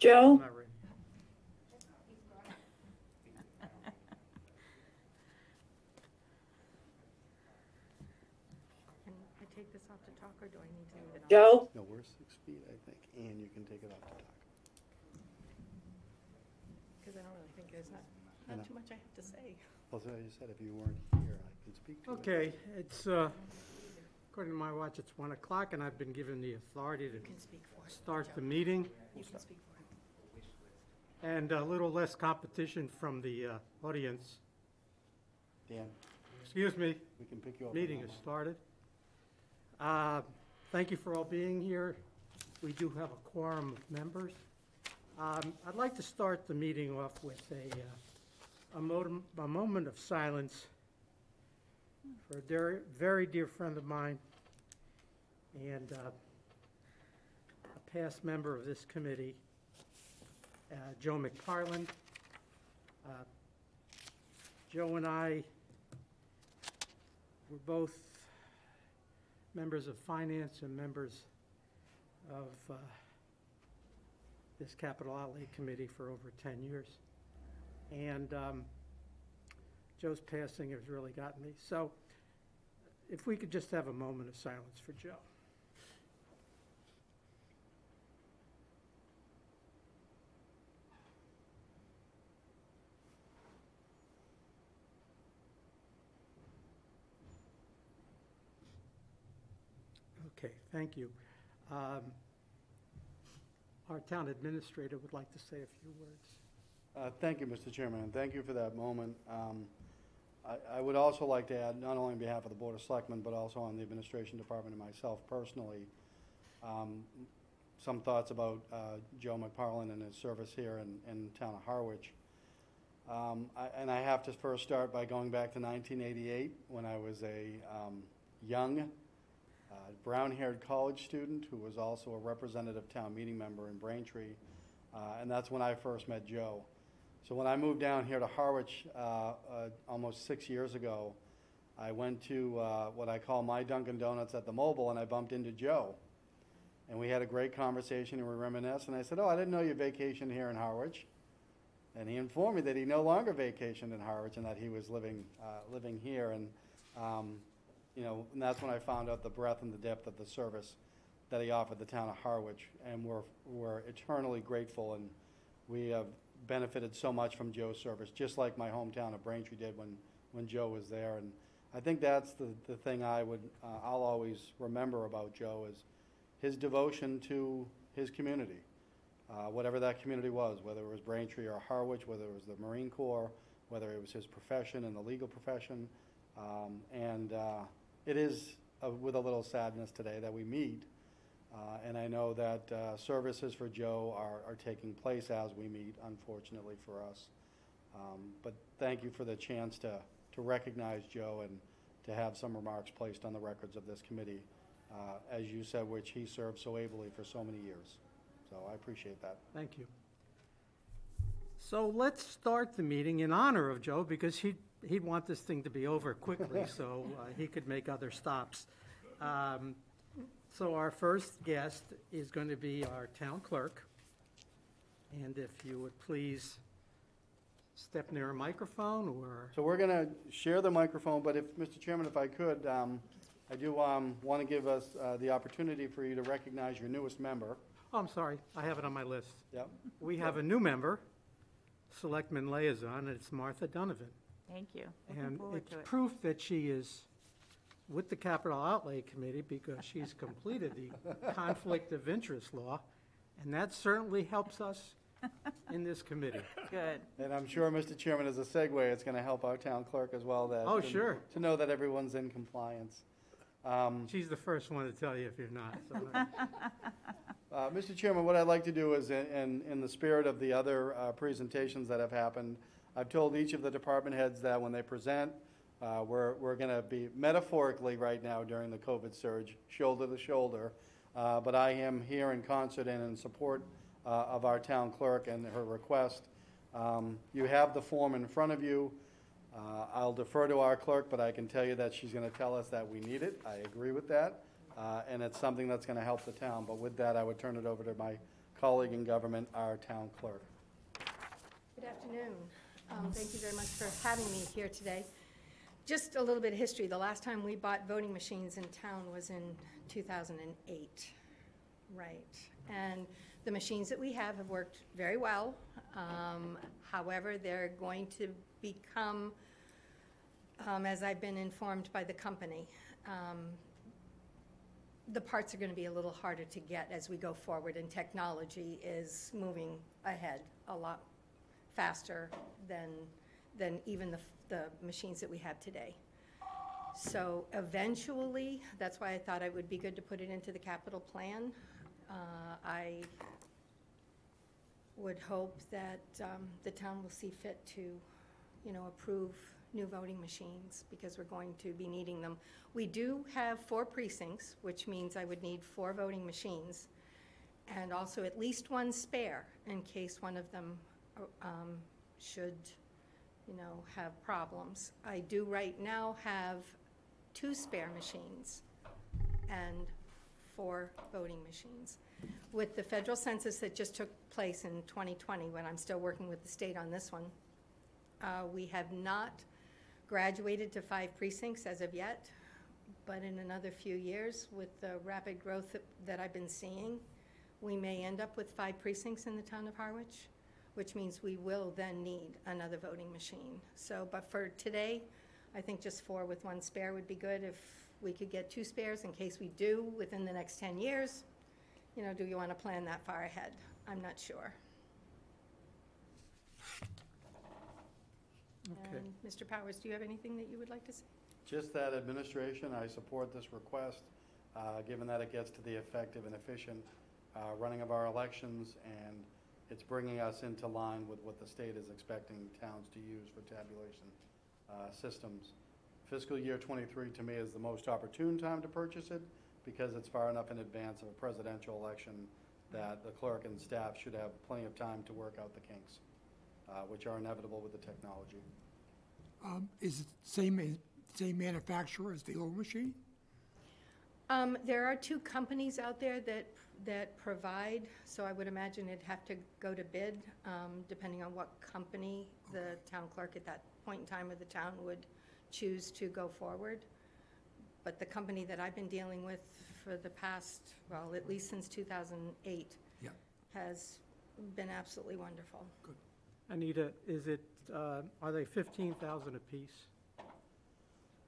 Joe? Can I take this off to talk, or do I need to leave it on? Joe? No, we're six feet, I think, and you can take it off the talk. Because I don't really think there's not, I know. not too much I have to say. Well, so I just said, if you weren't here, I can speak to it. Okay, it's, uh, according to my watch, it's 1 o'clock, and I've been given the authority You to can speak for it. start the meeting, You can speak for it. And a little less competition from the uh, audience. Dan, Excuse me, we can pick you up. on meeting that has one. started. Uh, Thank you for all being here. We do have a quorum of members. Um, I'd like to start the meeting off with a, uh, a modem- a moment of silence for a dear- very dear friend of mine and uh, a past member of this committee, uh, Joe McParland. Uh, Joe and I we're both members of finance and members of uh, this capital outlay committee for over 10 years. And um, Joe's passing has really gotten me. So if we could just have a moment of silence for Joe. Okay, thank you. Um, Our town administrator would like to say a few words. Uh, Thank you, Mr. Chairman, and thank you for that moment. Um, I I would also like to add, not only on behalf of the Board of Selectmen, but also on the Administration Department and myself personally, um, some thoughts about uh, Joe McParland and his service here in in town of Harwich. Um, I- And I have to first start by going back to 1988, when I was a um, young, uh, brown-haired college student who was also a representative town meeting member in Braintree, uh, and that's when I first met Joe. So when I moved down here to Harwich uh, uh, almost six years ago, I went to uh, what I call my Dunkin' Donuts at the Mobile, and I bumped into Joe. And we had a great conversation, and we reminisced, and I said, oh, I didn't know you vacationed here in Harwich. And he informed me that he no longer vacationed in Harwich and that he was living, uh, living here. And, um, you know, and that's when I found out the breadth and the depth of the service that he offered the town of Harwich. And we're, we're eternally grateful, and we have benefited so much from Joe's service, just like my hometown of Braintree did when, when Joe was there. And I think that's the, the thing I would, uh, I'll always remember about Joe is his devotion to his community uh, whatever that community was, whether it was Braintree or Harwich, whether it was the Marine Corps, whether it was his profession and the legal profession. Um, And uh, it is with a little sadness today that we meet. Uh, And I know that uh, services for Joe are, are taking place as we meet, unfortunately for us. Um, But thank you for the chance to, to recognize Joe and to have some remarks placed on the records of this committee, uh, as you said, which he served so ably for so many years. So I appreciate that. Thank you. So let's start the meeting in honor of Joe, because he'd, he'd want this thing to be over quickly, so uh, he could make other stops. Um, So our first guest is going to be our town clerk. And if you would please step near a microphone, or, So we're going to share the microphone, but if, Mr. Chairman, if I could, um, I do want to give us uh, the opportunity for you to recognize your newest member. oh, I'm sorry, I have it on my list. Yep. We have a new member, Selectman Liaison, and it's Martha Donovan. Thank you. Looking And forward it's to it. proof that she is with the Capital Outlay Committee because she's completed the conflict of interest law, and that certainly helps us in this committee. Good. And I'm sure, Mr. Chairman, as a segue, it's going to help our town clerk as well that. Oh, sure. To know that everyone's in compliance. Um, She's the first one to tell you if you're not. so, uh, Uh, Mr. Chairman, what I'd like to do is, in- in, in the spirit of the other uh, presentations that have happened, I've told each of the department heads that when they present, uh, we're, we're going to be metaphorically right now during the COVID surge, shoulder to shoulder, Uh, but I am here in concert and in support uh, of our town clerk and her request. Um, You have the form in front of you. Uh, I'll defer to our clerk, but I can tell you that she's going to tell us that we need it. I agree with that, uh, and it's something that's going to help the town. But with that, I would turn it over to my colleague in government, our town clerk. Good afternoon. Um, Thank you very much for having me here today. Just a little bit of history. The last time we bought voting machines in town was in 2008. Right. And the machines that we have have worked very well. Um, However, they're going to become, um, as I've been informed by the company, um, the parts are going to be a little harder to get as we go forward, and technology is moving ahead a lot faster than, than even the, the machines that we have today. So eventually, that's why I thought it would be good to put it into the capital plan. Uh, I would hope that um, the town will see fit to, you know, approve new voting machines, because we're going to be needing them. We do have four precincts, which means I would need four voting machines, and also at least one spare, in case one of them um, should, you know, have problems. I do right now have two spare machines and four voting machines. With the federal census that just took place in 2020, when I'm still working with the state on this one, uh, we have not graduated to five precincts as of yet, but in another few years, with the rapid growth that- that I've been seeing, we may end up with five precincts in the town of Harwich, which means we will then need another voting machine. So, but for today, I think just four with one spare would be good. If we could get two spares in case we do within the next 10 years, you know, do you want to plan that far ahead? I'm not sure. Okay. And Mr. Powers, do you have anything that you would like to say? Just that administration, I support this request, uh, given that it gets to the effective and efficient uh, running of our elections, and it's bringing us into line with what the state is expecting towns to use for tabulation uh, systems. Fiscal year '23 to me is the most opportune time to purchase it, because it's far enough in advance of a presidential election that the clerk and staff should have plenty of time to work out the kinks, uh, which are inevitable with the technology. Um, Is it same, same manufacturer as the old machine? Um, There are two companies out there that, that provide, so I would imagine it'd have to go to bid, um, depending on what company the town clerk at that point in time of the town would choose to go forward. But the company that I've been dealing with for the past, well, at least since 2008, Yeah. has been absolutely wonderful. Good. Anita, is it, uh, are they 15,000 apiece?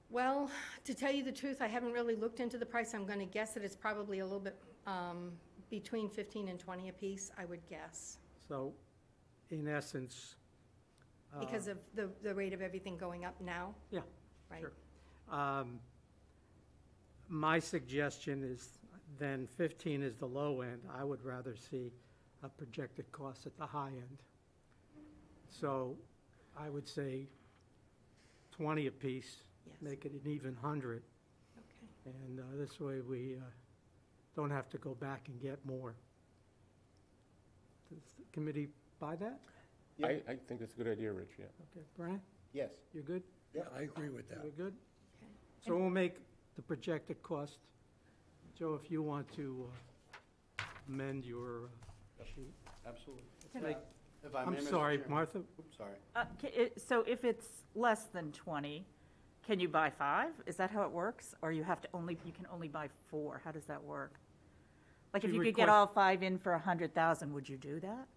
Well, to tell you the truth, I haven't really looked into the price. I'm going to guess that it's probably a little bit um, between 15 and 20 apiece, I would guess, So, in essence. uh, because of the, the rate of everything going up now, Yeah, right? sure. Um, My suggestion is then 15 is the low end. I would rather see a projected cost at the high end. So I would say 20 apiece, Yes, make it an even 100. okay. And uh, this way, we uh, don't have to go back and get more. Does the committee buy that? I, I think that's a good idea, Rich, yeah. Okay, Brian, Yes. you're good? Yeah, I agree with that. You're good? Okay. So we'll make the projected cost. Joe, if you want to uh, amend your uh, sheet. Absolutely. Like- If I may, I'm Mr. sorry, Chairman. Martha, Oops, sorry. Uh, ca- it- So if it's less than 20, can you buy five? Is that how it works? Or you have to only, you can only buy four? How does that work? Like if She you could get request- all five in for a 100,000, would you do that?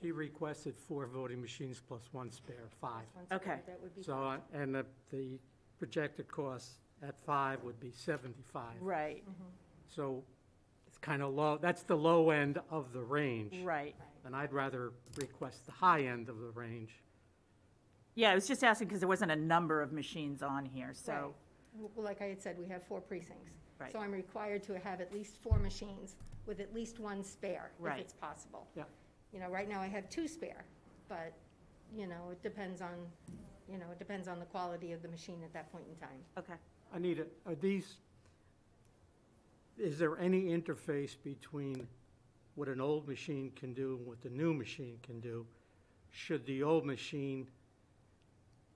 she requested four voting machines plus one spare, five. Okay. That would be. So, uh, and the- the projected cost at five would be 75. Right, So it's kind of low, that's the low end of the range. right. And I'd rather request the high end of the range. Yeah, I was just asking because there wasn't a number of machines on here, so, Right. Well, like I had said, we have four precincts. Right. So I'm required to have at least four machines with at least one spare, if Right. it's possible. Yeah. You know, right now I have two spare, but, you know, it depends on, you know, it depends on the quality of the machine at that point in time. okay. Anita, are these, is there any interface between what an old machine can do and what the new machine can do? Should the old machine,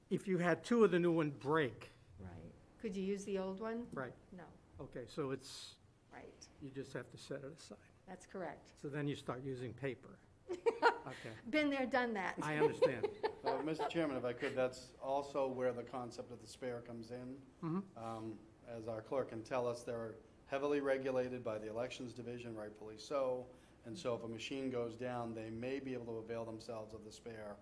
if you had two of the new one break, Right. Could you use the old one? right, No, okay, so it's, right. you just have to set it aside. That's correct. So then you start using paper. Okay, Been there, done that. I understand. Uh, Mr. Chairman, if I could, that's also where the concept of the spare comes in. Mhm. Um, As our clerk can tell us, they're heavily regulated by the Elections Division, rightfully so. And so if a machine goes down, they may be able to avail themselves of the spare,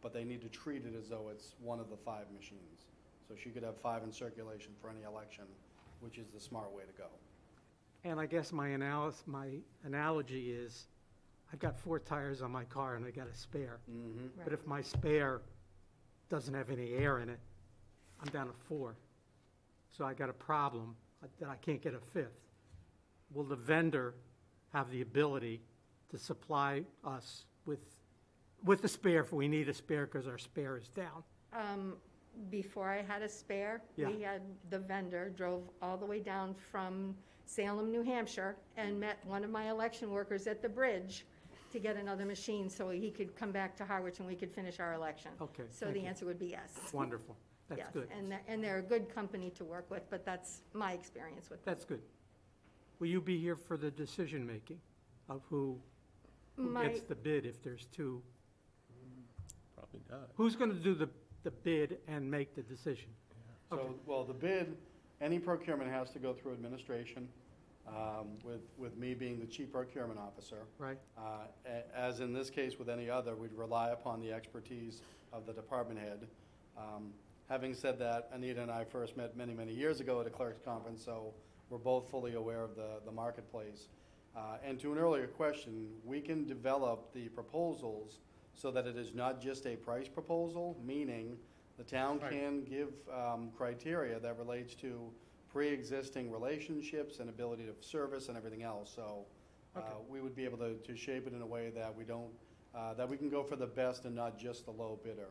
but they need to treat it as though it's one of the five machines. So she could have five in circulation for any election, which is the smart way to go. And I guess my analysis, my analogy is, I've got four tires on my car and I got a spare. Mm-hmm. But if my spare doesn't have any air in it, I'm down to four. So I got a problem that I can't get a fifth. Will the vendor have the ability to supply us with, with the spare if we need a spare because our spare is down? Um, Before I had a spare, Yeah. we had, the vendor drove all the way down from Salem, New Hampshire, and met one of my election workers at the bridge to get another machine so he could come back to Harwich and we could finish our election. Okay, So thank the you. answer would be yes. Wonderful. That's Yes, good. And, they're- and they're a good company to work with, but that's my experience with them. That's good. Will you be here for the decision-making of who, who My- gets the bid if there's two? Mm, probably not. Who's going to do the, the bid and make the decision? So, well, the bid, any procurement has to go through administration, um, with, with me being the chief procurement officer. Right? Uh, a- As in this case with any other, we'd rely upon the expertise of the department head. Um, Having said that, Anita and I first met many, many years ago at a clerks conference, so we're both fully aware of the, the marketplace. Uh, And to an earlier question, we can develop the proposals so that it is not just a price proposal, meaning the town Right. can give um, criteria that relates to pre-existing relationships and ability to service and everything else. So uh, Okay. we would be able to, to shape it in a way that we don't, uh, that we can go for the best and not just the low bidder.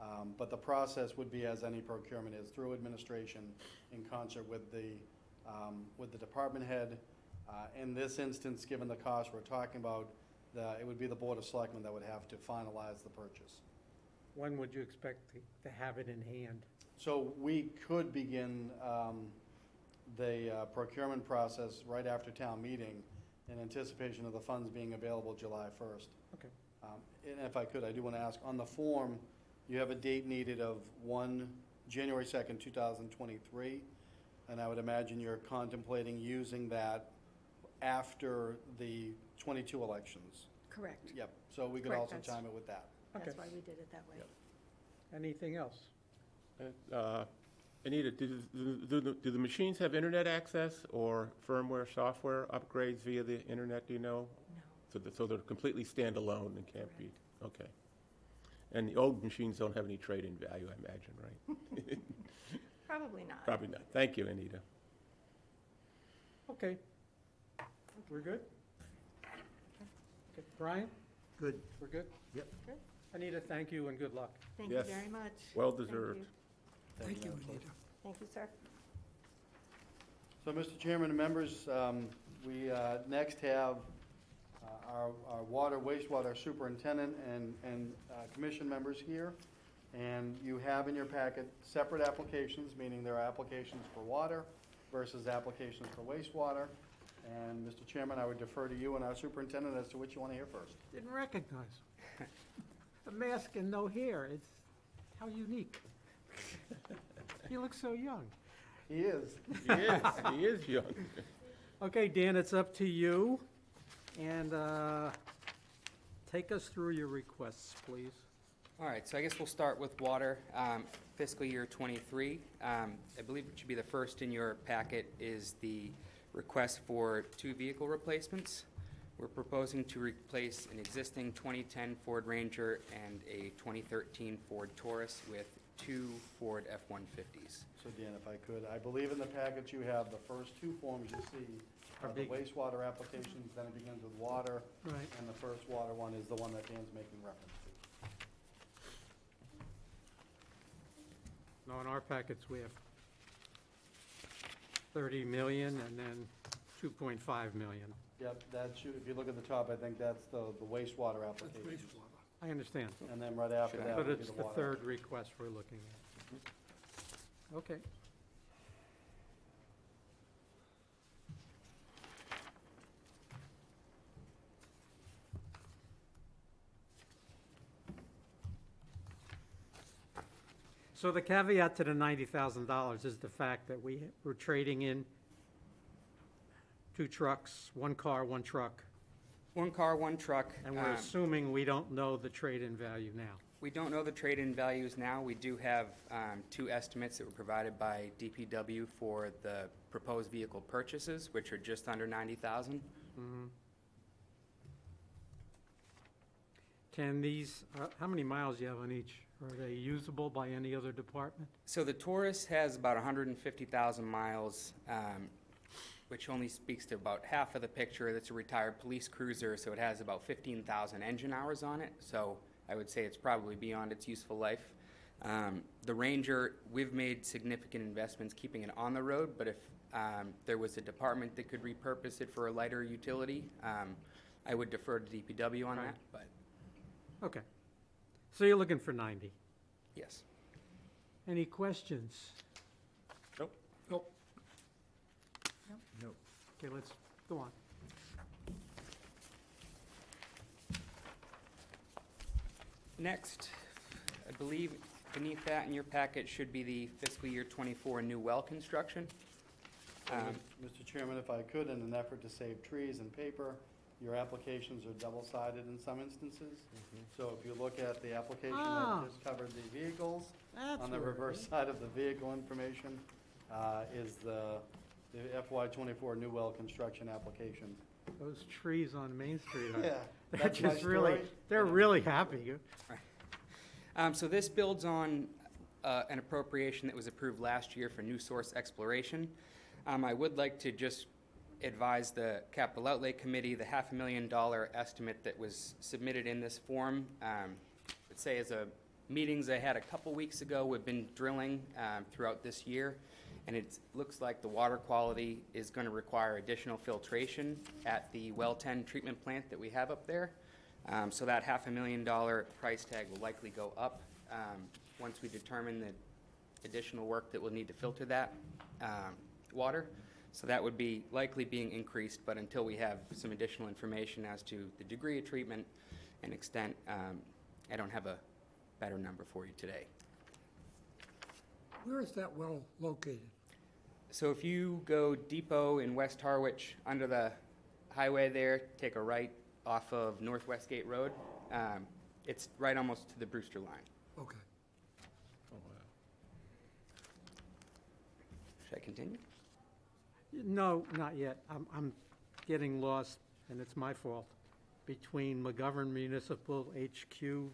Um, But the process would be as any procurement is, through administration in concert with the, um, with the department head. Uh, In this instance, given the cost we're talking about, the, it would be the Board of Selectmen that would have to finalize the purchase. When would you expect to, to have it in hand? So we could begin um, the uh, procurement process right after town meeting in anticipation of the funds being available July 1st. Okay. Um, And if I could, I do want to ask, on the form, you have a date needed of 1, January 2nd, 2023, and I would imagine you're contemplating using that after the 22 elections. Correct. Yep, so we could Correct, also that's- time it with that. Okay. That's why we did it that way. Anything else? Uh, Anita, do, the- do, the- do the machines have internet access or firmware, software upgrades via the internet, do you know? No, So that, so they're completely standalone and can't be, okay. And the old machines don't have any trade-in value, I imagine, right? probably not. Probably not. Thank you, Anita. Okay. We're good? Okay. Brian? Good. We're good? Yep. Good. Anita, thank you and good luck. Thank you Yes. very much. Well Thank deserved. you. Thank you, Anita. Thank you, sir. So, Mr. Chairman and members, um, we uh, next have uh, our our water wastewater superintendent and and uh, commission members here. And you have in your packet separate applications, meaning there are applications for water versus applications for wastewater. And, Mr. Chairman, I would defer to you and our superintendent as to which you want to hear first. Didn't recognize. A mask and no hair, it's, how unique. You look so young. He is. He is, he is young. Okay, Dan, it's up to you. And uh, take us through your requests, please. All right, so I guess we'll start with water, um, fiscal year '23. Um, I believe it should be the first in your packet is the request for two vehicle replacements. We're proposing to replace an existing 2010 Ford Ranger and a 2013 Ford Taurus with two Ford F-150s. So, Dan, if I could, I believe in the package you have the first two forms you see Are are the big. wastewater applications, then it begins with water. Right. And the first water one is the one that Dan's making reference to. No, in our packets, we have 30 million and then 2.5 million. Yep, that should, if you look at the top, I think that's the the wastewater That's application. wastewater. I understand, And then right after that but would be it's the the water. third request we're looking at. Mm-hmm. Okay. So the caveat to the ninety thousand dollars is the fact that we, we're trading in two trucks, one car, one truck, One car, one truck. and we're um, assuming we don't know the trade-in value now. We don't know the trade-in values now. We do have um, two estimates that were provided by DPW for the proposed vehicle purchases, which are just under 90,000. Can these, uh, how many miles do you have on each? Are they usable by any other department? So the Taurus has about 150,000 miles, um, which only speaks to about half of the picture. That's a retired police cruiser, so it has about 15,000 engine hours on it. So I would say it's probably beyond its useful life. Um, The Ranger, we've made significant investments keeping it on the road, but if um, there was a department that could repurpose it for a lighter utility, um, I would defer to DPW on that, but Okay. So you're looking for ninety. yes. Any questions? Nope. Nope. Nope. Okay, let's go on. Next, I believe beneath that in your packet should be the fiscal year '24 new well construction. Um, Mr. Chairman, if I could, in an effort to save trees and paper, your applications are double-sided in some instances. So if you look at the application Ah. that just covered the vehicles, That's on the where reverse is. side of the vehicle information uh, is the the FY '24 new well construction application. Those trees on Main Street are, Yeah, they're that's my just really, story. they're really happy. Um, so this builds on, uh, an appropriation that was approved last year for new source exploration. Um, I would like to just advise the capital outlay committee, the half a million dollar estimate that was submitted in this form. Um, let's say as a, meetings I had a couple weeks ago, we've been drilling, um, throughout this year. And it looks like the water quality is gonna require additional filtration at the well ten treatment plant that we have up there. Um, so that half a million dollar price tag will likely go up, um, once we determine the additional work that will need to filter that, um, water. So that would be likely being increased, but until we have some additional information as to the degree of treatment and extent, um, I don't have a better number for you today. Where is that well located? So if you go Depot in West Harwich, under the highway there, take a right off of North Westgate Road, um, it's right almost to the Brewster line. Okay. Oh, wow. Should I continue? No, not yet. I'm, I'm getting lost, and it's my fault, between McGovern Municipal HQ. Can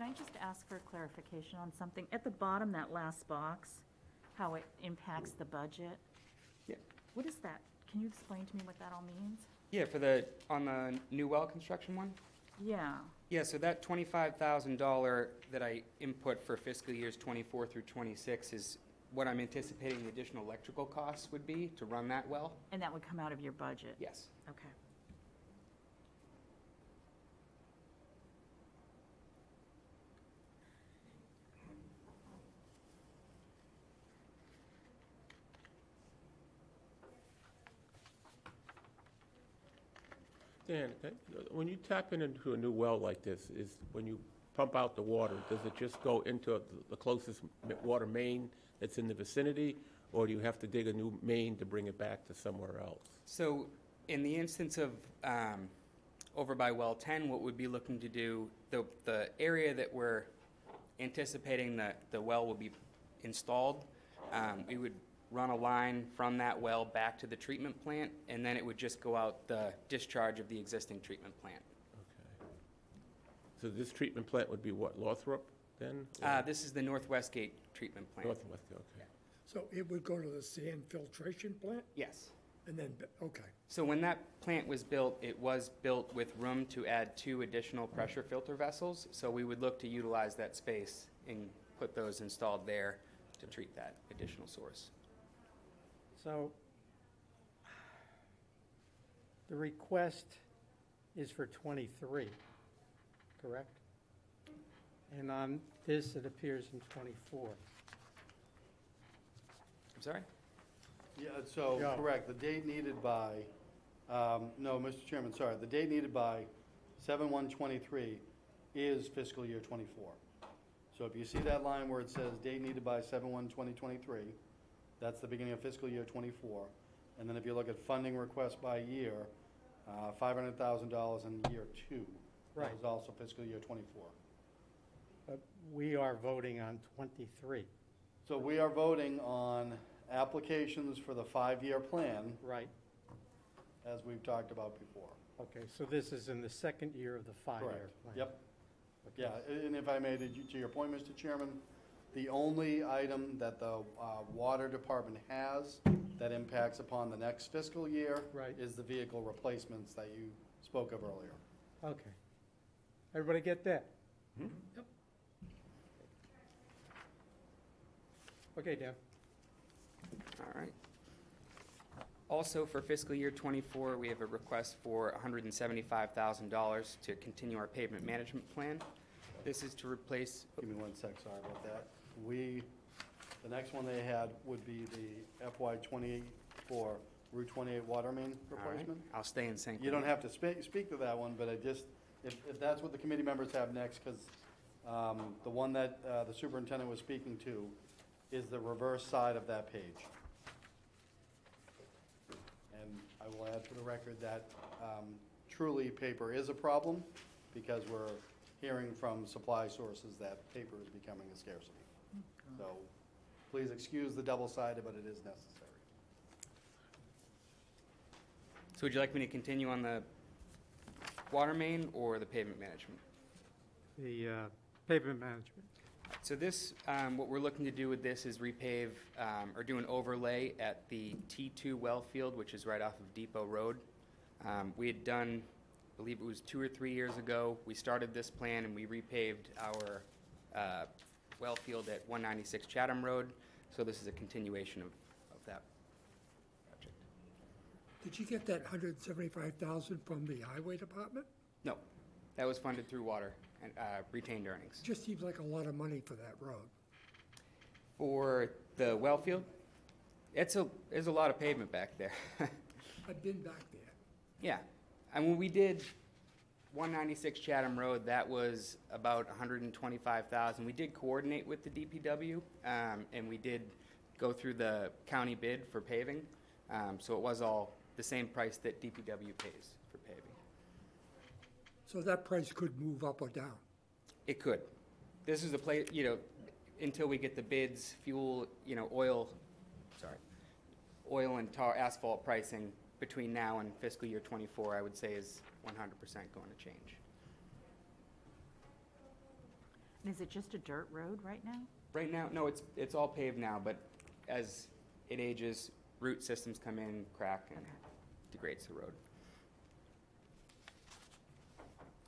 I just ask for clarification on something? At the bottom, that last box, how it impacts the budget? Yeah. What is that? Can you explain to me what that all means? Yeah, for the, on the new well construction one? Yeah, Yeah, so that twenty-five thousand dollar that I input for fiscal years twenty-four through twenty-six is what I'm anticipating the additional electrical costs would be to run that well? and that would come out of your budget? Yes. Okay. Uh, when you tap in into a new well like this, is, when you pump out the water, does it just go into the closest water main that's in the vicinity? Or do you have to dig a new main to bring it back to somewhere else? So in the instance of, um, over by well ten, what we'd be looking to do, the, the area that we're anticipating that the well will be installed, um, we would run a line from that well back to the treatment plant, and then it would just go out the discharge of the existing treatment plant. Okay. So this treatment plant would be what, Lothrop then? or Uh, this is the Northwest Gate treatment plant. Northwest, okay. So it would go to the sand filtration plant Yes. and then, okay. So when that plant was built, it was built with room to add two additional pressure filter vessels. So we would look to utilize that space and put those installed there to treat that additional source. So the request is for 23, correct? And on this, it appears in 24. I'm sorry? Yeah, so, Yeah. correct, the date needed by, um, no, Mr. Chairman, sorry, the date needed by seven one twenty-three is fiscal year twenty-four. So if you see that line where it says date needed by seven one twenty twenty-three, that's the beginning of fiscal year twenty-four. And then if you look at funding requests by year, uh, five hundred thousand dollars in year two. That Right. was also fiscal year twenty-four. But we are voting on 23. So we are voting on applications for the five-year plan, Right. as we've talked about before. Okay, so this is in the second year of the five-year Correct. plan? Yep. Okay. Yeah, and if I may, to to your point, Mr. Chairman, the only item that the uh, Water Department has that impacts upon the next fiscal year Right. is the vehicle replacements that you spoke of earlier. Okay. Everybody get that? Yep. Okay, Dan. All right. Also, for fiscal year '24, we have a request for $175,000 to continue our pavement management plan. This is to replace, Give me one sec, sorry about that. We, the next one they had would be the FY twenty-four Route twenty-eight water main all right, replacement. I'll stay in sync. You don't have to speak, speak to that one, but I just, if, if that's what the committee members have next, because, um, the one that, uh, the superintendent was speaking to is the reverse side of that page. And I will add for the record that, um, truly, paper is a problem, because we're hearing from supply sources that paper is becoming a scarcity. So, please excuse the double-sided, but it is necessary. So would you like me to continue on the water main or the pavement management? The uh, pavement management. So this, um, what we're looking to do with this is repave, um, or do an overlay at the T2 well field, which is right off of Depot Road. Um, we had done, I believe it was two or three years ago, we started this plan and we repaved our, uh, well field at 196 Chatham Road. So this is a continuation of, of that project. Did you get that hundred and seventy-five thousand from the highway department? No, that was funded through water and, uh, retained earnings. Just seems like a lot of money for that road. For the well field, it's a, there's a lot of pavement back there. I've been back there. Yeah, and when we did one ninety-six Chatham Road, that was about hundred and twenty-five thousand. We did coordinate with the DPW, um, and we did go through the county bid for paving. Um, so it was all the same price that DPW pays for paving. So that price could move up or down. It could. This is the place, you know, until we get the bids, fuel, you know, oil, sorry, oil and tar, asphalt pricing between now and fiscal year twenty-four, I would say is one hundred percent going to change. And is it just a dirt road right now? Right now, no, it's, it's all paved now, but as it ages, root systems come in, crack, and Okay. degrades the road.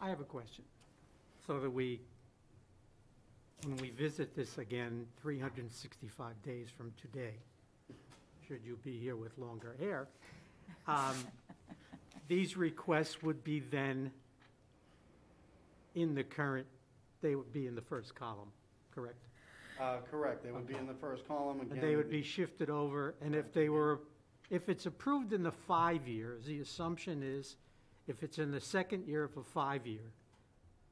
I have a question. So that we, when we visit this again, 365 days from today, should you be here with longer hair, um, these requests would be then in the current, they would be in the first column, correct? Uh, correct, they would be in the first column again. And they would be shifted over, and if they were, if it's approved in the five years, the assumption is, if it's in the second year of a five-year,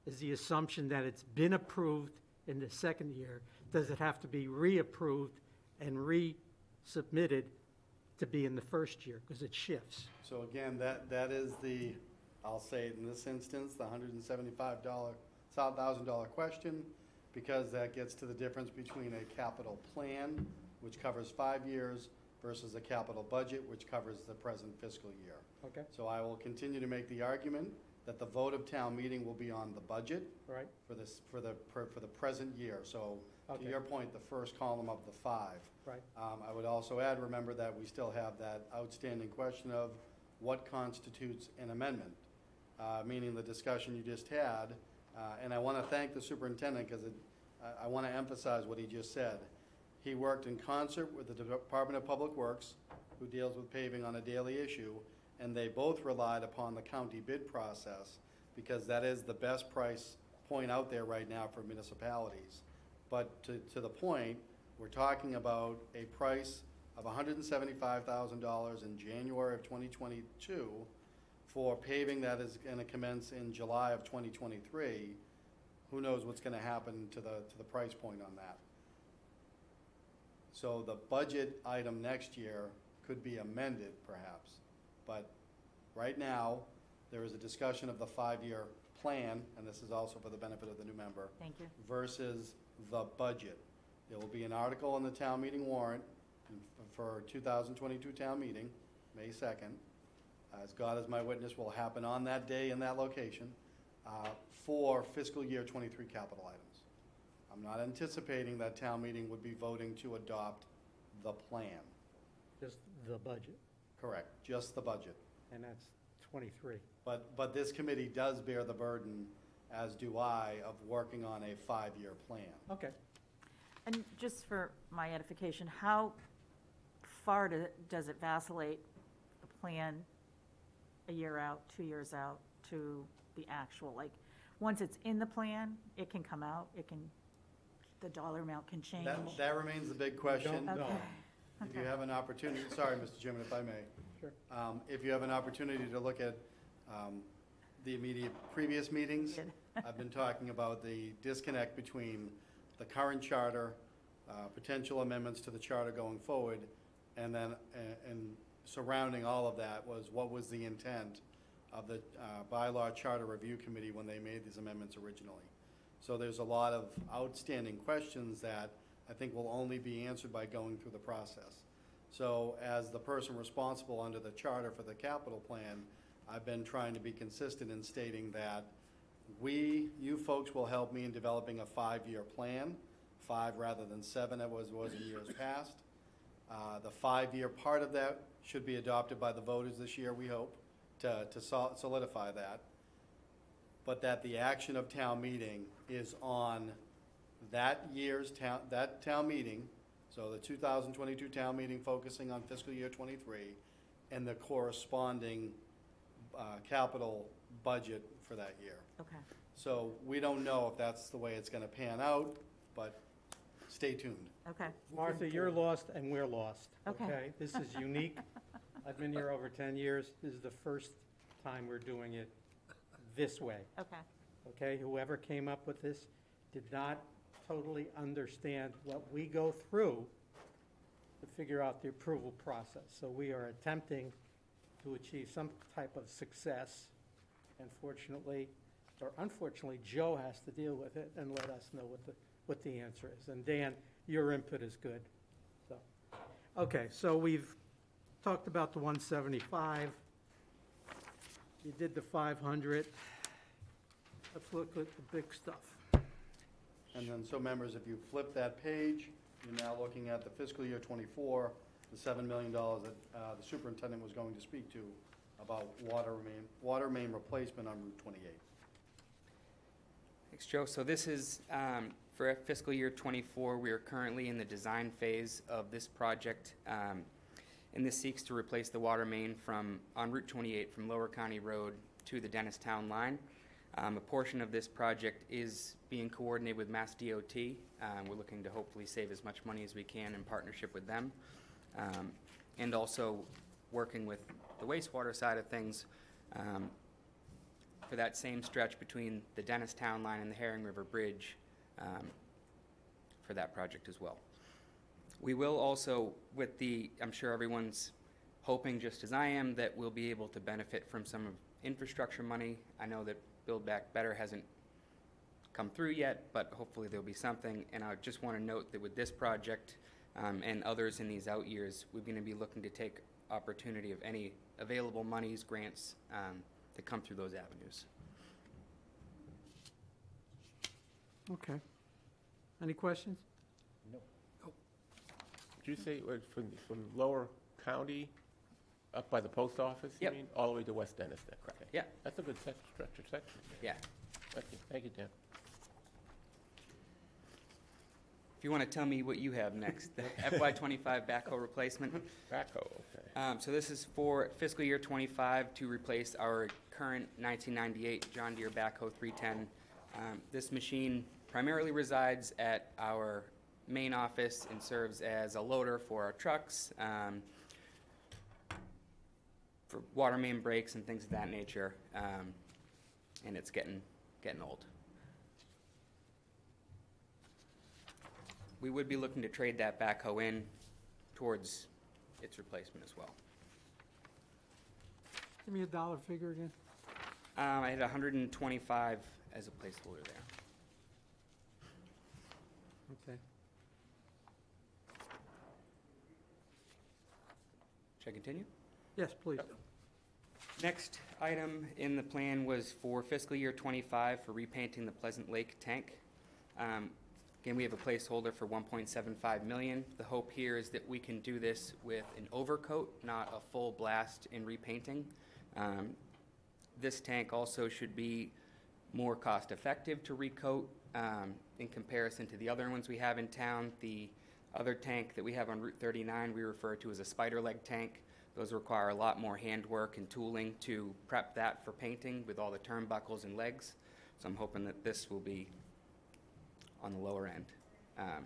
is the assumption that it's been approved in the second year, does it have to be reapproved and resubmitted to be in the first year, because it shifts? So again, that, that is the, I'll say it in this instance, the hundred and seventy-five dollar, thousand dollar question, because that gets to the difference between a capital plan, which covers five years, versus a capital budget, which covers the present fiscal year. Okay, So I will continue to make the argument that the vote of town meeting will be on the budget all right, for this, for the, for the present year. So to Okay. your point, the first column of the five. right. Um, I would also add, remember that we still have that outstanding question of what constitutes an amendment, uh, meaning the discussion you just had. Uh, And I want to thank the superintendent because I want to emphasize what he just said. He worked in concert with the Department of Public Works, who deals with paving on a daily issue, and they both relied upon the county bid process because that is the best price point out there right now for municipalities. But to, to the point, we're talking about a price of hundred and seventy-five thousand dollars in January of twenty twenty-two for paving that is gonna commence in July of twenty twenty-three, who knows what's gonna happen to the, to the price point on that? So the budget item next year could be amended perhaps, but right now, there is a discussion of the five-year plan, and this is also for the benefit of the new member, Thank you. versus the budget. There will be an article in the town meeting warrant for 2022 town meeting, May 2nd. As God is my witness, will happen on that day in that location uh, for fiscal year '23 capital items. I'm not anticipating that town meeting would be voting to adopt the plan. Just the budget, Correct, just the budget. and that's 23. But, but this committee does bear the burden, as do I, of working on a five-year plan. Okay. And just for my edification, how far do- does it vacillate the plan a year out, two years out to the actual? Like, once it's in the plan, it can come out, it can, the dollar amount can change? That, that remains the big question. Don't know. Okay, If you have an opportunity, sorry, Mr. Chairman, if I may. Sure. Um, If you have an opportunity to look at um, the immediate previous meetings, I've been talking about the disconnect between the current charter, uh, potential amendments to the charter going forward, and then, a- and surrounding all of that was what was the intent of the uh, bylaw charter review committee when they made these amendments originally. So there's a lot of outstanding questions that I think will only be answered by going through the process. So as the person responsible under the charter for the capital plan, I've been trying to be consistent in stating that we, you folks will help me in developing a five-year plan, five rather than seven, as was, was in years past. Uh, the five-year part of that should be adopted by the voters this year, we hope, to, to sol- solidify that. But that the action of town meeting is on that year's town, that town meeting, so the two thousand twenty-two town meeting focusing on fiscal year twenty-three, and the corresponding, uh, capital budget for that year. Okay, So we don't know if that's the way it's gonna pan out, but stay tuned. okay, Martha, you're lost and we're lost. Okay. This is unique. I've been here over 10 years. This is the first time we're doing it this way. okay. okay? Whoever came up with this did not totally understand what we go through to figure out the approval process. So we are attempting to achieve some type of success. And fortunately, or unfortunately, Joe has to deal with it and let us know what the, what the answer is. And Dan, your input is good, so. Okay, so we've talked about the 175. You did the 500. Let's look at the big stuff. And then, so members, if you flip that page, you're now looking at the fiscal year twenty-four, the seven million dollars that, uh, the superintendent was going to speak to about water main, water main replacement on Route twenty-eight. Thanks, Joe. So this is, um, for fiscal year '24, we are currently in the design phase of this project. um, And this seeks to replace the water main from, on Route 28 from Lower County Road to the Dennis town line. Um, A portion of this project is being coordinated with Mass DOT. Um, We're looking to hopefully save as much money as we can in partnership with them. Um, And also working with the wastewater side of things. um, for that same stretch between the Dennis Town line and the Herring River Bridge um, for that project as well. We will also, with the, I'm sure everyone's hoping, just as I am, that we'll be able to benefit from some of infrastructure money. I know that Build Back Better hasn't come through yet, but hopefully there'll be something. And I just want to note that with this project um, and others in these out years, we're going to be looking to take opportunity of any available monies, grants, um, that come through those avenues. Okay. Any questions? No. Did you say it was from, from Lower County up by the post office? you Yep. mean? All the way to West Dennis then? Okay. Yeah. That's a good sec- stretch of section. Yeah. Thank you, thank you, Dan. If you want to tell me what you have next, the FY twenty-five backhoe replacement. Backhoe, okay. Um, so this is for fiscal year twenty-five to replace our current nineteen ninety-eight John Deere backhoe three-ten. Um, this machine primarily resides at our main office and serves as a loader for our trucks. Um, for water main breaks and things of that nature, um, and it's getting, getting old. We would be looking to trade that backhoe in towards its replacement as well. Give me a dollar figure again. Um, I had hundred and twenty-five as a placeholder there. Okay. Should I continue? Yes, please. Next item in the plan was for fiscal year '25 for repainting the Pleasant Lake tank. Um, Again, we have a placeholder for 1.75 million. The hope here is that we can do this with an overcoat, not a full blast in repainting. Um, This tank also should be more cost-effective to recoat um, in comparison to the other ones we have in town. The other tank that we have on Route 39, we refer to as a spider leg tank. Those require a lot more handwork and tooling to prep that for painting with all the turnbuckles and legs. So I'm hoping that this will be on the lower end. Um,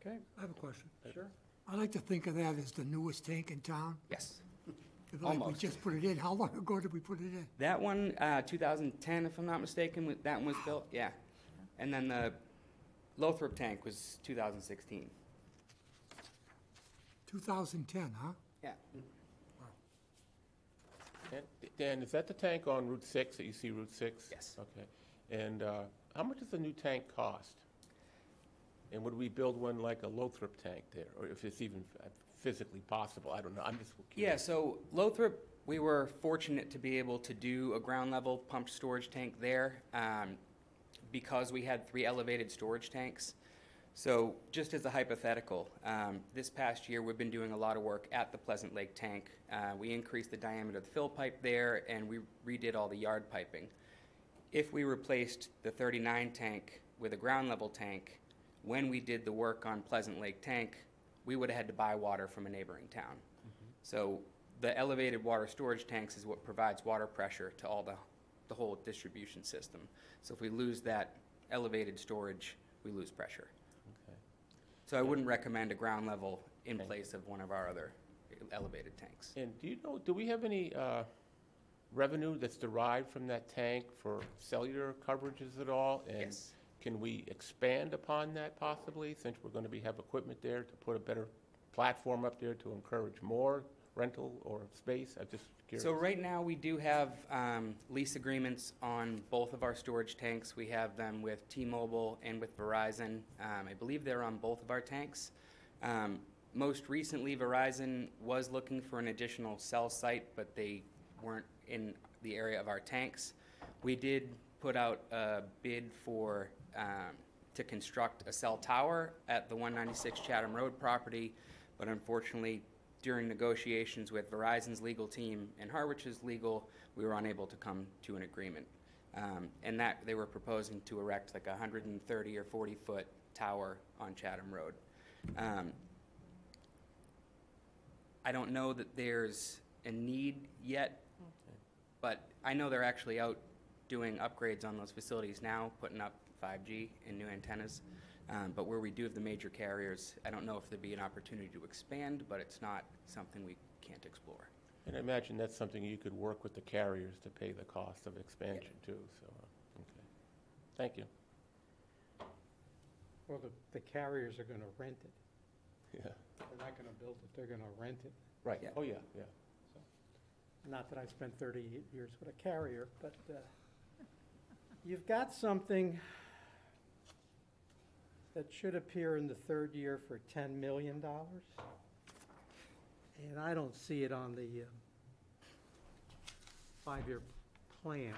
Okay, I have a question. sure. I like to think of that as the newest tank in town. Yes. If like we Almost. just put it in, how long ago did we put it in? That one, uh, 2010, if I'm not mistaken, wa- that one was built, yeah. And then the Lothrop tank was 2016. 2010, huh? Yeah. Dan- is that the tank on Route 6, that you see Route 6? Yes. Okay. And uh, how much does the new tank cost? And would we build one like a Lothrop tank there, or if it's even physically possible? I don't know, I'm just curious. Yeah, so Lothrop, we were fortunate to be able to do a ground level pumped storage tank there um, because we had three elevated storage tanks. So just as a hypothetical, um, this past year, we've been doing a lot of work at the Pleasant Lake tank. Uh, We increased the diameter of the fill pipe there, and we redid all the yard piping. If we replaced the 39 tank with a ground level tank, when we did the work on Pleasant Lake tank, we would have had to buy water from a neighboring town. So the elevated water storage tanks is what provides water pressure to all the, the whole distribution system. So if we lose that elevated storage, we lose pressure. So I wouldn't recommend a ground level in Okay. place of one of our other elevated tanks. And do you know, do we have any uh, revenue that's derived from that tank for cellular coverages at all? And Yes. can we expand upon that possibly, since we're going to be, have equipment there to put a better platform up there to encourage more rental or space? I'm just curious. So right now, we do have um, lease agreements on both of our storage tanks. We have them with T-Mobile and with Verizon. Um, I believe they're on both of our tanks. Um, Most recently, Verizon was looking for an additional cell site, but they weren't in the area of our tanks. We did put out a bid for, um, to construct a cell tower at the 196 Chatham Road property, but unfortunately, during negotiations with Verizon's legal team and Harwich's legal, we were unable to come to an agreement. Um, And that, they were proposing to erect like a 130 or 40-foot tower on Chatham Road. Um, I don't know that there's a need yet, but I know they're actually out doing upgrades on those facilities now, putting up 5G and new antennas. Um, But where we do have the major carriers, I don't know if there'd be an opportunity to expand, but it's not something we can't explore. And I imagine that's something you could work with the carriers to pay the cost of expansion too, so, uh, okay. Thank you. Well, the, the carriers are gonna rent it. Yeah, They're not gonna build it, they're gonna rent it. right, Yeah. oh, yeah, yeah. Not that I spent 38 years with a carrier, but uh, you've got something that should appear in the third year for $10 million. And I don't see it on the um, five-year plan.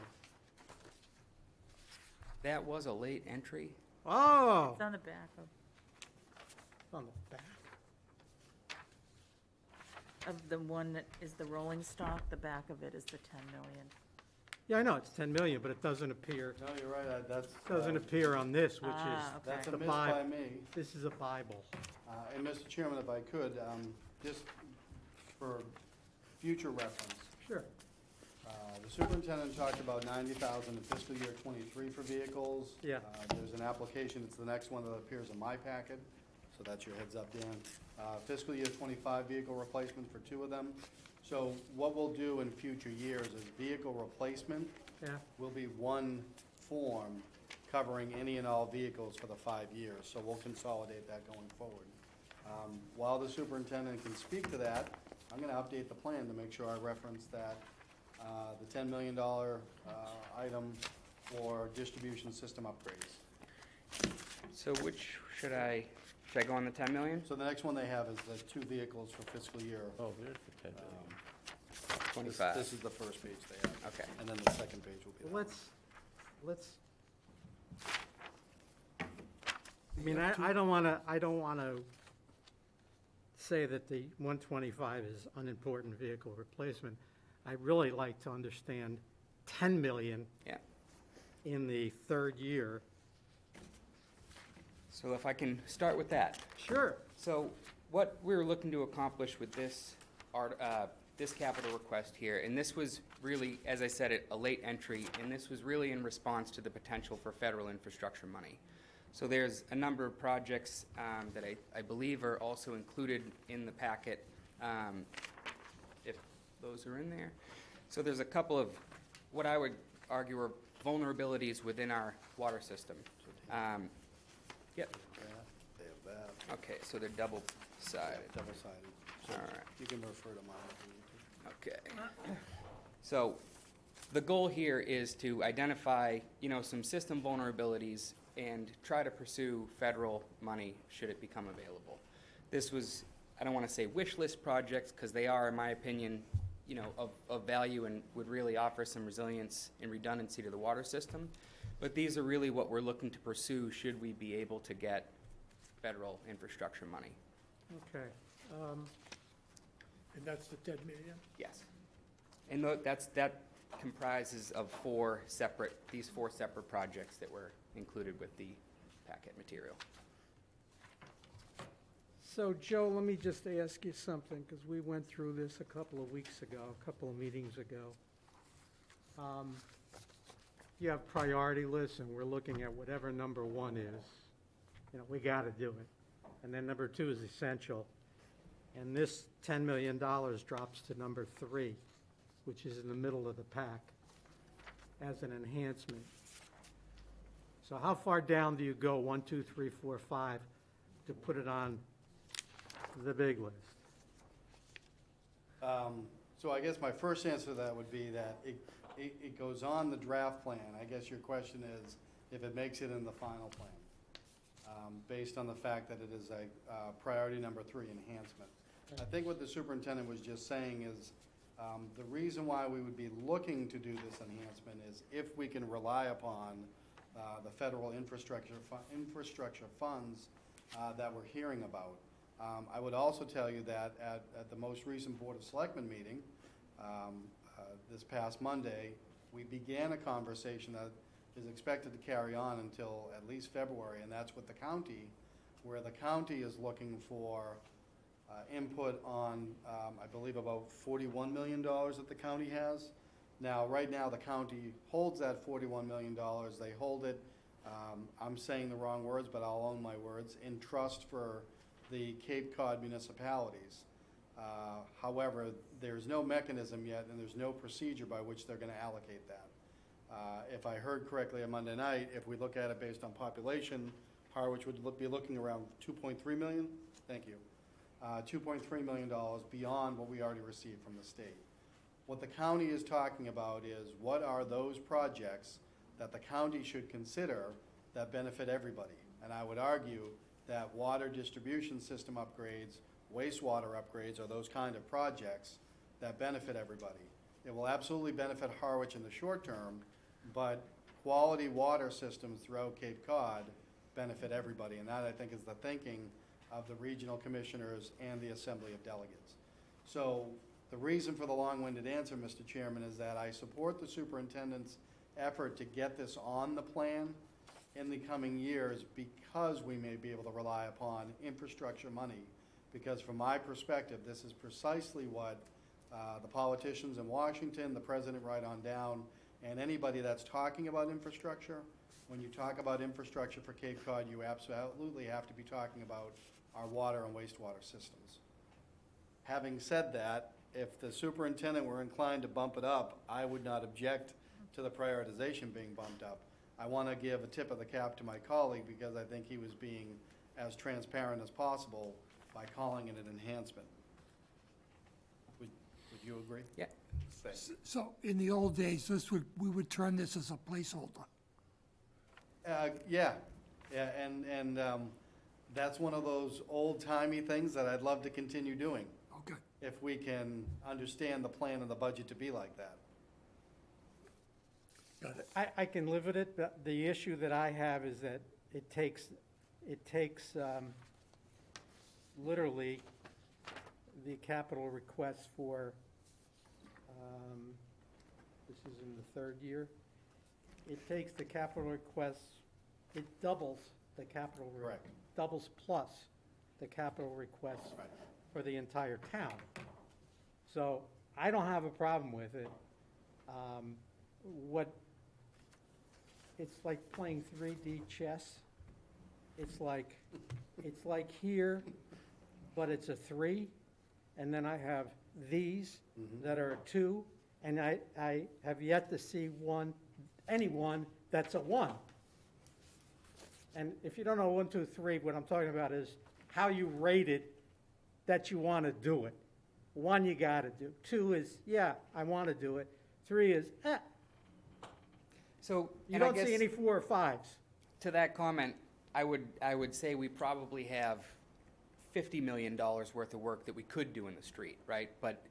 That was a late entry. Oh, It's on the back of, it's on the back. of the one that is the rolling stock, the back of it is the 10 million. Yeah, I know, it's 10 million, but it doesn't appear, No, you're right, that's. doesn't uh, appear on this, which Ah, is, okay. That's a The miss Bi- by me. this is a Bible. Uh, And Mr. Chairman, if I could, um, just for future reference, Sure. uh, the superintendent talked about ninety thousand in fiscal year twenty-three for vehicles. Yeah. Uh, There's an application, it's the next one that appears in my packet, So that's your heads up, Dan. Uh, Fiscal year '25 vehicle replacement for two of them. So what we'll do in future years is vehicle replacement Yeah, will be one form covering any and all vehicles for the five years, so we'll consolidate that going forward. Um, While the superintendent can speak to that, I'm gonna update the plan to make sure I reference that, uh, the ten million dollar, uh, item for distribution system upgrades. So which, should I, should I go on the 10 million? So the next one they have is the two vehicles for fiscal year. Oh, there's the 10 million. um, this- 25. This is the first page they have, Okay. and then the second page will be that. Let's, let's, I mean, I, I don't wanna, I don't wanna say that the one twenty-five is unimportant vehicle replacement. I'd really like to understand ten million Yeah. in the third year. So if I can start with that. Sure. So what we were looking to accomplish with this art, uh, this capital request here, and this was really, as I said, a late entry, and this was really in response to the potential for federal infrastructure money. So there's a number of projects, um, that I, I believe are also included in the packet, um, if those are in there. So there's a couple of, what I would argue are vulnerabilities within our water system. Um, Yep, Yeah, They have that. okay, so they're double-sided. Double-sided. So All right. You can refer to mine Okay. So, the goal here is to identify, you know, some system vulnerabilities and try to pursue federal money should it become available. This was, I don't want to say wish list projects, because they are, in my opinion, you know, of, of value and would really offer some resilience and redundancy to the water system. But these are really what we're looking to pursue should we be able to get federal infrastructure money. Okay. Um, And that's the ten million? Yes. And tho- that's, that comprises of four separate, these four separate projects that were included with the packet material. So, Joe, let me just ask you something, because we went through this a couple of weeks ago, a couple of meetings ago. Um, You have priority lists, and we're looking at whatever number one is. You know, we got to do it. And then number two is essential. And this $10 million drops to number three, which is in the middle of the pack, as an enhancement. So how far down do you go, one, two, three, four, five, to put it on the big list? Um, So I guess my first answer to that would be that it, it, it goes on the draft plan. I guess your question is if it makes it in the final plan, um, based on the fact that it is a, uh, priority number three enhancement. I think what the superintendent was just saying is, um, the reason why we would be looking to do this enhancement is if we can rely upon, uh, the federal infrastructure, fu- infrastructure funds, uh, that we're hearing about. Um, I would also tell you that at, at the most recent Board of Selectmen meeting, um, uh, this past Monday, we began a conversation that is expected to carry on until at least February, and that's with the county, where the county is looking for uh, input on, um, I believe, about forty-one million dollars that the county has. Now, right now, the county holds that forty-one million dollars. They hold it, um, I'm saying the wrong words, but I'll own my words, in trust for the Cape Cod municipalities. Uh, However, there's no mechanism yet, and there's no procedure by which they're gonna allocate that. Uh, If I heard correctly on Monday night, if we look at it based on population, Harwich would look- be looking around two point three million, thank you. Uh, two point three million dollars beyond what we already received from the state. What the county is talking about is what are those projects that the county should consider that benefit everybody? And I would argue that water distribution system upgrades, wastewater upgrades are those kind of projects that benefit everybody. It will absolutely benefit Harwich in the short term, but quality water systems throughout Cape Cod benefit everybody. And that, I think, is the thinking of the regional commissioners and the Assembly of Delegates. So the reason for the long-winded answer, Mr. Chairman, is that I support the superintendent's effort to get this on the plan in the coming years because we may be able to rely upon infrastructure money. Because from my perspective, this is precisely what uh, the politicians in Washington, the president right on down, and anybody that's talking about infrastructure, when you talk about infrastructure for Cape Cod, you absolutely have to be talking about our water and wastewater systems. Having said that, if the superintendent were inclined to bump it up, I would not object to the prioritization being bumped up. I want to give a tip of the cap to my colleague because I think he was being as transparent as possible by calling it an enhancement. Would, would you agree? Yeah. Thanks. So in the old days, this would, we would turn this as a placeholder. Uh, yeah, yeah, and, and, um, that's one of those old-timey things that I'd love to continue doing, Okay. if we can understand the plan and the budget to be like that. Got I, I can live with it, but the issue that I have is that it takes, it takes, um, literally, the capital request for, um, this is in the third year. It takes the capital requests, it doubles the capital. re- Correct. Doubles plus the capital requests for the entire town. So I don't have a problem with it. Um, What, it's like playing 3D chess. It's like, it's like here, but it's a three, and then I have these that are a two, and I, I have yet to see one, anyone that's a one. And if you don't know one, two, three, what I'm talking about is how you rate it that you want to do it. One, you got to do. Two is, yeah, I want to do it. Three is, eh, So, you and I don't see any four or fives. to that comment, I would, I would say we probably have fifty million dollars worth of work that we could do in the street, right? But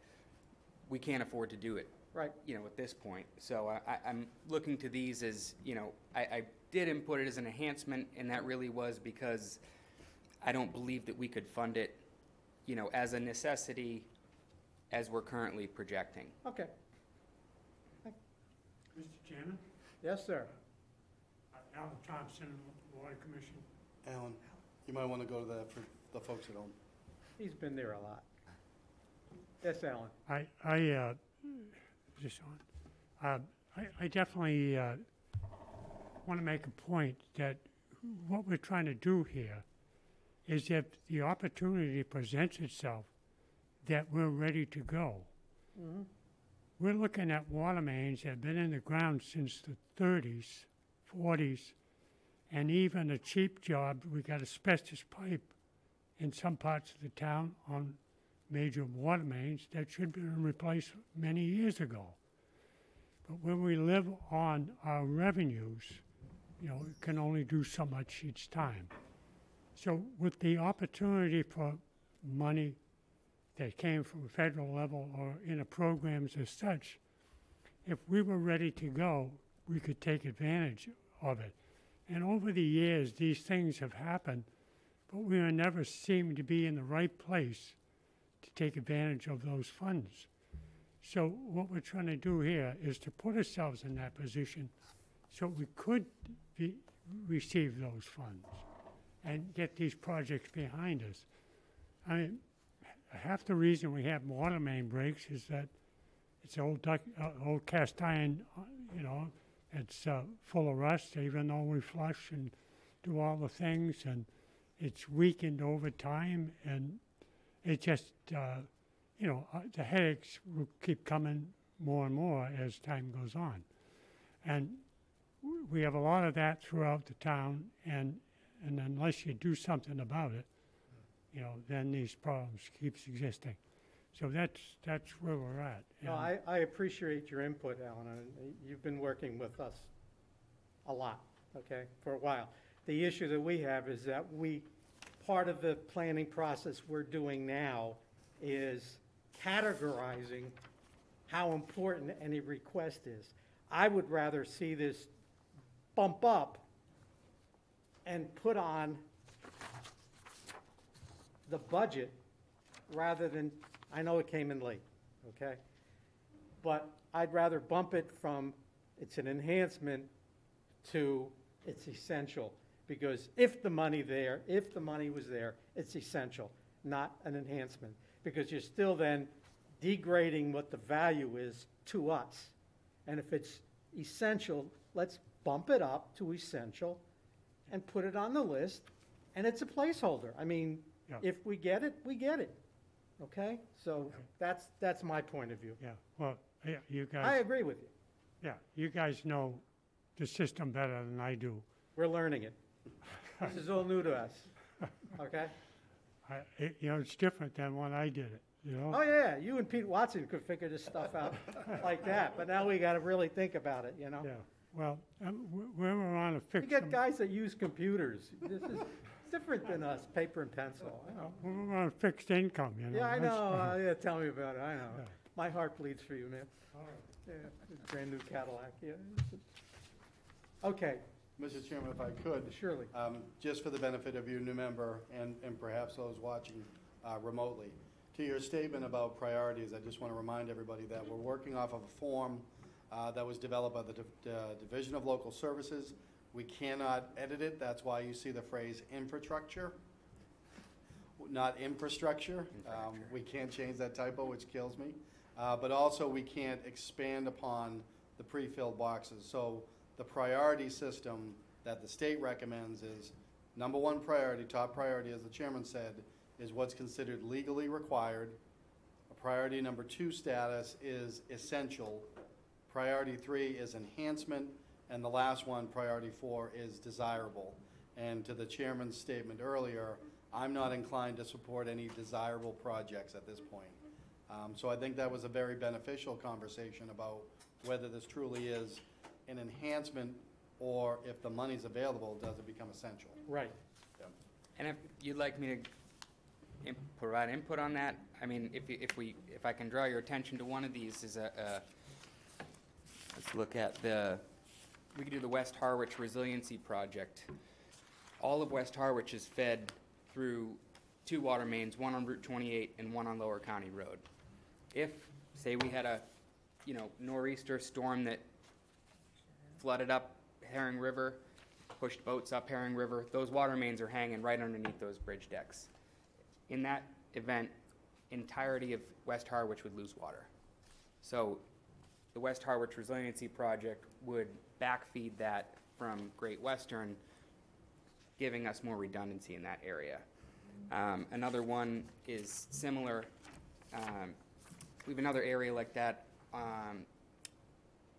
we can't afford to do it. Right. You know, at this point. So I, I- I'm looking to these as, you know, I, I did input it as an enhancement, and that really was because I don't believe that we could fund it, you know, as a necessity as we're currently projecting. Okay. Mr. Chairman, Yes, sir. uh, Alan Thompson, Water Commission. Alan, you might want to go to that for the folks at home. He's been there a lot. Yes, Alan. I, I, uh, this on? Uh, I, I definitely, uh, want to make a point that what we're trying to do here is if the opportunity presents itself, that we're ready to go. We're looking at water mains that have been in the ground since the thirties, forties, and even a cheap job, we got asbestos pipe in some parts of the town on major water mains that should have been replaced many years ago. But when we live on our revenues, you know, it can only do so much each time. So with the opportunity for money that came from federal level or in programs as such, if we were ready to go, we could take advantage of it. And over the years, these things have happened, but we never seem to be in the right place to take advantage of those funds. So what we're trying to do here is to put ourselves in that position so we could be, receive those funds and get these projects behind us. I mean, half the reason we have water main breaks is that it's old duck, uh, old cast iron, uh, you know, it's uh, full of rust, even though we flush and do all the things, and it's weakened over time, and it just, uh, you know, uh, the headaches will keep coming more and more as time goes on. And we have a lot of that throughout the town, and, and unless you do something about it, you know, then these problems keeps existing. So that's, that's where we're at. No, And- I, I appreciate your input, Alan, and you've been working with us a lot, okay, for a while. The issue that we have is that we, part of the planning process we're doing now is categorizing how important any request is. I would rather see this bump up and put on the budget rather than, I know it came in late, okay? But I'd rather bump it from, it's an enhancement to it's essential. Because if the money there, if the money was there, it's essential, not an enhancement. Because you're still then degrading what the value is to us. And if it's essential, let's bump it up to essential and put it on the list, and it's a placeholder. I mean, Yeah. If we get it, we get it, okay? So that's, that's my point of view. Yeah, well, yeah, you guys I guys, agree with you. yeah, you guys know the system better than I do. We're learning it. This is all new to us, okay? I, it- you know, it's different than when I did it, you know? Oh, yeah, you and Pete Watson could figure this stuff out like that, but now we gotta really think about it, you know? Yeah, well, um, we- we were on a fixed. We fixed, get am- guys that use computers. This is different than us, paper and pencil. I know. we were on a fixed income, you know? Yeah, I that's- know, uh, yeah, tell me about it, I know. Yeah. My heart bleeds for you, man. Yeah, brand new Cadillac, yeah. Okay, Mr. Chairman, if I could, surely. um, just for the benefit of your new member and, and perhaps those watching uh, remotely, to your statement about priorities, I just want to remind everybody that we're working off of a form uh, that was developed by the Div- uh, Division of Local Services. We cannot edit it, that's why you see the phrase infrastructure, not infrastructure. Um, We can't change that typo, which kills me. Uh, But also, we can't expand upon the pre-filled boxes. So the priority system that the state recommends is, number one priority, top priority, as the chairman said, is what's considered legally required. A Priority number two status is essential. Priority three is enhancement, and the last one, priority four, is desirable. And to the chairman's statement earlier, I'm not inclined to support any desirable projects at this point. Um, So I think that was a very beneficial conversation about whether this truly is an enhancement, or if the money's available, does it become essential? Right. And if you'd like me to im- provide input on that, I mean, if, you- if we, if I can draw your attention to one of these is a, a- let's look at the, we could do the West Harwich Resiliency Project. All of West Harwich is fed through two water mains, one on Route 28 and one on Lower County Road. If, say, we had a, you know, nor'easter storm that flooded up Herring River, pushed boats up Herring River, those water mains are hanging right underneath those bridge decks. In that event, entirety of West Harwich would lose water. So the West Harwich Resiliency Project would backfeed that from Great Western, giving us more redundancy in that area. Um, another one is similar, um, we have another area like that, um,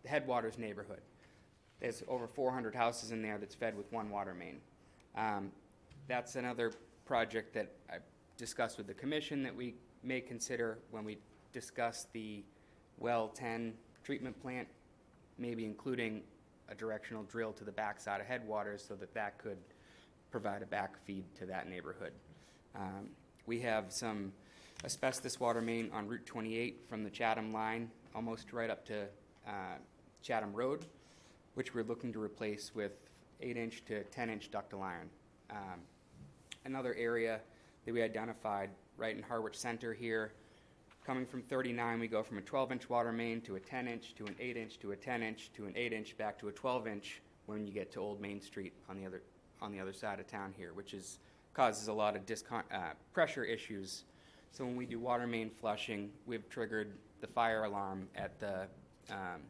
the Headwaters neighborhood. There's over 400 houses in there that's fed with one water main. Um, That's another project that I discussed with the commission that we may consider when we discuss the well 10 treatment plant, maybe including a directional drill to the backside of Headwaters so that that could provide a back feed to that neighborhood. Um, We have some asbestos water main on Route 28 from the Chatham line, almost right up to uh, Chatham Road, which we're looking to replace with 8-inch to 10-inch ductile iron. Um, Another area that we identified right in Harwich Center here, coming from 39, we go from a 12-inch water main to a 10-inch, to an 8-inch, to a 10-inch, to an 8-inch, back to a 12-inch when you get to Old Main Street on the other, on the other side of town here, which is, causes a lot of discon, uh, pressure issues. So when we do water main flushing, we've triggered the fire alarm at the, um,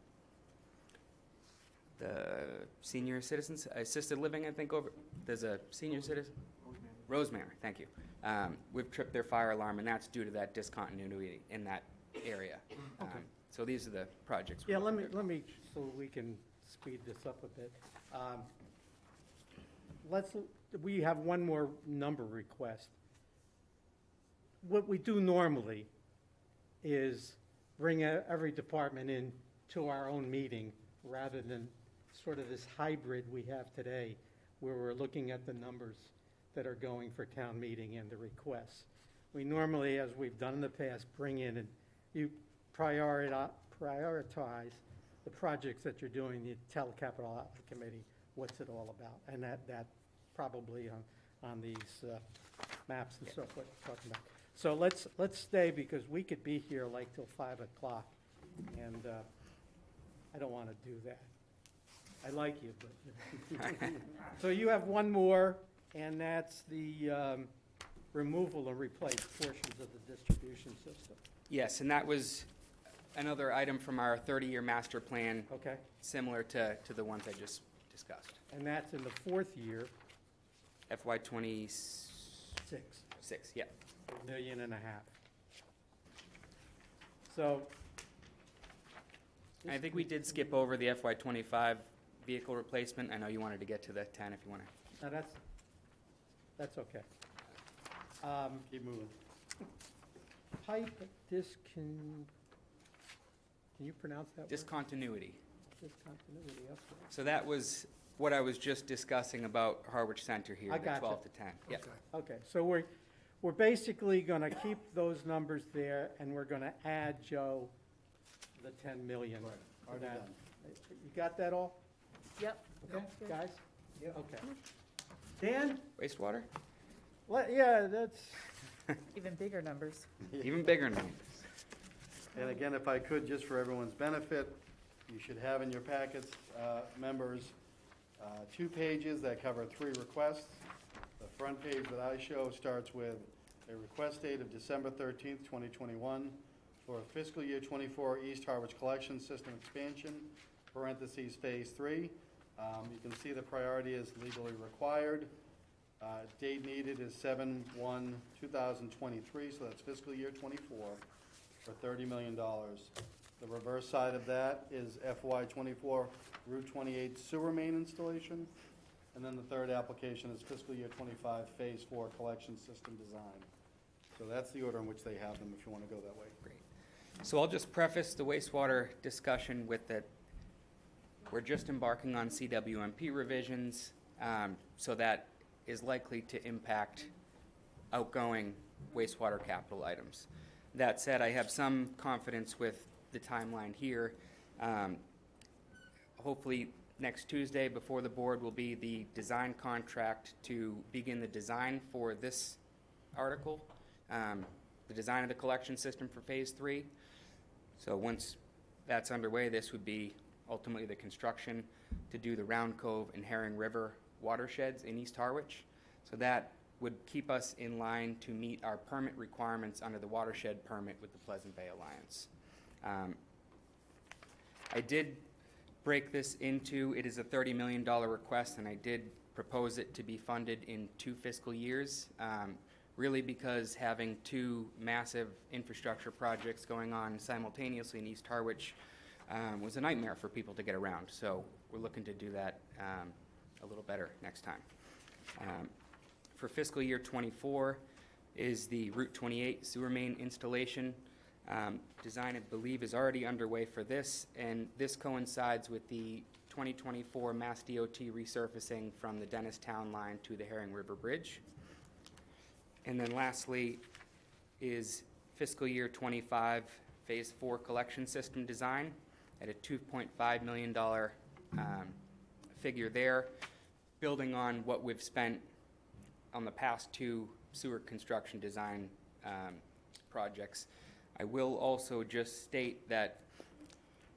the senior citizens, assisted living, I think, over, there's a senior citizen? Rosemary, thank you. Um, we've tripped their fire alarm, and that's due to that discontinuity in that area. Um, So these are the projects. we're Yeah, let me, looking let me, so we can speed this up a bit. Um, Let's, we have one more number request. What we do normally is bring e- every department in to our own meeting, rather than sort of this hybrid we have today, where we're looking at the numbers that are going for town meeting and the requests. We normally, as we've done in the past, bring in and you prioritize, prioritize the projects that you're doing, you tell capital outlay committee what's it all about. And that, that probably on, on these uh, maps and so forth talking about. So let's, let's stay, because we could be here like till five o'clock, and uh, I don't want to do that. I like you, but. So you have one more, and that's the um, removal or replace portions of the distribution system. Yes, and that was another item from our 30-year master plan, Okay? similar to, to the ones I just discussed. And that's in the fourth year, FY '26, six. Six, yeah. a million and a half. So. I think we did skip over the FY twenty-five vehicle replacement. I know you wanted to get to the ten if you wanna. No, that's, that's okay. Um, Keep moving. Pipe discon, can you pronounce that word? Discontinuity. Discontinuity, okay. So that was what I was just discussing about Harwich Center here, I the gotcha. twelve to ten. Yeah. Okay. Okay, so we're, we're basically gonna keep those numbers there, and we're gonna add, Joe, the ten million. Right, for already that. done. You got that all? Yep. Okay, guys? Okay. Dan? Wastewater? Let, yeah, that's, Even bigger numbers. Even bigger numbers. And again, if I could, just for everyone's benefit, you should have in your packets, uh, members, uh, two pages that cover three requests. The front page that I show starts with a request date of December thirteenth, twenty twenty-one, for fiscal year twenty-four East Harwich Collection System Expansion, parentheses, Phase Three. Um, You can see the priority is legally required. Uh, Date needed is seven one, two thousand twenty-three, so that's fiscal year twenty-four, for thirty million dollars. The reverse side of that is FY twenty-four Route twenty-eight sewer main installation. And then the third application is fiscal year twenty-five Phase Four collection system design. So that's the order in which they have them, if you want to go that way. Great. So I'll just preface the wastewater discussion with that we're just embarking on CWMP revisions, um, so that is likely to impact outgoing wastewater capital items. That said, I have some confidence with the timeline here. Um, Hopefully, next Tuesday before the board will be the design contract to begin the design for this article, um, the design of the collection system for Phase Three. So once that's underway, this would be ultimately the construction to do the Round Cove and Herring River watersheds in East Harwich. So that would keep us in line to meet our permit requirements under the watershed permit with the Pleasant Bay Alliance. Um, I did break this into, it is a $30 million request, and I did propose it to be funded in two fiscal years, um, really because having two massive infrastructure projects going on simultaneously in East Harwich um, was a nightmare for people to get around. So we're looking to do that um, a little better next time. Um, For fiscal year '24 is the Route 28 sewer main installation. Um, Design, I believe, is already underway for this, and this coincides with the 2024 Mass DOT resurfacing from the Dennis town line to the Herring River Bridge. And then lastly is fiscal year '25 Phase 4 collection system design at a $2.5 million um, figure there, building on what we've spent on the past two sewer construction design um, projects. I will also just state that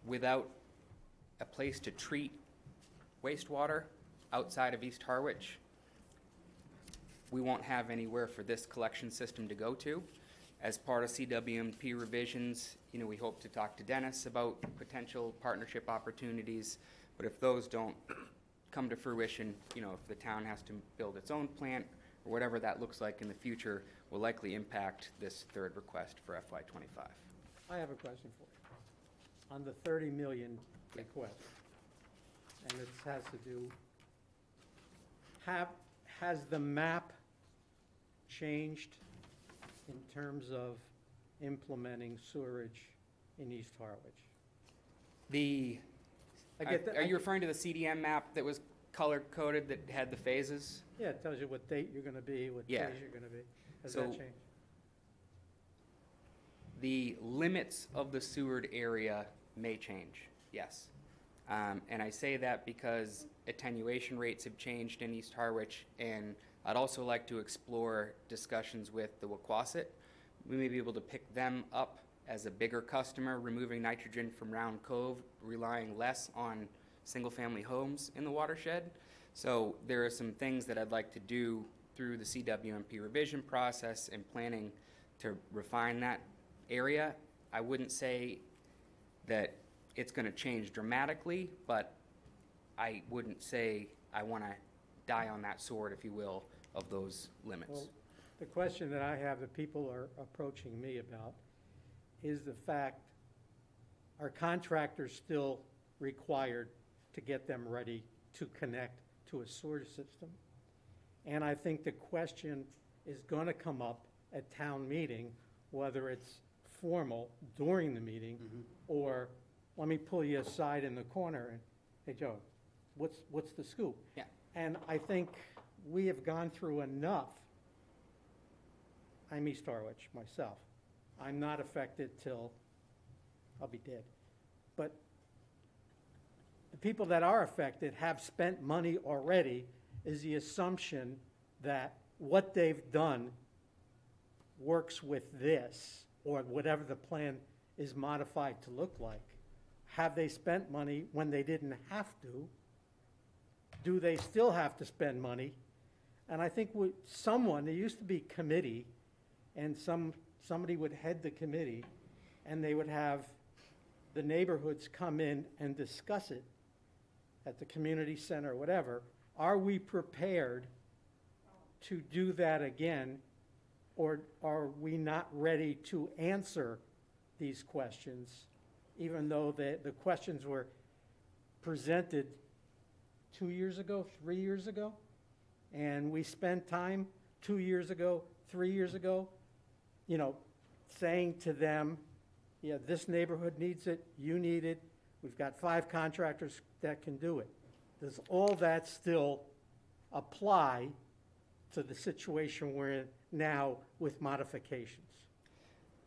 without a place to treat wastewater outside of East Harwich, we won't have anywhere for this collection system to go to. As part of CWMP revisions, you know, we hope to talk to Dennis about potential partnership opportunities, but if those don't come to fruition, you know, if the town has to build its own plant, or whatever that looks like in the future, will likely impact this third request for FY twenty-five. I have a question for you. On the thirty million request, and it has to do, have, has the map changed in terms of implementing sewerage in East Harwich? The, I are get that- are I you get- referring to the CDM map that was color-coded that had the phases? Yeah, it tells you what date you're gonna be, what Yeah. phase you're gonna be. Has So- that changed? The limits of the sewered area may change, yes. Um, and I say that because attenuation rates have changed in East Harwich, and I'd also like to explore discussions with the Wequassett. We may be able to pick them up as a bigger customer, removing nitrogen from Round Cove, relying less on single-family homes in the watershed. So there are some things that I'd like to do through the CWMP revision process and planning to refine that area. I wouldn't say that it's gonna change dramatically, but I wouldn't say I wanna die on that sword, if you will, of those limits. Well, the question that I have that people are approaching me about is the fact, are contractors still required to get them ready to connect to a sewer system? And I think the question is gonna come up at town meeting, whether it's formal during the meeting, mm-hmm. or let me pull you aside in the corner and, hey, Joe, what's, what's the scoop? Yeah. And I think we have gone through enough. I'm East Harwich myself. I'm not affected till I'll be dead. But the people that are affected have spent money already, is the assumption that what they've done works with this, or whatever the plan is modified to look like. Have they spent money when they didn't have to? Do they still have to spend money? And I think we, someone, there used to be committee, and some, somebody would head the committee, and they would have the neighborhoods come in and discuss it at the community center, or whatever. Are we prepared to do that again? Or are we not ready to answer these questions, even though the, the questions were presented two years ago, three years ago? And we spent time two years ago, three years ago, you know, saying to them, yeah, this neighborhood needs it, you need it, we've got five contractors that can do it. Does all that still apply to the situation we're in now with modifications?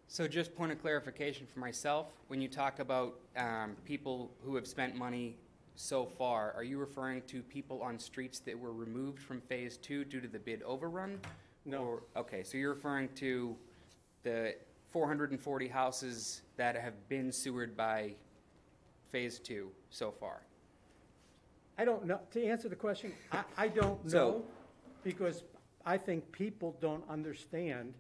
So just point of clarification for myself, when you talk about um, people who have spent money so far, are you referring to people on streets that were removed from Phase Two due to the bid overrun? No. Or- Okay, so you're referring to the 440 houses that have been sewered by Phase Two so far? I don't know, to answer the question, I, I don't So- know, because I think people don't understand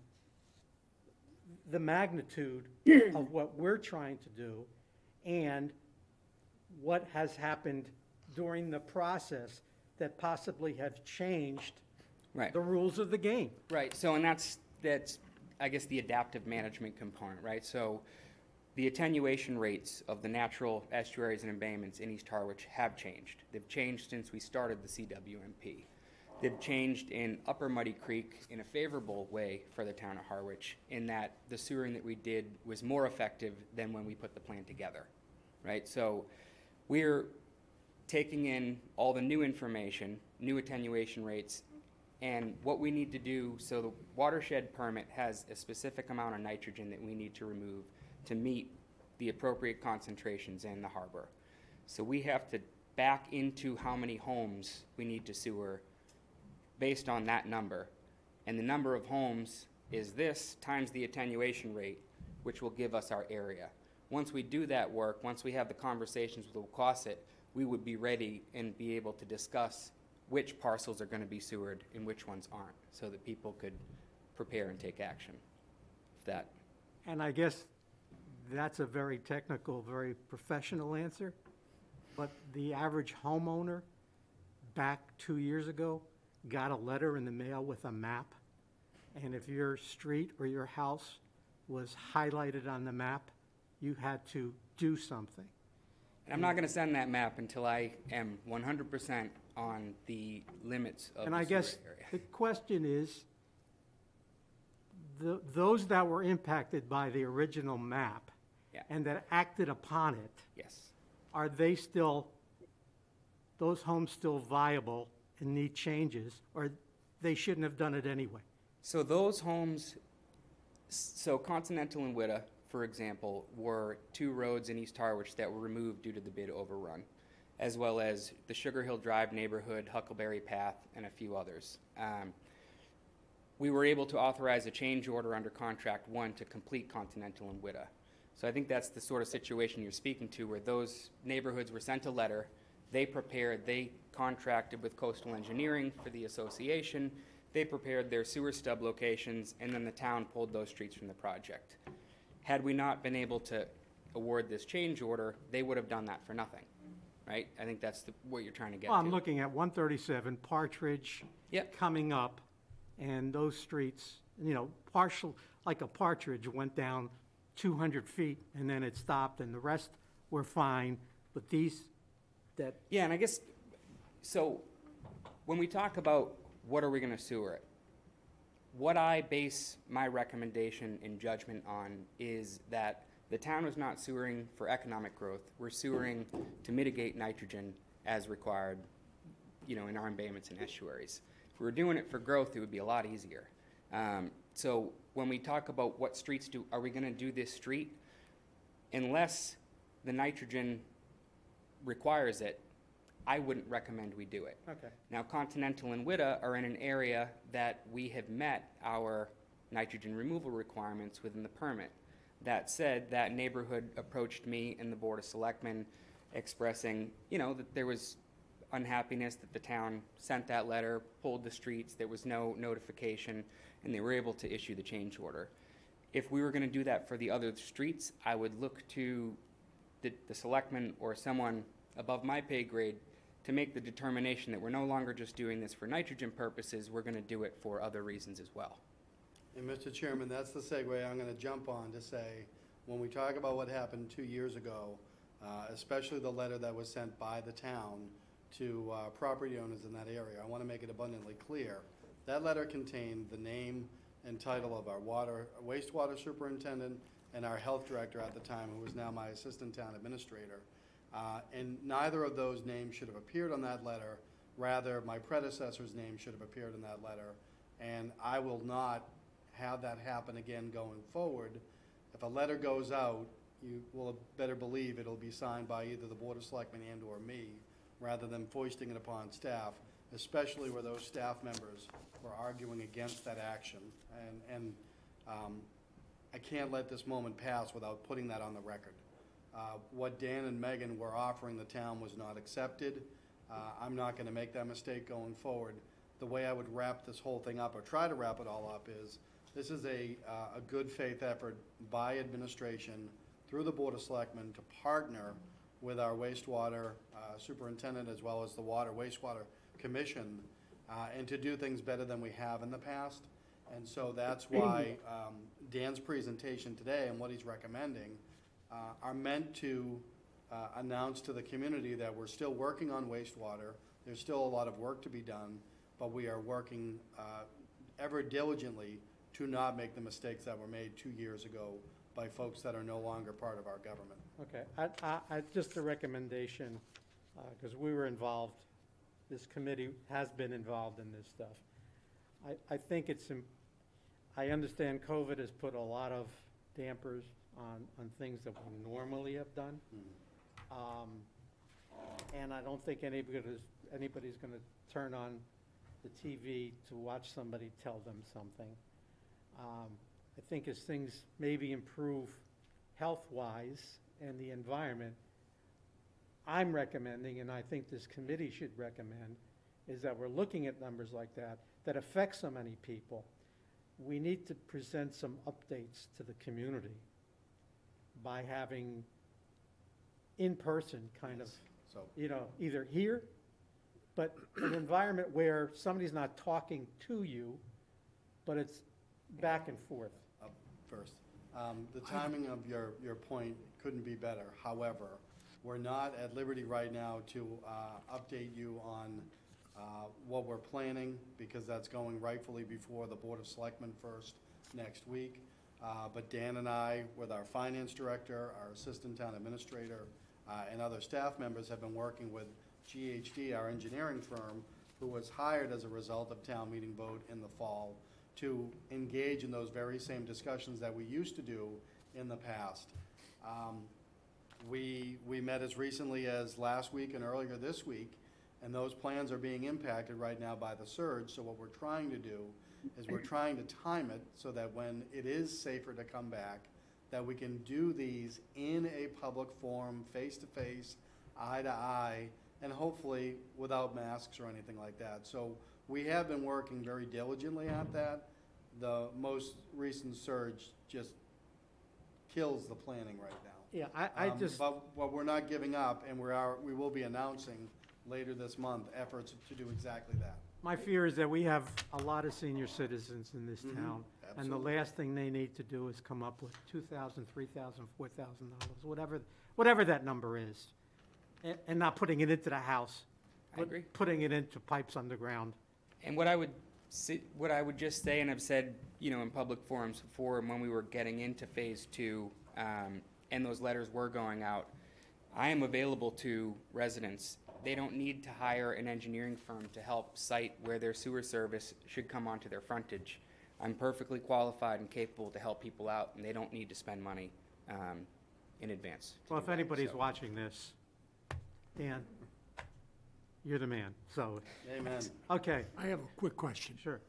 the magnitude of what we're trying to do and what has happened during the process that possibly have changed Right. the rules of the game. Right, so, and that's, that's, I guess, the adaptive management component, right? So the attenuation rates of the natural estuaries and embayments in East Harwich have changed. They've changed since we started the CWMP. They've changed in Upper Muddy Creek in a favorable way for the town of Harwich, in that the sewering that we did was more effective than when we put the plan together, right? So we're taking in all the new information, new attenuation rates, and what we need to do, so the watershed permit has a specific amount of nitrogen that we need to remove to meet the appropriate concentrations in the harbor. So we have to back into how many homes we need to sewer based on that number. And the number of homes is this times the attenuation rate, which will give us our area. Once we do that work, once we have the conversations with Wequassett, we would be ready and be able to discuss which parcels are gonna be sewered and which ones aren't, so that people could prepare and take action. If that, And I guess that's a very technical, very professional answer, but the average homeowner back two years ago got a letter in the mail with a map, and if your street or your house was highlighted on the map, you had to do something. and I'm not gonna send that map until I am one hundred percent on the limits of And the I sewer guess area. the question is, the, those that were impacted by the original map Yeah. and that acted upon it, Yes. are they still, those homes still viable and need changes, or they shouldn't have done it anyway? So those homes, so Continental and Witta, for example, were two roads in East Harwich that were removed due to the bid overrun, as well as the Sugar Hill Drive neighborhood, Huckleberry Path, and a few others. Um, we were able to authorize a change order under contract one to complete Continental and Witta. So I think that's the sort of situation you're speaking to, where those neighborhoods were sent a letter, they prepared, they contracted with coastal engineering for the association, they prepared their sewer stub locations, and then the town pulled those streets from the project. Had we not been able to award this change order, they would have done that for nothing, right? I think that's the, what you're trying to get to. Well, I'm looking at 137 Partridge Yep. coming up, and those streets you know, partial, like a partridge went down 200 feet and then it stopped and the rest were fine, but these that, Yeah, and I guess, so, when we talk about what are we gonna sewer it, what I base my recommendation and judgment on is that the town is not sewering for economic growth. We're sewering to mitigate nitrogen as required, you know, in our embayments and estuaries. If we were doing it for growth, it would be a lot easier. Um, so when we talk about what streets do, are we gonna do this street? Unless the nitrogen requires it, I wouldn't recommend we do it. okay. Now, Continental and Witta are in an area that we have met our nitrogen removal requirements within the permit. That said, that neighborhood approached me and the Board of Selectmen expressing, you know, that there was unhappiness that the town sent that letter, pulled the streets, there was no notification, and they were able to issue the change order. If we were gonna do that for the other streets, I would look to the, the selectmen or someone above my pay grade to make the determination that we're no longer just doing this for nitrogen purposes, we're gonna do it for other reasons as well. And Mr. Chairman, that's the segue I'm gonna jump on to say, when we talk about what happened two years ago, uh, especially the letter that was sent by the town to, uh, property owners in that area, I wanna make it abundantly clear. That letter contained the name and title of our water, wastewater superintendent and our health director at the time, who is now my assistant town administrator. Uh, and neither of those names should have appeared on that letter. Rather, my predecessor's name should have appeared in that letter. And I will not have that happen again going forward. If a letter goes out, you will better believe it'll be signed by either the Board of Selectmen and/or me, rather than foisting it upon staff, especially where those staff members were arguing against that action. And, and um, I can't let this moment pass without putting that on the record. Uh, What Dan and Megan were offering the town was not accepted. Uh, I'm not going to make that mistake going forward. The way I would wrap this whole thing up, or try to wrap it all up, is this is a, uh, a good faith effort by administration through the Board of Selectmen to partner with our wastewater uh, superintendent as well as the Water Wastewater Commission uh, and to do things better than we have in the past. And so that's why um, Dan's presentation today and what he's recommending uh, are meant to uh, announce to the community that we're still working on wastewater. There's still a lot of work to be done, but we are working uh, ever diligently to not make the mistakes that were made two years ago by folks that are no longer part of our government. Okay, I, I, I, just a recommendation, because we were involved, this committee has been involved in this stuff. I, I think it's, im- I understand COVID has put a lot of dampers on, on things that we normally have done. Um, And I don't think anybody's, anybody's gonna turn on the TV to watch somebody tell them something. Um, I think as things maybe improve health-wise and the environment, I'm recommending, and I think this committee should recommend, is that we're looking at numbers like that, that affect so many people. We need to present some updates to the community by having in-person kind of, So, you know, either here, but an environment where somebody's not talking to you, but it's back and forth. first. Um, The timing of your, your point couldn't be better. However, we're not at liberty right now to uh, update you on uh, what we're planning, because that's going rightfully before the Board of Selectmen first next week. Uh, But Dan and I, with our finance director, our assistant town administrator, uh, and other staff members, have been working with GHD, our engineering firm, who was hired as a result of town meeting vote in the fall, to engage in those very same discussions that we used to do in the past. Um, We, we met as recently as last week and earlier this week, and those plans are being impacted right now by the surge. So what we're trying to do is we're trying to time it so that when it is safer to come back, that we can do these in a public forum, face-to-face, eye-to-eye, and hopefully without masks or anything like that. So we have been working very diligently at that. The most recent surge just kills the planning right now. Yeah, I, I Um, just, But, but we're not giving up, and we are, we will be announcing later this month efforts to do exactly that. My fear is that we have a lot of senior citizens in this Mhm, town, and the absolutely. last thing they need to do is come up with two thousand, three thousand, four thousand dollars, whatever, whatever that number is, and, and not putting it into the house. I but agree. Putting it into pipes underground. And what I would, si- what I would just say, and I've said, you know, in public forums before, and when we were getting into phase two, um, and those letters were going out, I am available to residents. They don't need to hire an engineering firm to help site where their sewer service should come onto their frontage. I'm perfectly qualified and capable to help people out, and they don't need to spend money, um, in advance. to Well, do if that, anybody's so. watching this, Dan, you're the man, so, Amen. okay, I have a quick question. sure.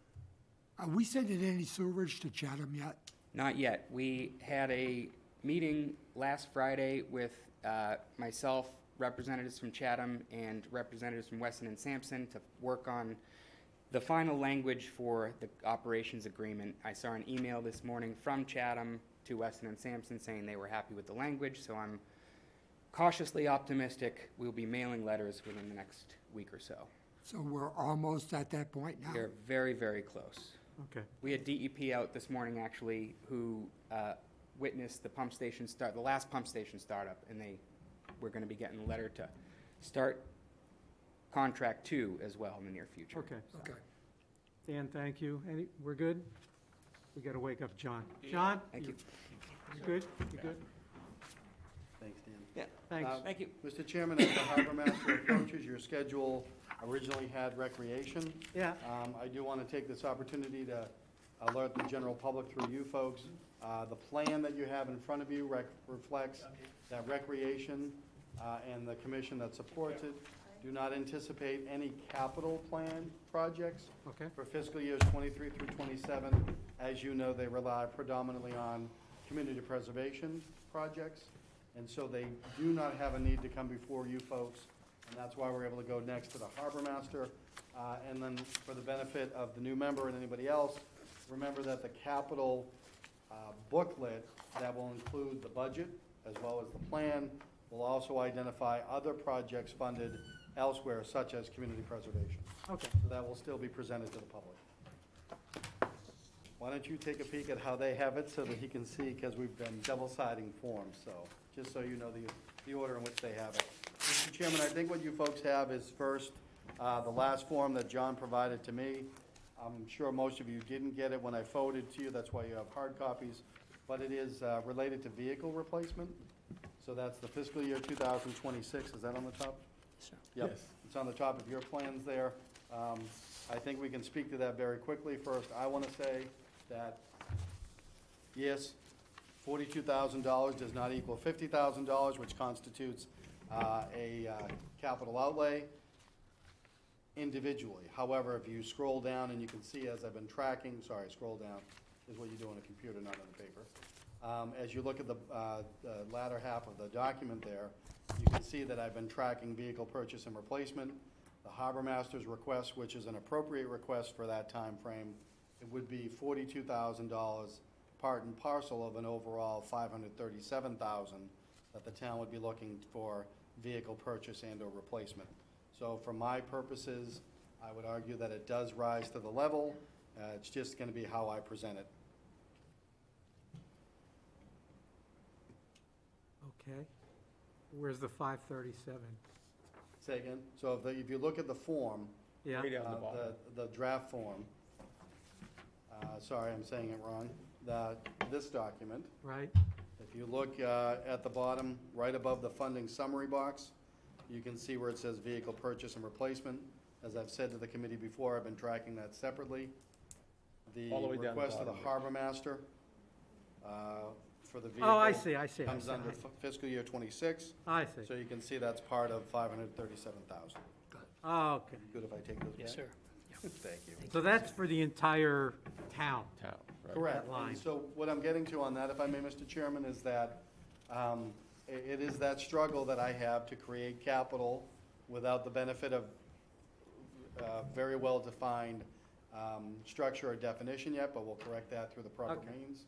Are we sending any sewage to Chatham yet? Not yet. We had a meeting last Friday with uh, myself, representatives from Chatham, and representatives from Weston and Sampson to work on the final language for the operations agreement. I saw an email this morning from Chatham to Weston and Sampson saying they were happy with the language, so I'm cautiously optimistic we'll be mailing letters within the next week or so. So we're almost at that point now? They're very, very close. Okay, We had DEP out this morning, actually, who uh, witnessed the pump station start, the last pump station startup, and they were gonna be getting a letter to start contract two as well in the near future. okay. Okay. Dan, thank you. Any, we're good? We gotta wake up John. John? Thank you. You good? You good? Yeah, Thanks. Uh, thank you. Mr. Chairman, as the harbor master approaches, your schedule originally had recreation. Yeah, Um, I do want to take this opportunity to alert the general public through you folks. Uh, The plan that you have in front of you reflects that recreation uh, and the commission that supports it do not anticipate any capital plan projects okay, for fiscal years '23 through '27. As you know, they rely predominantly on community preservation projects, and so they do not have a need to come before you folks, and that's why we're able to go next to the harbor master. Uh, And then, for the benefit of the new member and anybody else, remember that the capital uh, booklet that will include the budget as well as the plan will also identify other projects funded elsewhere, such as community preservation. okay. So that will still be presented to the public. Why don't you take a peek at how they have it so that he can see, because we've been double-siding forms, so, just so you know the, the order in which they have it. Mr. Chairman, I think what you folks have is first, uh, the last form that John provided to me. I'm sure most of you didn't get it when I forwarded to you, that's why you have hard copies, but it is, uh, related to vehicle replacement. So that's the fiscal year two thousand twenty-six, is that on the top? Yep, Yes. it's on the top of your plans there. Um, I think we can speak to that very quickly. First, I want to say that, yes, forty-two thousand dollars does not equal fifty thousand dollars, which constitutes uh, a uh, capital outlay individually. However, if you scroll down and you can see, as I've been tracking, sorry, scroll down, is what you do on a computer, not on a paper. Um, As you look at the uh, the latter half of the document there, you can see that I've been tracking vehicle purchase and replacement. The harbor master's request, which is an appropriate request for that time frame, it would be forty-two thousand dollars, part and parcel of an overall five hundred thirty-seven thousand that the town would be looking for vehicle purchase and or replacement. So for my purposes, I would argue that it does rise to the level. Uh, It's just gonna be how I present it. Okay. Where's the five thirty-seven? Say again? So if, the- if you look at the form, Yeah, Right down uh, bottom. the, the draft form, uh, sorry, I'm saying it wrong, the, this document, right, if you look uh, at the bottom, right above the funding summary box, you can see where it says vehicle purchase and replacement. As I've said to the committee before, I've been tracking that separately. The All the way down the request of the bottom. harbor master uh, for the vehicle. oh, I see, I see, I Comes see, under f- fiscal year twenty-six, I see. so see, you can see that's part of five hundred thirty-seven thousand. oh, okay. Good if I take those back? Yes, sir. Thank you. So that's for the entire town, Town, right. Correct. that line. And so what I'm getting to on that, if I may, Mr. Chairman, is that um, i- it is that struggle that I have to create capital without the benefit of uh, very well-defined um, structure or definition yet, but we'll correct that through the proper Okay. means.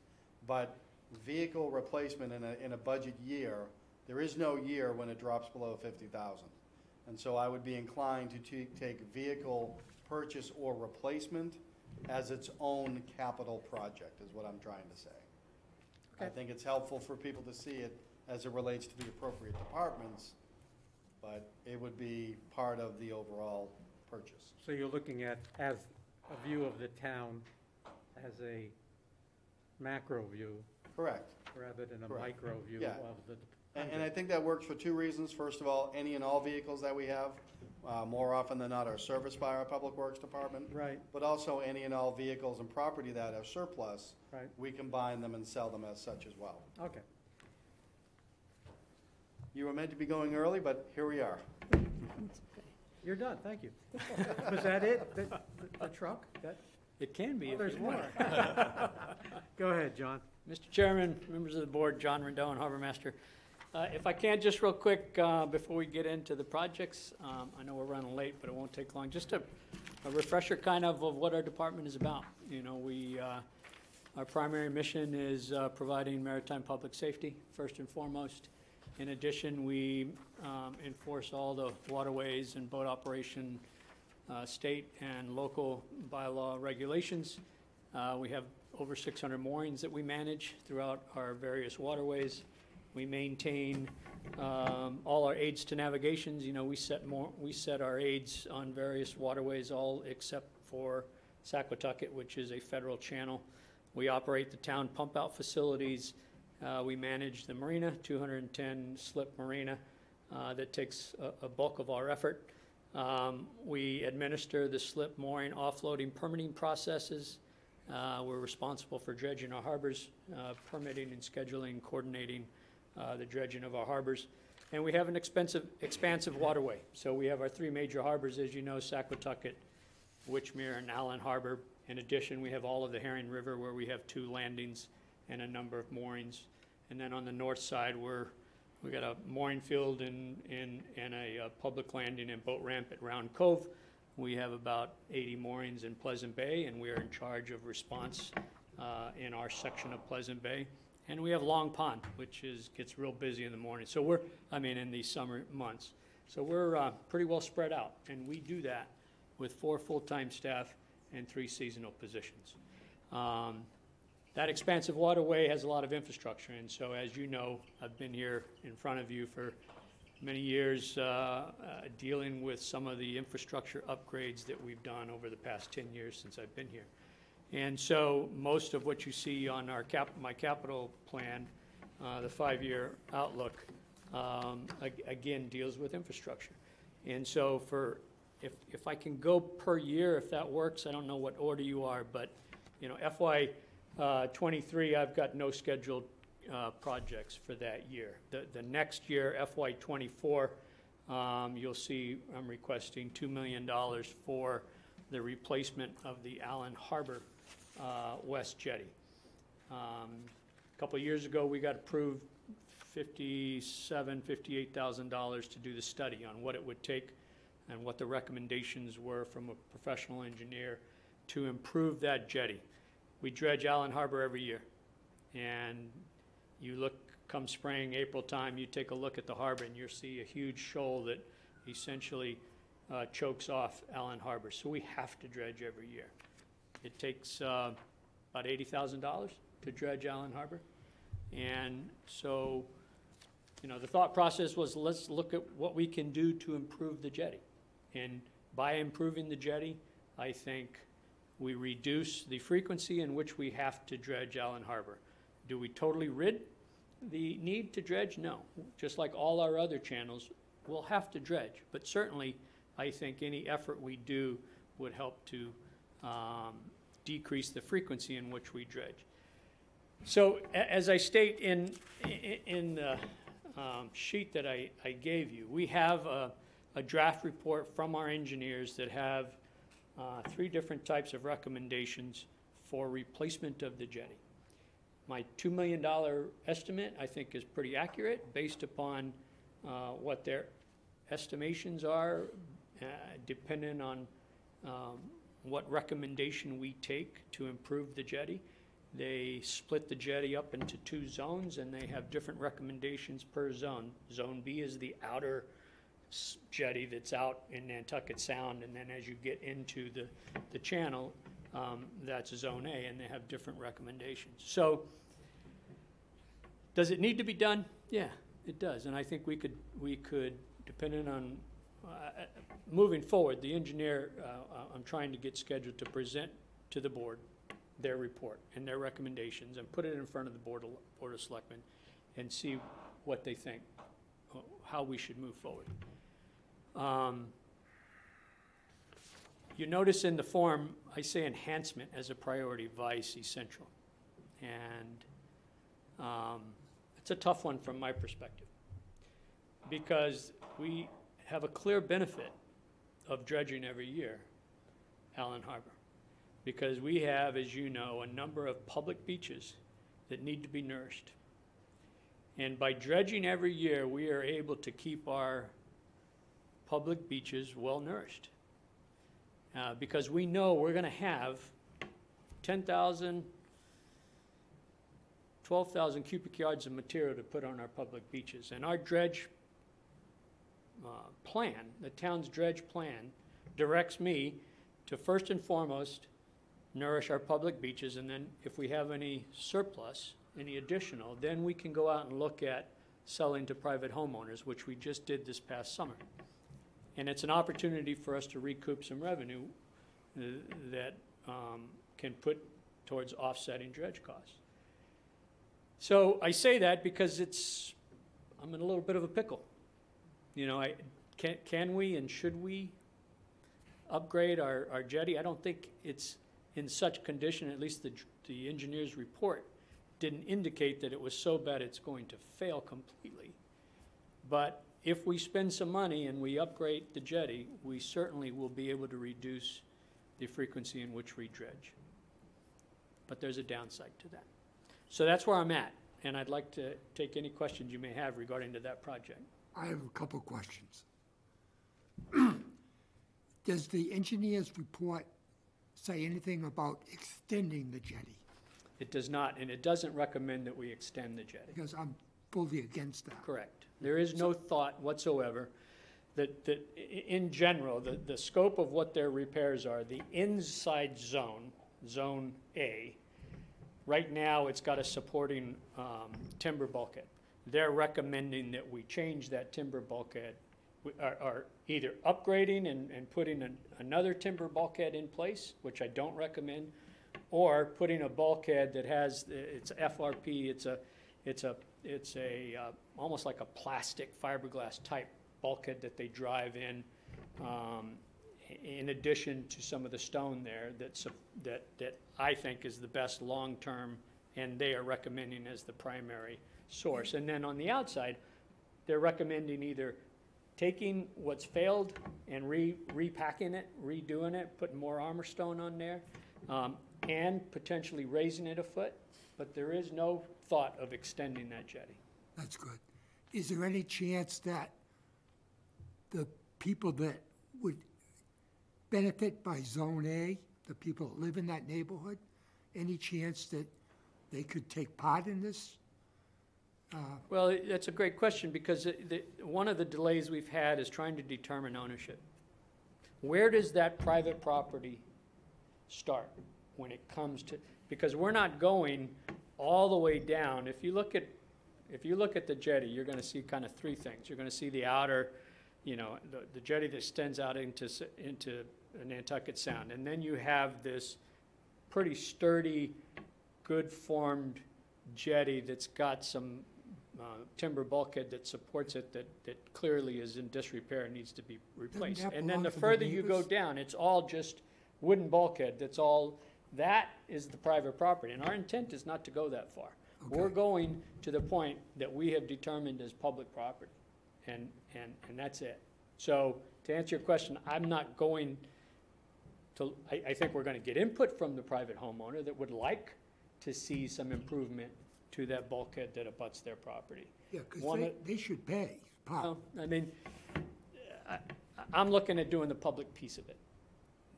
But vehicle replacement in a, in a budget year, there is no year when it drops below fifty thousand. And so I would be inclined to ta- take vehicle purchase or replacement as its own capital project, is what I'm trying to say. I Okay. think it's helpful for people to see it as it relates to the appropriate departments, but it would be part of the overall purchase. So you're looking at, as a view of the town, as a macro view, Correct. rather than a Correct. micro view Yeah. of the. And, and I think that works for two reasons. First of all, any and all vehicles that we have, uh, more often than not, are serviced by our Public Works Department. Right, But also any and all vehicles and property that are surplus, right, we combine them and sell them as such as well. okay. You were meant to be going early, but here we are. You're done, thank you. Was that it? The, the- the truck? That, It can be oh, if there's you more. Go ahead, John. Mr. Chairman, members of the board, John Rendon, Harbor Master. Uh, If I can, just real quick, uh, before we get into the projects, um, I know we're running late, but it won't take long. Just a a refresher kind of of what our department is about. You know, we, uh, our primary mission is uh, providing maritime public safety, first and foremost. In addition, we um, enforce all the waterways and boat operation, uh, state and local bylaw regulations. Uh, We have over 600 moorings that we manage throughout our various waterways. We maintain um, all our aids to navigations, you know, we set more, we set our aids on various waterways, all except for Saquatucket, which is a federal channel. We operate the town pump-out facilities. Uh, We manage the marina, 210 slip marina, uh, that takes a- a bulk of our effort. Um, We administer the slip mooring offloading permitting processes. Uh, We're responsible for dredging our harbors, uh, permitting and scheduling, coordinating uh, the dredging of our harbors. And we have an expensive, expansive waterway. So we have our three major harbors, as you know, Saquatucket, Wychmere, and Allen Harbor. In addition, we have all of the Herring River where we have two landings and a number of moorings. And then on the north side, we're, we got a mooring field and, and, and a uh, public landing and boat ramp at Round Cove. We have about 80 moorings in Pleasant Bay, and we are in charge of response uh, in our section of Pleasant Bay. And we have Long Pond, which is, gets real busy in the morning. So we're, I mean, in the summer months. So we're uh, pretty well spread out, and we do that with four full-time staff and three seasonal positions. Um, That expansive waterway has a lot of infrastructure, and so as you know, I've been here in front of you for many years, uh, uh, dealing with some of the infrastructure upgrades that we've done over the past 10 years since I've been here. And so most of what you see on our cap, my capital plan, uh, the five-year outlook, um, ag- again, deals with infrastructure. And so for, if, if I can go per year, if that works, I don't know what order you are, but, you know, FY uh, '23, I've got no scheduled uh, projects for that year. The, the next year, FY '24, um, you'll see I'm requesting $2 million for the replacement of the Allen Harbor uh, West Jetty. Um, A Couple of years ago, we got approved fifty-seven, fifty-eight thousand dollars to do the study on what it would take and what the recommendations were from a professional engineer to improve that jetty. We dredge Allen Harbor every year. And you look, come spring, April time, you take a look at the harbor and you'll see a huge shoal that essentially uh, chokes off Allen Harbor. So we have to dredge every year. It takes uh, about eighty thousand dollars to dredge Allen Harbor. And so, you know, the thought process was, let's look at what we can do to improve the jetty. And by improving the jetty, I think we reduce the frequency in which we have to dredge Allen Harbor. Do we totally rid the need to dredge? No. Just like all our other channels, we'll have to dredge. But certainly, I think any effort we do would help to um, decrease the frequency in which we dredge. So as I state in, in the um, sheet that I, I gave you, we have a, a draft report from our engineers that have uh, three different types of recommendations for replacement of the jetty. My $2 million estimate, I think, is pretty accurate based upon uh, what their estimations are, uh, on um, what recommendation we take to improve the jetty. They split the jetty up into two zones, and they have different recommendations per zone. Zone B is the outer jetty that's out in Nantucket Sound, and then as you get into the, the channel, um, that's Zone A, and they have different recommendations. So, does it need to be done? Yeah, it does, and I think we could, we could, depending on, uh, moving forward, the engineer, uh, uh, I'm trying to get scheduled to present to the board their report and their recommendations, and put it in front of the Board of, Board of Selectmen, and see what they think, uh, how we should move forward. Um, You notice in the form, I say enhancement as a priority, vice essential. And um, it's a tough one from my perspective. Because we have a clear benefit of dredging every year, Allen Harbor. Because we have, as you know, a number of public beaches that need to be nourished. And by dredging every year, we are able to keep our public beaches well-nourished. Uh, because we know we're gonna have 10,000, 12,000 cubic yards of material to put on our public beaches. And our dredge uh, plan, the town's dredge plan, directs me to first and foremost nourish our public beaches, and then if we have any surplus, any additional, then we can go out and look at selling to private homeowners, which we just did this past summer. And it's an opportunity for us to recoup some revenue uh, that um, can put towards offsetting dredge costs. So I say that because it's, I'm in a little bit of a pickle. You know, I, can, can we and should we upgrade our, our jetty? I don't think it's in such condition, at least the, the engineer's report didn't indicate that it was so bad it's going to fail completely. But if we spend some money and we upgrade the jetty, we certainly will be able to reduce the frequency in which we dredge. But there's a downside to that. So that's where I'm at, and I'd like to take any questions you may have regarding to that project. I have a couple questions. Does the engineer's report say anything about extending the jetty? It does not, and it doesn't recommend that we extend the jetty. Because I'm fully against that. Correct. There is no thought whatsoever that, that, i- in general, the, the scope of what their repairs are, the inside zone, Zone A, right now, it's got a supporting um, timber bulkhead. They're recommending that we change that timber bulkhead, We are, are either upgrading and, and putting an- another timber bulkhead in place, which I don't recommend, or putting a bulkhead that has, it's FRP, it's a, it's a, it's a, uh, almost like a plastic fiberglass type bulkhead that they drive in, um, in addition to some of the stone there that's, that, that I think is the best long-term, and they are recommending as the primary source. And then on the outside, they're recommending either taking what's failed and re, repacking it, redoing it, putting more armor stone on there, um, and potentially raising it a foot, but there is no thought of extending that jetty. That's good. Is there any chance that the people that would benefit by Zone A, the people that live in that neighborhood, any chance that they could take part in this? Uh-huh. Well, it- that's a great question, because it- the, one of the delays we've had is trying to determine ownership. Where does that private property start when it comes to, because we're not going all the way down. If you look at, if you look at the jetty, you're gonna see kind of three things. You're gonna see the outer, you know, the, the jetty that extends out into, into Nantucket Sound. And then you have this pretty sturdy, good-formed jetty that's got some uh, timber bulkhead that supports it that, that clearly is in disrepair and needs to be replaced. that And then belong the to the further you go neighbors? down, it's all just wooden bulkhead, that's all, that is the private property. And our intent is not to go that far. We're Okay. going to the point that we have determined as public property, and, and, and that's it. So, to answer your question, I'm not going to, I, I think we're gonna get input from the private homeowner that would like to see some improvement to that bulkhead that abuts their property. Yeah, because One they, they should pay. Well, I mean, I, I'm looking at doing the public piece of it.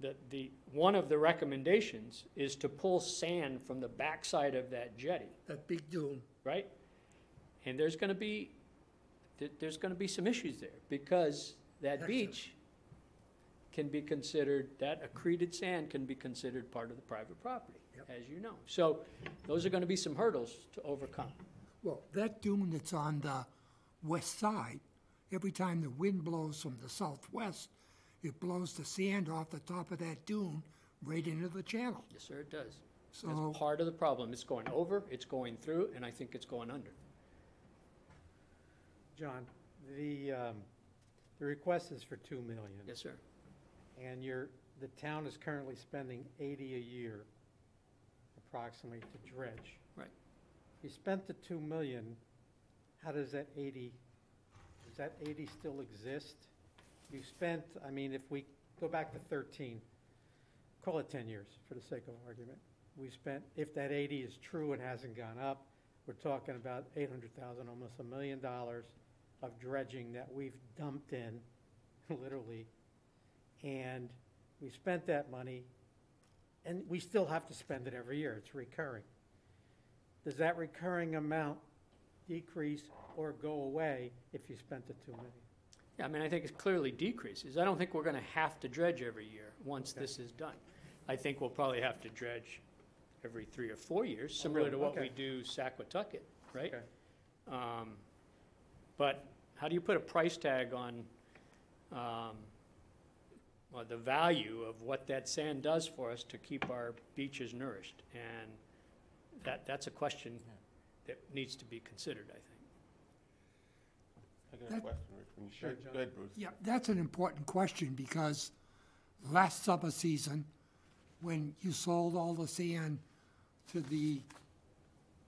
The, the, one of the recommendations is to pull sand from the backside of that jetty, That big dune. right? And there's gonna be there, there's gonna be some issues there, because that Excellent. beach can be considered, that accreted sand can be considered part of the private property. As you know. So, those are gonna be some hurdles to overcome. Well, that dune that's on the west side, every time the wind blows from the southwest, it blows the sand off the top of that dune right into the channel. Yes, sir, it does. So, That's part of the problem. It's going over, it's going through, and I think it's going under. John, the, um, the request is for two million. Yes, sir. And you're, the town is currently spending eighty a year approximately to dredge. Right. You spent the two million, how does that eighty, does that eighty still exist? You spent, I mean, if we go back to thirteen, call it ten years for the sake of argument. We spent, if that eighty is true and hasn't gone up, we're talking about eight hundred thousand, almost a million dollars of dredging that we've dumped in, literally, and we spent that money, and we still have to spend it every year, it's recurring. Does that recurring amount decrease or go away if you spent the two million? Yeah, I mean, I think it clearly decreases. I don't think we're gonna have to dredge every year, once this is done. I think we'll probably have to dredge every three or four years, similar really? to what we Okay. do Saquatucket, right? Okay. Um, But how do you put a price tag on, um, well, the value of what that sand does for us to keep our beaches nourished? And that, that's a question that needs to be considered, I think. I got a That- question, Rich. when you- Sure, go- John. Go ahead, Bruce. yeah, that's an important question because last summer season, when you sold all the sand to the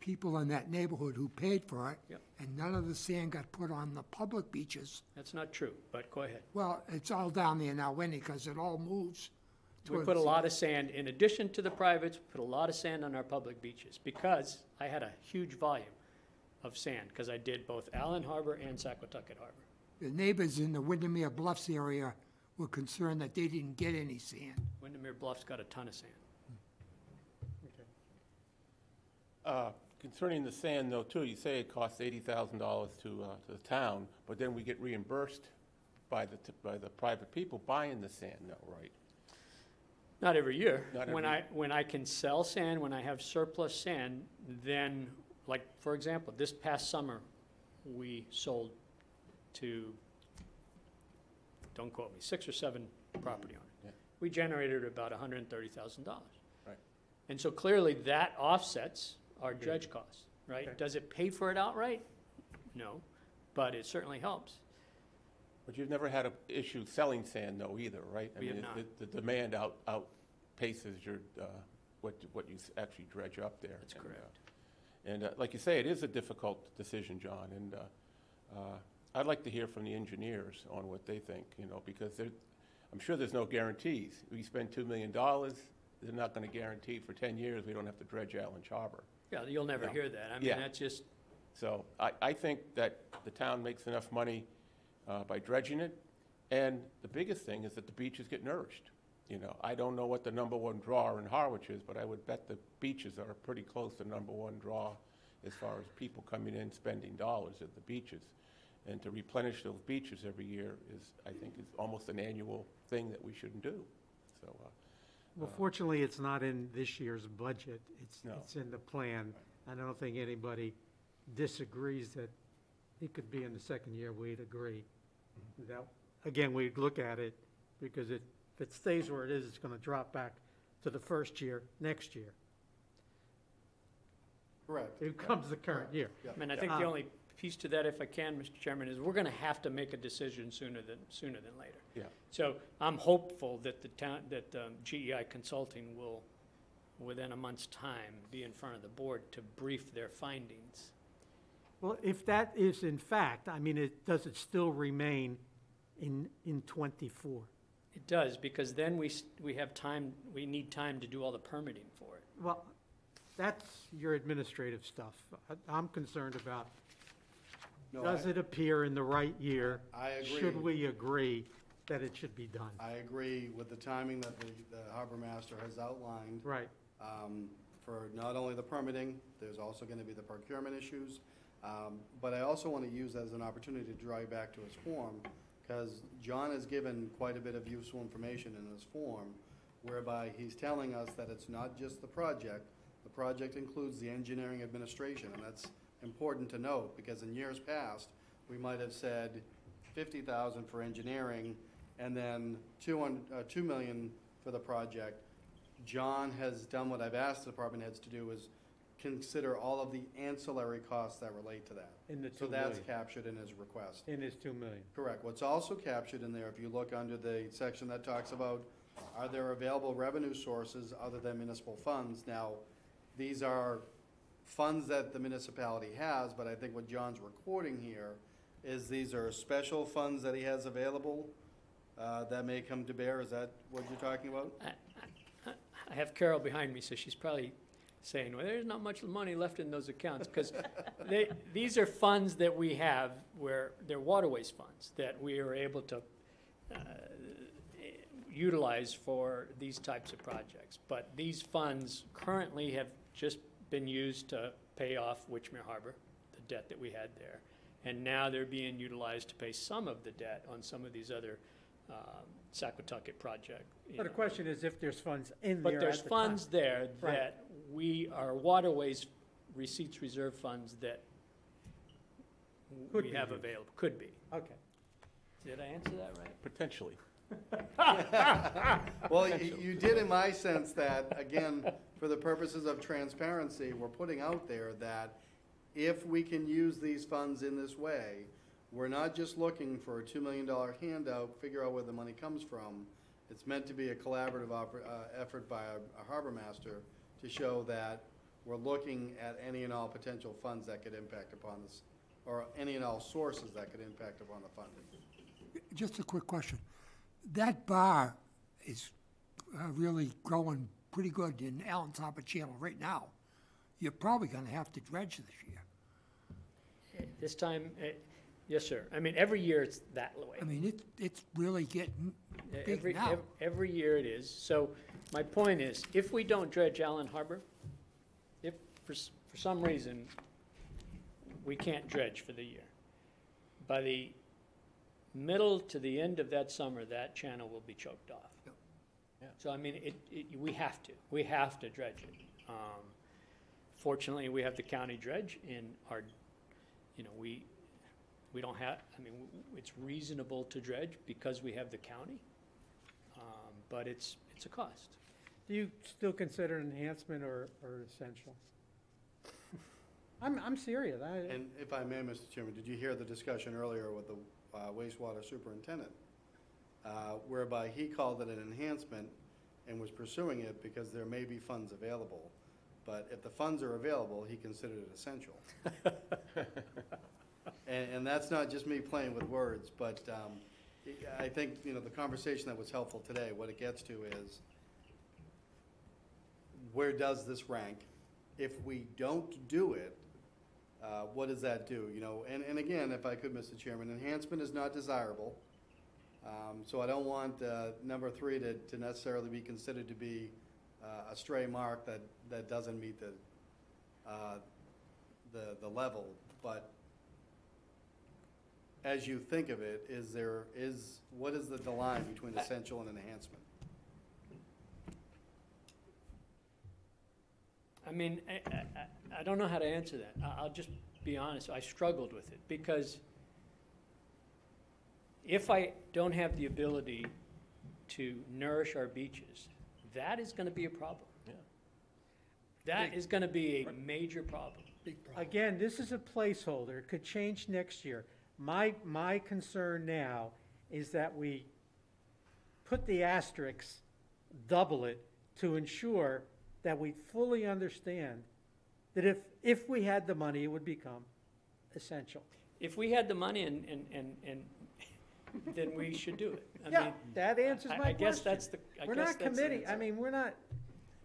people in that neighborhood who paid for it, Yep. and none of the sand got put on the public beaches, That's not true, but go ahead. well, it's all down there now anyway, because it all moves. We towards put a lot of sand, in addition to the privates, we put a lot of sand on our public beaches, because I had a huge volume of sand, because I did both Allen Harbor and Saquatucket Harbor. The neighbors in the Windermere Bluffs area were concerned that they didn't get any sand. Windermere Bluff's got a ton of sand. Uh, Concerning the sand, though, too, you say it costs eighty thousand dollars to, uh, to the town, but then we get reimbursed by the, t- by the private people buying the sand, though, right? Not every year. Not When every- I, when I can sell sand, when I have surplus sand, then, like, for example, this past summer, we sold to, don't quote me, six or seven property owners. Yeah. We generated about hundred and thirty thousand dollars. Right. And so clearly, that offsets our dredge costs, right? Okay. Does it pay for it outright? No, but it certainly helps. But you've never had an issue selling sand, though, either, right? I We have mean, not. the- The demand out outpaces your, uh, what, what you s- actually dredge up there. That's And, uh, correct. And uh, like you say, it is a difficult decision, John, and uh, uh, I'd like to hear from the engineers on what they think, you know, because there, I'm sure there's no guarantees. We spend $2 million, they're not going to guarantee for 10 years we don't have to dredge Allen Harbor. Yeah, you'll never No. hear that. I mean, Yeah. that's just, So I, I think that the town makes enough money uh, by dredging it, and the biggest thing is that the beaches get nourished. You know, I don't know what the number one draw in Harwich is, but I would bet the beaches are pretty close to number one draw as far as people coming in spending dollars at the beaches. And to replenish those beaches every year is, I think, is almost an annual thing that we shouldn't do. So, uh, Well, fortunately, it's not in this year's budget. It's, No. it's in the plan. I don't think anybody disagrees that it could be in the second year, we'd agree. That, again, we'd look at it, because it, if it stays where it is, it's gonna drop back to the first year, next year. Correct. It comes the current year. I mean, I think the Uh, only piece to that, if I can, Mr. Chairman, is we're gonna have to make a decision sooner than, sooner than later. Yeah. So I'm hopeful that the town, that um, GEI Consulting will, within a month's time, be in front of the board to brief their findings. Well, if that is in fact, I mean, it, does it still remain in, in twenty-four? It does, because then we, we have time, we need time to do all the permitting for it. Well, that's your administrative stuff. I- I'm concerned about, No, does I- it appear in the right year? I agree. Should we agree that it should be done? I agree with the timing that the, the harbor master has outlined. Right, um, for not only the permitting, there's also gonna be the procurement issues. Um, But I also want to use as an opportunity to draw you back to his form, because John has given quite a bit of useful information in his form, whereby he's telling us that it's not just the project, the project includes the engineering administration, and that's important to note, because in years past, we might have said fifty thousand for engineering, and then two hun- uh, two million for the project. John has done what I've asked the department heads to do, is consider all of the ancillary costs that relate to that. In the So 2 that's million. captured in his request. In his 2 million. Correct. What's also captured in there, if you look under the section that talks about, are there available revenue sources other than municipal funds? Now, these are funds that the municipality has, but I think what John's recording here is these are special funds that he has available uh, that may come to bear. Is that what you're talking about? I have Carol behind me, so she's probably saying, well, there's not much money left in those accounts, because these are funds that we have where, they're waterways funds that we are able to uh, utilize for these types of projects. But these funds currently have just been used to pay off Witchmere Harbor, the debt that we had there. And now they're being utilized to pay some of the debt on some of these other um, Saquatucket project. you So the know. question is if there's funds in there But at there's the time. funds there Right. that we, are waterways receipts reserve funds that Could we be have used. available, could be. Okay. Did I answer that right? Potentially. Well, you you did in my sense that, again, for the purposes of transparency, we're putting out there that if we can use these funds in this way, we're not just looking for a two million dollar handout, figure out where the money comes from. It's meant to be a collaborative uh, effort by a a harbor master to show that we're looking at any and all potential funds that could impact upon this, or any and all sources that could impact upon the funding. Just a quick question. That bar is uh, really growing pretty good in Allen Harbor Channel right now. You're probably gonna have to dredge this year. This time, eh, yes, sir. I mean, every year it's that way. I mean, it, it's really getting big Every, now. ev- every year it is. So my point is, if we don't dredge Allen Harbor, if for, for some reason we can't dredge for the year, by the middle to the end of that summer, that channel will be choked off. Yep. Yeah. So I mean, it, it, we have to, we have to dredge it. Um, Fortunately, we have the county dredge and our, you know, we, we don't have, I mean, w- w- it's reasonable to dredge because we have the county. Um, But it's, it's a cost. Do you still consider an enhancement or, or essential? I'm, I'm serious. I, And if I may, Mr. Chairman, did you hear the discussion earlier with the uh, wastewater superintendent? uh, Whereby he called it an enhancement and was pursuing it because there may be funds available. But if the funds are available, he considered it essential. And, and that's not just me playing with words, but um, I think, you know, the conversation that was helpful today, what it gets to is, where does this rank? If we don't do it, uh, what does that do? You know, and, and again, if I could, Mr. Chairman, enhancement is not desirable. Um, so I don't want, uh, number three to, to necessarily be considered to be, uh, a stray mark that, that doesn't meet the, uh, the, the level. But as you think of it, is there, is, what is the line between essential and enhancement? I mean, I, I, I- I don't know how to answer that. I, I'll just be honest, I struggled with it because if I don't have the ability to nourish our beaches, that is gonna be a problem. Yeah. That is gonna be a major problem. again, this is a placeholder. It could change next year. My, my concern now is that we put the asterisks, double it, to ensure that we fully understand that if, if we had the money, it would become essential. If we had the money and, and, and, and then we should do it. I Yeah, mean, that answers I- my I guess question. that's the, I We're guess not the committing, I answer. mean, we're not,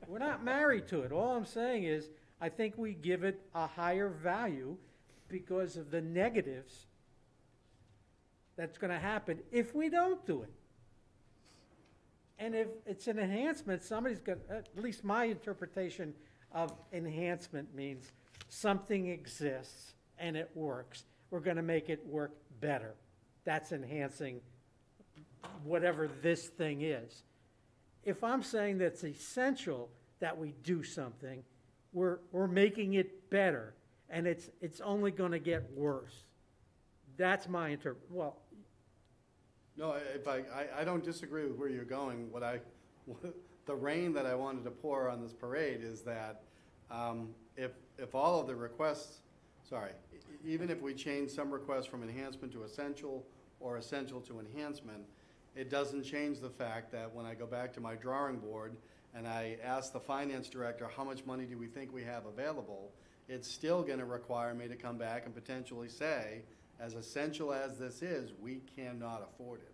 we're not married to it. All I'm saying is, I think we give it a higher value because of the negatives that's gonna happen if we don't do it. And if it's an enhancement, somebody's got, at least my interpretation of enhancement means something exists and it works, we're gonna make it work better. That's enhancing whatever this thing is. If I'm saying that's essential that we do something, we're, we're making it better, and it's, it's only gonna get worse. That's my inter, well, No, if I, I, I don't disagree with where you're going. What I, the rain that I wanted to pour on this parade is that, um, if, if all of the requests, sorry, even if we change some requests from enhancement to essential or essential to enhancement, it doesn't change the fact that when I go back to my drawing board and I ask the finance director, how much money do we think we have available? It's still gonna require me to come back and potentially say, as essential as this is, we cannot afford it.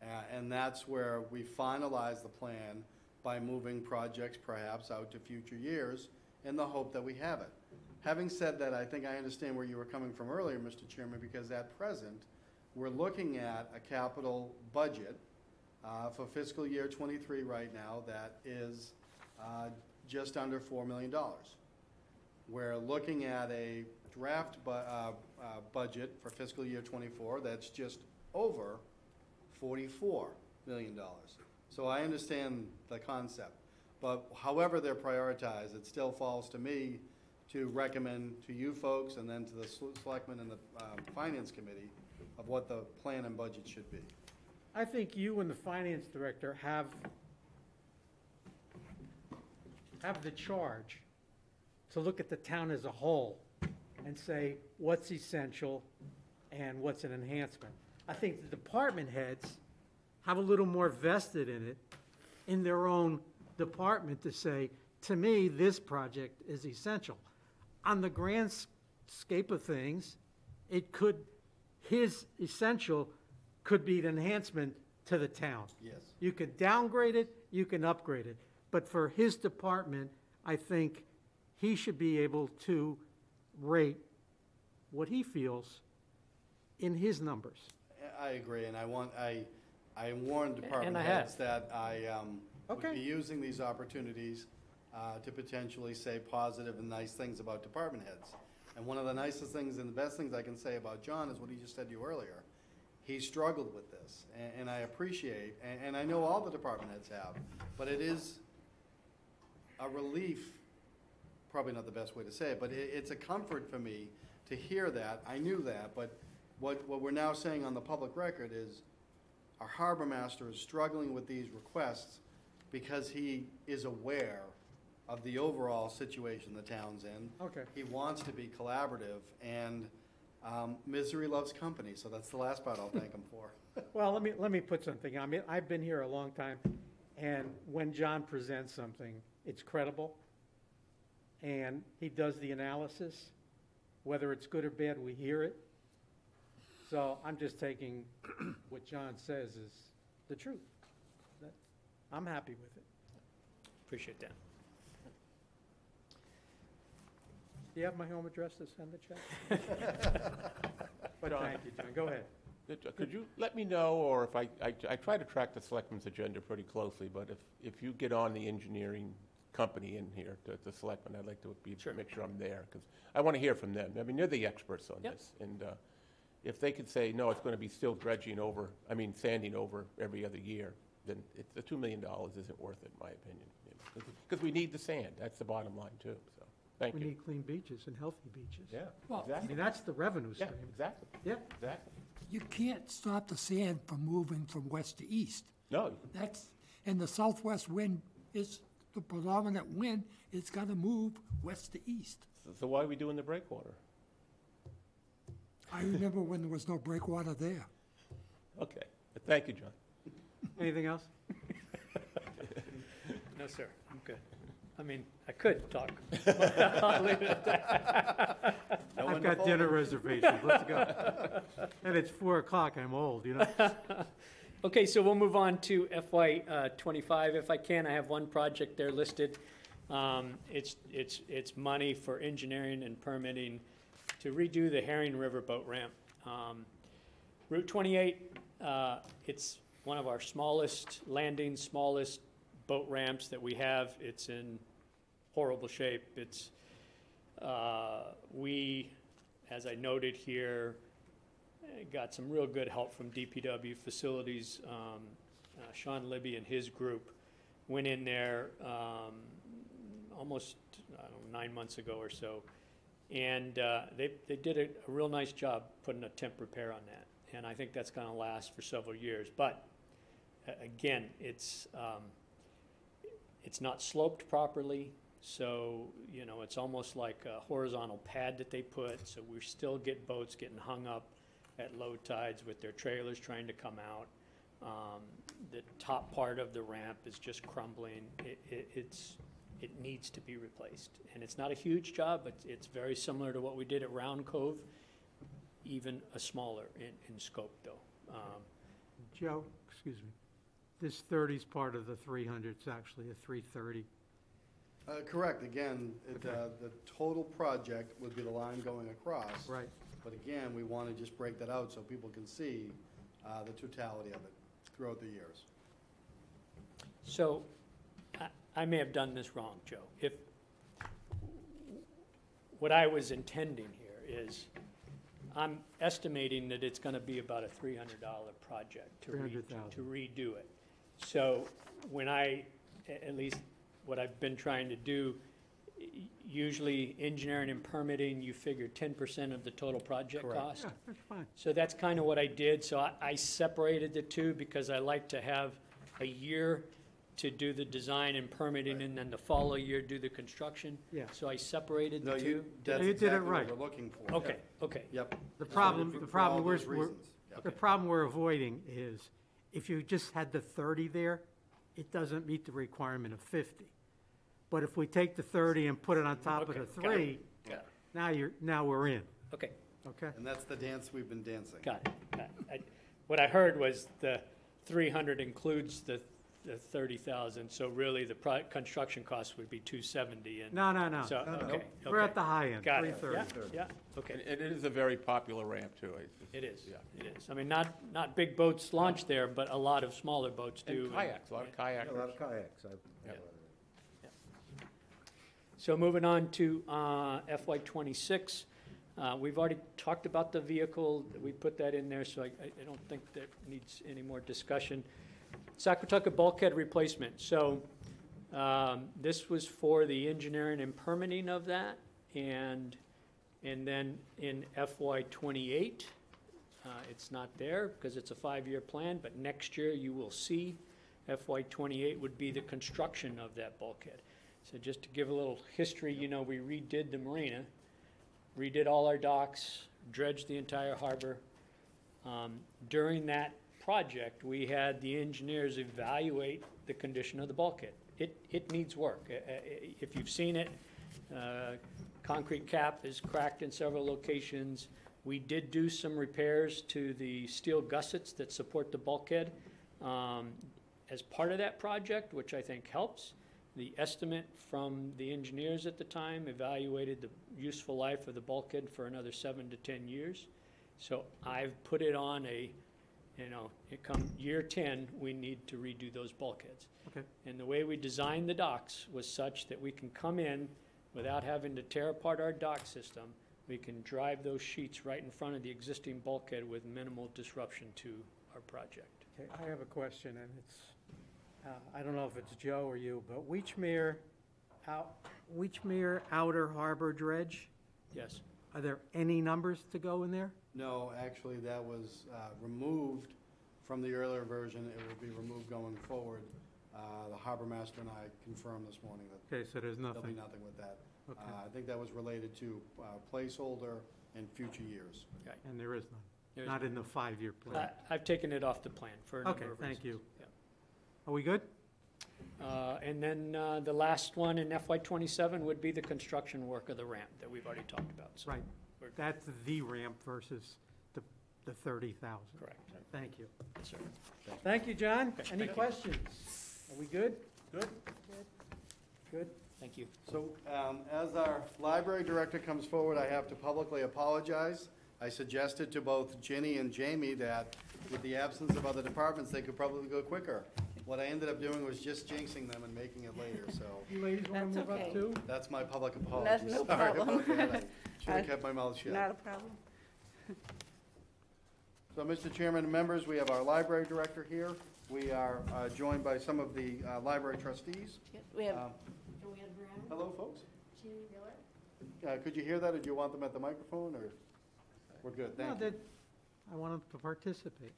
Uh, and that's where we finalize the plan by moving projects perhaps out to future years in the hope that we have it. Having said that, I think I understand where you were coming from earlier, Mr. Chairman, because at present, we're looking at a capital budget uh, for fiscal year twenty-three right now that is uh, just under four million dollars. We're looking at a draft bu- uh, uh, budget for fiscal year twenty-four that's just over forty-four million dollars. So I understand the concept, but however they're prioritized, it still falls to me to recommend to you folks and then to the selectmen and the um, finance committee of what the plan and budget should be. I think you and the finance director have, have the charge to look at the town as a whole and say what's essential and what's an enhancement. I think the department heads have a little more vested in it, in their own department to say, to me, this project is essential. On the grand scape of things, it could, his essential could be an enhancement to the town. Yes. You could downgrade it, you can upgrade it. But for his department, I think he should be able to rate what he feels in his numbers. I agree, and I want, I, I warned department I heads have. that I, um, would Okay. be using these opportunities, uh, to potentially say positive and nice things about department heads. And one of the nicest things and the best things I can say about John is what he just said to you earlier. He struggled with this, and, and I appreciate, and, and I know all the department heads have, but it is a relief, probably not the best way to say it, but it, it's a comfort for me to hear that. I knew that, but what, what we're now saying on the public record is our harbor master is struggling with these requests because he is aware of the overall situation the town's in. Okay. He wants to be collaborative, and, um, misery loves company, so that's the last part I'll thank him for. Well, let me, let me put something, I mean, I've been here a long time, and when John presents something, it's credible, and he does the analysis, whether it's good or bad, we hear it. So I'm just taking what John says is the truth. That- I'm happy with it. Appreciate that. Do you have my home address to send the check? But John. thank you, John, go ahead. Could- Could you let me know, or if I, I, I try to track the selectmen's agenda pretty closely, but if, if you get on the engineering company in here, the, the selectmen, I'd like to be, Sure. make sure I'm there, because I want to hear from them. I mean, they're the experts on Yep. this. And, uh, if they could say, no, it's going to be still dredging over, I mean, sanding over every other year, then it, the two million dollars isn't worth it, in my opinion. Because we need the sand, that's the bottom line too, so, thank We you. need clean beaches and healthy beaches. Yeah, Well, I exactly, mean, that's the revenue yeah, stream. exactly, Yeah, exactly. You can't stop the sand from moving from west to east. No, That's, and the southwest wind is the predominant wind, it's gotta move west to east. so why are we doing the breakwater? I remember when there was no breakwater there. Okay, thank you, John. anything else? No, sir, I'm good. I mean, I could talk. I've got dinner reservations, let's go. And it's four o'clock, I'm old, you know? Okay, so we'll move on to FY uh, '25. If I can, I have one project there listed. Um, It's, it's, it's money for engineering and permitting to redo the Herring River Boat Ramp. Um, Route 28, uh, it's one of our smallest landings, smallest boat ramps that we have. It's in horrible shape. It's, uh, we as I noted here, got some real good help from DPW facilities. Um, uh, Sean Libby and his group went in there um, almost, know, nine months ago or so. And uh, they, they did a, a real nice job putting a temp repair on that. And I think that's gonna last for several years. But, again, it's, um, it's not sloped properly, so, you know, it's almost like a horizontal pad that they put, so we still get boats getting hung up at low tides with their trailers trying to come out. Um, the top part of the ramp is just crumbling. It, it, it's, it needs to be replaced. And it's not a huge job, but it's very similar to what we did at Round Cove, even a smaller in, in scope though. Um, Joe, excuse me, this 30 is part of the 300, it's actually a 330. Uh, correct, again, it, Okay. uh, the total project would be the line going across. Right. But again, we want to just break that out so people can see, uh, the totality of it throughout the years. So, I, I may have done this wrong, Joe. If, what I was intending here is, I'm estimating that it's gonna be about a three hundred dollar project to re, 300,000. to redo it. So, when I, at least what I've been trying to do, usually engineering and permitting, you figure ten percent of the total project Correct. cost. Yeah, that's fine. So that's kind of what I did, so I, I separated the two because I like to have a year to do the design and permitting, and then the following year do the construction. Yeah. So I separated No, the you, two. that's You did it exactly what right. we're looking for. Okay, okay, Yep. The problem, for- the problem we're, we're- Yep. the problem we're avoiding is, if you just had the 30 there, it doesn't meet the requirement of 50. But if we take the 30 and put it on top of Okay, the got it. three, got it, now you're, now we're in, okay, okay? And that's the dance we've been dancing. got it. got it. I- What I heard was the three hundred includes the, the thirty thousand, so really the pro, construction cost would be two seventy and. No, no, no. So, no, no. okay, We're at the high end, Got it, 330. yeah, yeah, okay. And and it is a very popular ramp, too. It's- It is, Yeah. it is. I mean, not, not big boats launch there, but a lot of smaller boats do. And kayaks, a lot of kayakers. A lot of kayaks. I've- Yeah. So moving on to uh, FY '26, uh, we've already talked about the vehicle, we put that in there, so I I- I don't think that needs any more discussion. Saquatucket bulkhead replacement, so um, this was for the engineering and permitting of that, and, and then in FY '28, uh, it's not there because it's a five-year plan, but next year you will see FY '28 would be the construction of that bulkhead. So just to give a little history, you know, we redid the marina, redid all our docks, dredged the entire harbor. Um, During that project, we had the engineers evaluate the condition of the bulkhead. It, it needs work. Uh, uh, If you've seen it, uh, concrete cap is cracked in several locations. We did do some repairs to the steel gussets that support the bulkhead um, as part of that project, which I think helps. The estimate from the engineers at the time evaluated the useful life of the bulkhead for another seven to 10 years. So I've put it on a, you know, it come year 10, we need to redo those bulkheads. Okay. And the way we designed the docks was such that we can come in without having to tear apart our dock system. We can drive those sheets right in front of the existing bulkhead with minimal disruption to our project. Okay, I have a question, and it's, uh, I don't know if it's Joe or you, but Wychmere, out, Wychmere Outer Harbor Dredge, Yes? are there any numbers to go in there? No, actually, that was uh, removed from the earlier version. It will be removed going forward. Uh, The harbor master and I confirmed this morning that Okay, so there's there'll be nothing, nothing with that. okay, Uh, I think that was related to uh, placeholder in future years. Okay. And there is none, There's- not in the five-year plan. I- I've taken it off the plan for a number Okay, of thank you. Yeah. Are we good? Uh, And then uh, the last one in FY '27 would be the construction work of the ramp that we've already talked about. So Right, we're- that's the ramp versus the, the thirty thousand. Correct. Thank you. Yes, sir. Thank you, John. Any thank you. questions? Are we good? Good. Good? Thank you. So um, as our library director comes forward, I have to publicly apologize. I suggested to both Ginny and Jamie that with the absence of other departments, they could probably go quicker. What I ended up doing was just jinxing them and making it later, so You ladies want That's to move up okay. too? that's my public apology. That's no Sorry about problem. that. I Should have kept my mouth shut. Not a problem. So, Mr. Chairman and members, we have our library director here. We are uh, joined by some of the uh, library trustees. We have Um, Joanne Brown, Hello, folks. Jeannie Miller. Uh, Could you hear that, or do you want them at the microphone, or? We're good, No, thank you. that, I want them to participate.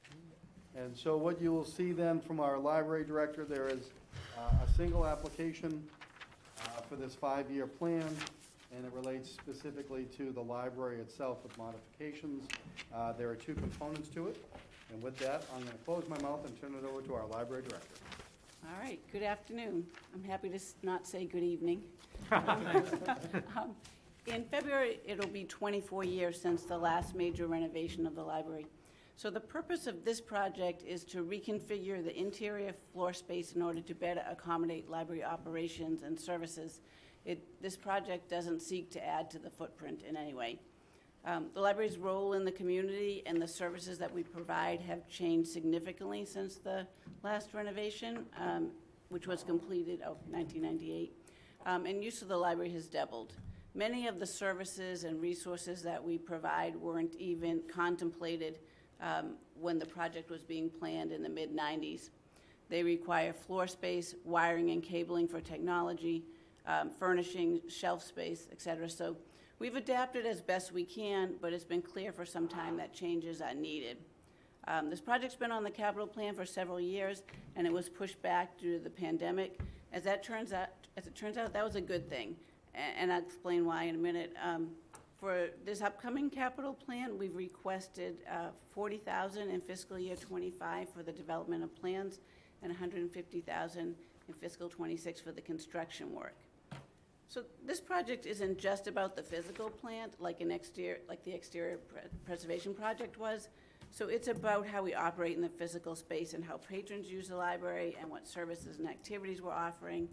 And so what you will see then from our library director, there is uh, a single application uh, for this five-year plan, and it relates specifically to the library itself with modifications. Uh, There are two components to it, and with that, I'm going to close my mouth and turn it over to our library director. All right, good afternoon. I'm happy to s- not say good evening. Um, In February, it'll be 24 years since the last major renovation of the library. So the purpose of this project is to reconfigure the interior floor space in order to better accommodate library operations and services. It, this project doesn't seek to add to the footprint in any way. Um, The library's role in the community and the services that we provide have changed significantly since the last renovation, um, which was completed, oh, 1998. Um, And use of the library has doubled. Many of the services and resources that we provide weren't even contemplated um, when the project was being planned in the mid-'90s. They require floor space, wiring and cabling for technology, um, furnishing, shelf space, et cetera. So we've adapted as best we can, but it's been clear for some time that changes are needed. Um, This project's been on the capital plan for several years, and it was pushed back due to the pandemic. As that turns out, as it turns out, that was a good thing, and I'll explain why in a minute. Um, For this upcoming capital plan, we've requested uh, 40,000 in fiscal year '25 for the development of plans, and 150,000 in fiscal '26 for the construction work. So this project isn't just about the physical plant, like an exterior, like the exterior pre- preservation project was. So it's about how we operate in the physical space and how patrons use the library and what services and activities we're offering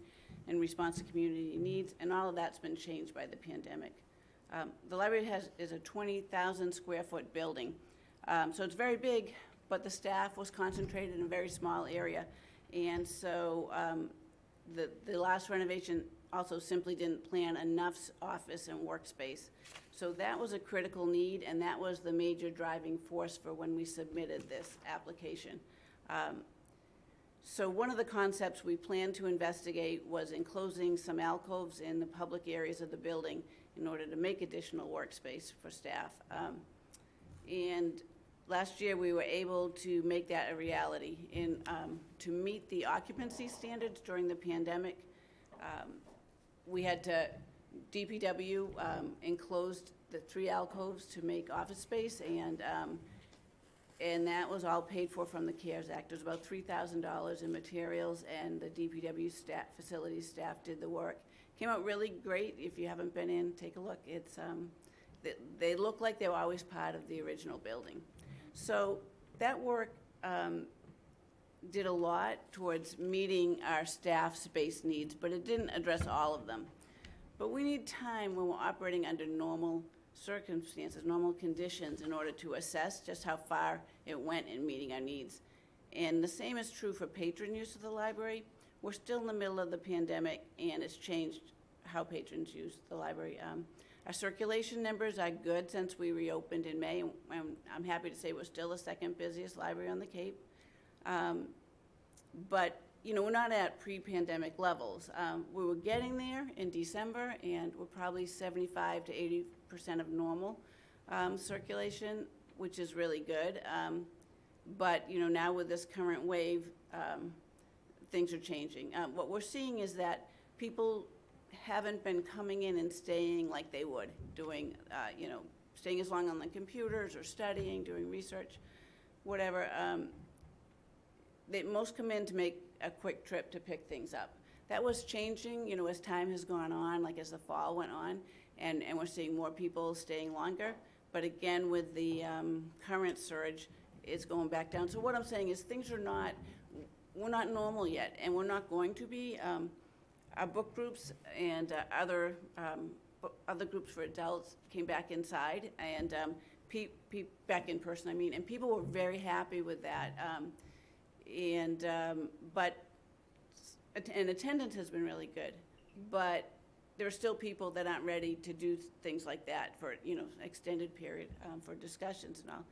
in response to community needs, and all of that's been changed by the pandemic. Um, The library has, is a 20,000 square foot building, Um, so it's very big, but the staff was concentrated in a very small area. And so um, the, the last renovation also simply didn't plan enough office and workspace. So that was a critical need, and that was the major driving force for when we submitted this application. Um, So one of the concepts we planned to investigate was enclosing some alcoves in the public areas of the building in order to make additional workspace for staff. Um, And last year, we were able to make that a reality. In, um, to meet the occupancy standards during the pandemic, um, we had to, DPW um, enclosed the three alcoves to make office space, and, um, and that was all paid for from the CARES Act. It was about $3,000 in materials, and the DPW staff, facilities staff did the work. Came out really great. If you haven't been in, take a look. It's, um, they, they look like they were always part of the original building. So that work um, did a lot towards meeting our staff space needs, but it didn't address all of them. But we need time when we're operating under normal circumstances, normal conditions, in order to assess just how far it went in meeting our needs. And the same is true for patron use of the library. We're still in the middle of the pandemic, and it's changed how patrons use the library. Um, Our circulation numbers are good since we reopened in May, and I'm happy to say we're still the second busiest library on the Cape. Um, But, you know, we're not at pre-pandemic levels. Um, We were getting there in December, and we're probably 75 to 80 percent of normal um, circulation, which is really good. Um, But, you know, now with this current wave, um, things are changing. Uh, What we're seeing is that people haven't been coming in and staying like they would, doing, uh, you know, staying as long on the computers or studying, doing research, whatever. Um, They most come in to make a quick trip to pick things up. That was changing, you know, as time has gone on, like as the fall went on, and, and we're seeing more people staying longer. But again, with the um, current surge, it's going back down. So what I'm saying is, things are not, we're not normal yet, and we're not going to be. Um, Our book groups and uh, other, um, other groups for adults came back inside, and um, pe- pe- back in person, I mean, and people were very happy with that. Um, And, um, but and attendance has been really good, but there are still people that aren't ready to do things like that for, you know, extended period, um, for discussions and all.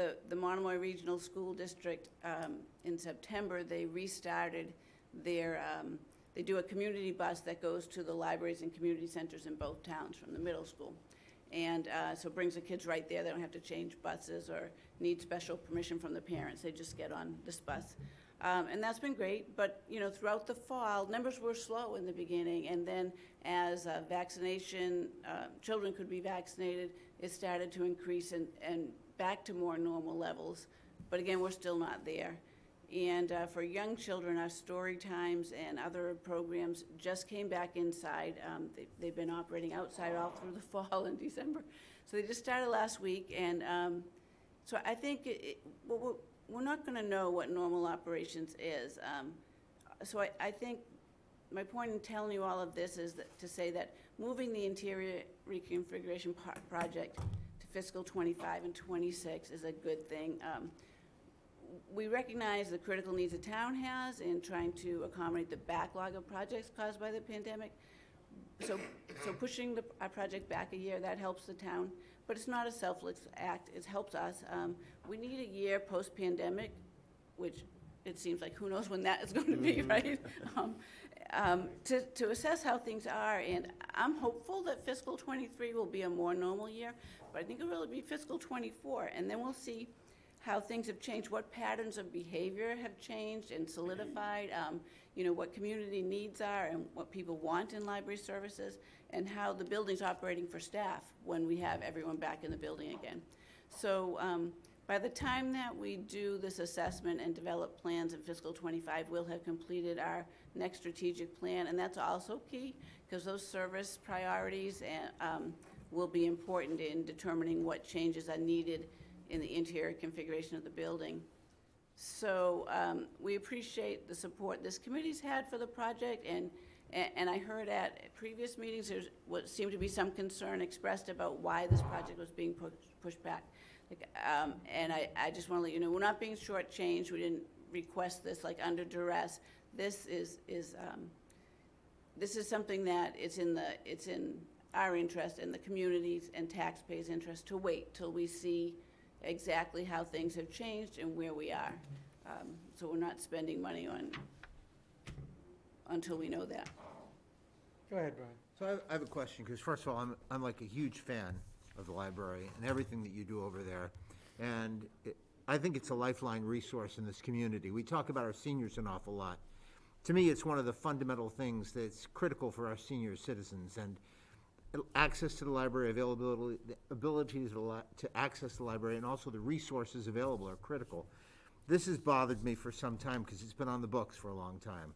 The, the Monomoy Regional School District, um, in September, they restarted their, um, they do a community bus that goes to the libraries and community centers in both towns from the middle school. And, uh, so brings the kids right there, they don't have to change buses or need special permission from the parents, they just get on this bus. Um, and that's been great, but, you know, throughout the fall, numbers were slow in the beginning, and then as uh, vaccination, uh, children could be vaccinated, it started to increase and, and back to more normal levels. But again, we're still not there. And uh, for young children, our story times and other programs just came back inside. Um, they, they've been operating outside all through the fall and December. So they just started last week, and um, so I think it, it, we're, not going to know what normal operations is. Um, so I, I think my point in telling you all of this is to say that moving the interior reconfiguration project fiscal 25 and 26 is a good thing. Um, we recognize the critical needs the town has in trying to accommodate the backlog of projects caused by the pandemic. So, so pushing the, our project back a year, that helps the town, but it's not a selfless act, it helps us. Um, we need a year post-pandemic, which it seems like who knows when that is going to be, right? Um, um, to, to assess how things are, and I'm hopeful that fiscal twenty-three will be a more normal year, but I think it'll really be fiscal twenty-four, and then we'll see how things have changed, what patterns of behavior have changed and solidified, um, you know, what community needs are and what people want in library services, and how the building's operating for staff when we have everyone back in the building again. So, um, by the time that we do this assessment and develop plans in fiscal twenty-five, we'll have completed our next strategic plan, and that's also key, because those service priorities and, um, will be important in determining what changes are needed in the interior configuration of the building. So um, we appreciate the support this committee's had for the project, and, and I heard at previous meetings, there's what seemed to be some concern expressed about why this project was being pushed, pushed back. Like, um, And I, I just want to let you know, we're not being shortchanged, we didn't request this like under duress. This is, is, um, this is something that it's in the, it's in our interest and the community's and taxpayers' interest to wait till we see exactly how things have changed and where we are. Um, So we're not spending money on, until we know that. Go ahead, Brian. So I have- I have a question, because first of all, I'm, I'm like a huge fan of the library and everything that you do over there. And it- I think it's a lifeline resource in this community. We talk about our seniors an awful lot. To me, it's one of the fundamental things that's critical for our senior citizens. And access to the library, availability, the ability to, access the library, and also the resources available are critical. This has bothered me for some time, because it's been on the books for a long time.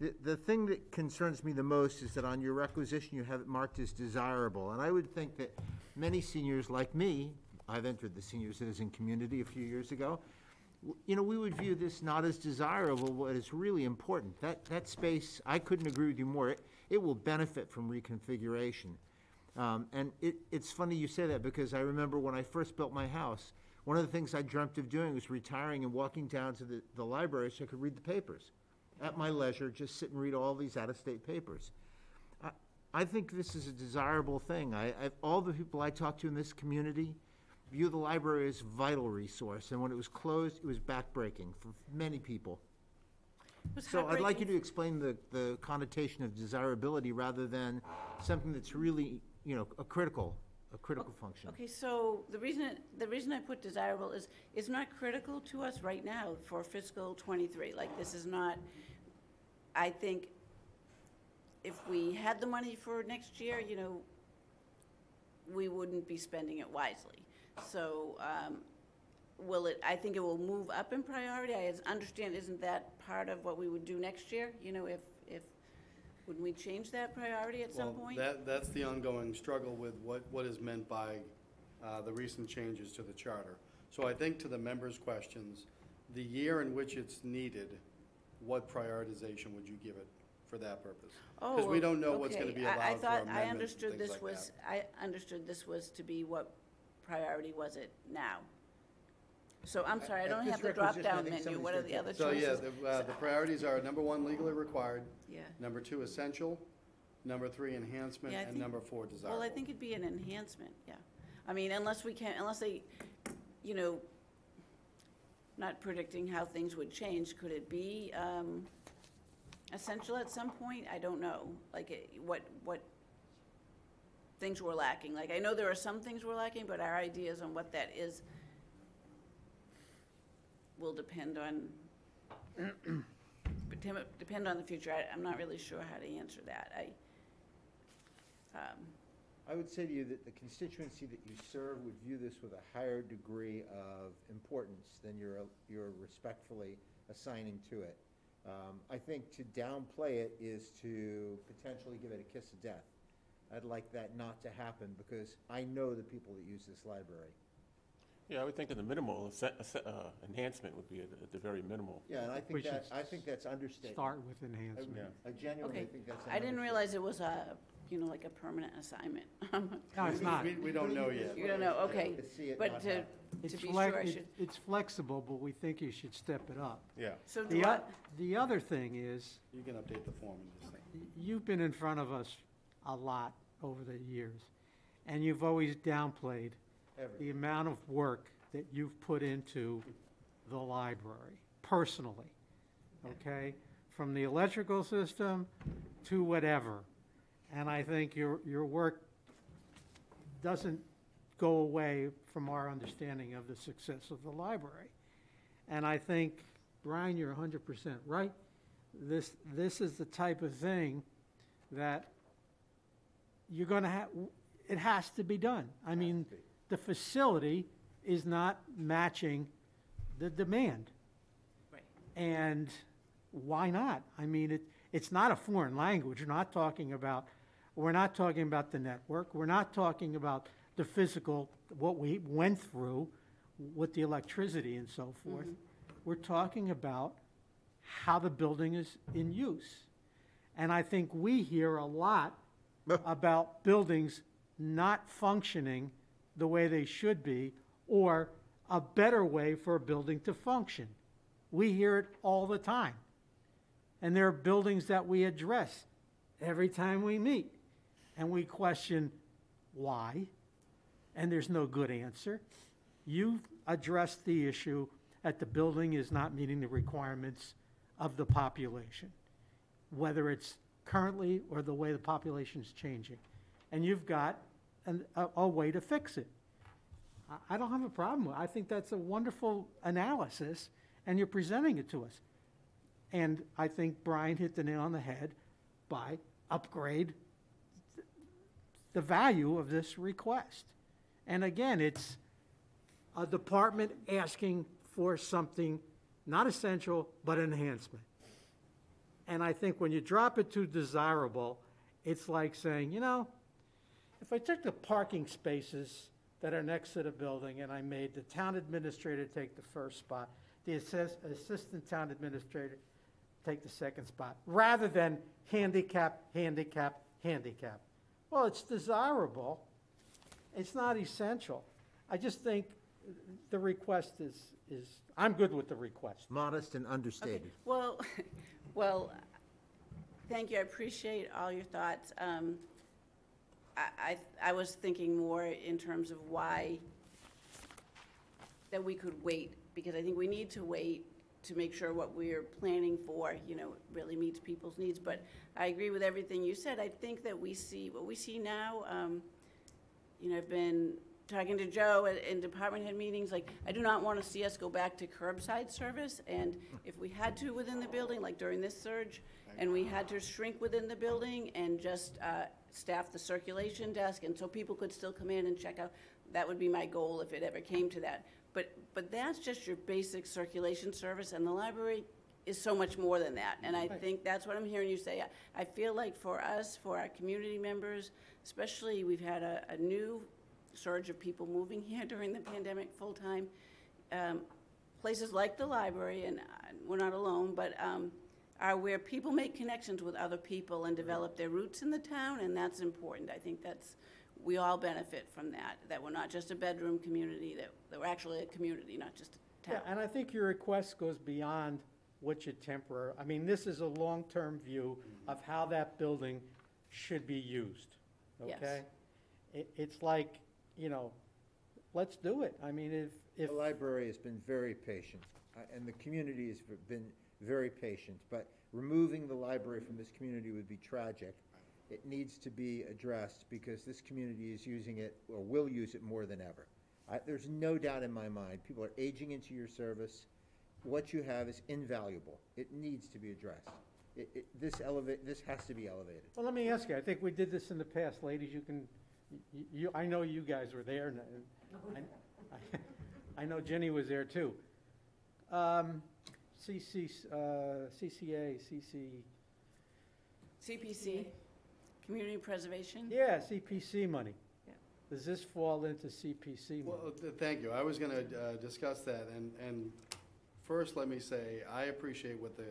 The, the thing that concerns me the most is that on your requisition, you have it marked as desirable. And I would think that many seniors like me, I've entered the senior citizen community a few years ago, you know, we would view this not as desirable, but it's really important. That, that space, I couldn't agree with you more. It, it will benefit from reconfiguration. Um, and it, it's funny you say that because I remember when I first built my house, one of the things I dreamt of doing was retiring and walking down to the, the library so I could read the papers. At my leisure, just sit and read all these out-of-state papers. I, I think this is a desirable thing. I, I, all the people I talk to in this community view the library as a vital resource, and when it was closed, it was backbreaking for many people. So I'd like you to explain the, the connotation of desirability rather than something that's really, you know, a critical, a critical function. Okay, so the reason, it- the reason I put desirable is, it's not critical to us right now for fiscal twenty-three. Like, this is not, I think, if we had the money for next year, you know, we wouldn't be spending it wisely. So, um, will it, I think it will move up in priority. I understand, isn't that part of what we would do next year? You know, if, if, would we change that priority at some Well, point? that, that's the ongoing struggle with what, what is meant by uh, the recent changes to the charter. So I think to the members' questions, the year in which it's needed, what prioritization would you give it for that purpose? Oh, Because we don't know what's gonna okay. be I- I allowed for thought- amendments I and understood things this like was, I understood this was to be what priority was it now? So I'm sorry, I At don't this have the requisition, I drop-down think menu. What are the other choices? So, yeah, the, uh, the priorities are, number one, legally required, Yeah. number two, essential, number three, enhancement, Yeah, I and think- number four, desirable. Well, I think it'd be an enhancement, yeah. I mean, unless we can't, unless they, you know, not predicting how things would change, could it be um, essential at some point? I don't know, like, eh, what, what things we're lacking. Like, I know there are some things we're lacking, but our ideas on what that is will depend on, depend- on the future. I- I'm not really sure how to answer that. I, um, I would say to you that the constituency that you serve would view this with a higher degree of importance than you're, you're respectfully assigning to it. Um, I think to downplay it is to potentially give it a kiss of death. I'd like that not to happen because I know the people that use this library. Yeah, I would think in the minimal, a se- a se- uh, enhancement would be at at the very minimal. Yeah, and I We think that, should I think that's understated. Start with I- enhancement. I genuinely Okay. think that's an I didn't understatement. realize it was a, you know, like a permanent assignment. No, it's not. We, we don't know yet. You don't know, okay. To see it But not to, happen. It's to be flex- sure, I it- should, It's flexible, but we think you should step it up. Yeah, so do The, I, o- the other thing is, you can update the form and just. y- you've been in front of us a lot over the years, and you've always downplayed the amount of work that you've put into the library, personally, okay? From the electrical system to whatever. And I think your, your work doesn't go away from our understanding of the success of the library. And I think, Brian, you're hundred percent right. This, this is the type of thing that you're gonna have, it has to be done. I mean. The facility is not matching the demand. Right. And why not? I mean, it, it's not a foreign language. We're not talking about, we're not talking about the network. We're not talking about the physical, what we went through with the electricity and so mm-hmm. forth. We're talking about how the building is in use. And I think we hear a lot about buildings not functioning the way they should be, or a better way for a building to function. We hear it all the time. And there are buildings that we address every time we meet, and we question why, and there's no good answer. You've addressed the issue that the building is not meeting the requirements of the population, whether it's currently or the way the population is changing. And you've got an, a, a way to fix it. I, I don't have a problem with it. I think that's a wonderful analysis, and you're presenting it to us. And I think Brian hit the nail on the head by upgrade th- the value of this request. And again, it's a department asking for something not essential, but enhancement. And I think when you drop it to desirable, it's like saying, you know, if I took the parking spaces that are next to the building and I made the town administrator take the first spot, the assist, assistant town administrator take the second spot, rather than handicap, handicap, handicap. Well, it's desirable, it's not essential. I just think the request is, is, I'm good with the request. Modest and okay, understated. well, well, thank you, I appreciate all your thoughts. Um, I, I, was thinking more in terms of why that we could wait, because I think we need to wait to make sure what we're planning for, you know, really meets people's needs. But I agree with everything you said. I think that we see, what we see now, um, you know, I've been talking to Joe at- in department head meetings, like, I do not want to see us go back to curbside service. And if we had to within the building, like during this surge, and we had to shrink within the building and just uh, staff the circulation desk, and so people could still come in and check out, that would be my goal if it ever came to that. But, but that's just your basic circulation service, and the library is so much more than that. And I think that's what I'm hearing you say. I- I feel like for us, for our community members, especially, we've had a, a new surge of people moving here during the pandemic full-time. Um, Places like the library, and we're not alone, but um, are where people make connections with other people and develop their roots in the town, and that's important. I think that's, we all benefit from that, that we're not just a bedroom community, that, that we're actually a community, not just a Yeah, town. and I think your request goes beyond what you temporary, I mean, this is a long-term view of how that building should be used, Yes. okay? It, it's like, you know, let's do it. I mean, if, if, The library has been very patient, uh, and the community has been very patient, but removing the library from this community would be tragic. It needs to be addressed because this community is using it, or will use it more than ever. I, there's no doubt in my mind, people are aging into your service. What you have is invaluable. It needs to be addressed. It, it, this elevate, this has to be elevated. well, let me ask you, I think we did this in the past, ladies, you can, you- you, I know you guys were there, and and I- I know Jenny was there too. Um, CC, uh, CCA, CC, CPC, community preservation. yeah, CPC money. Yeah. Does this fall into CPC money? Well, th- thank you. I was going to discuss that, and, and first, let me say, I appreciate what the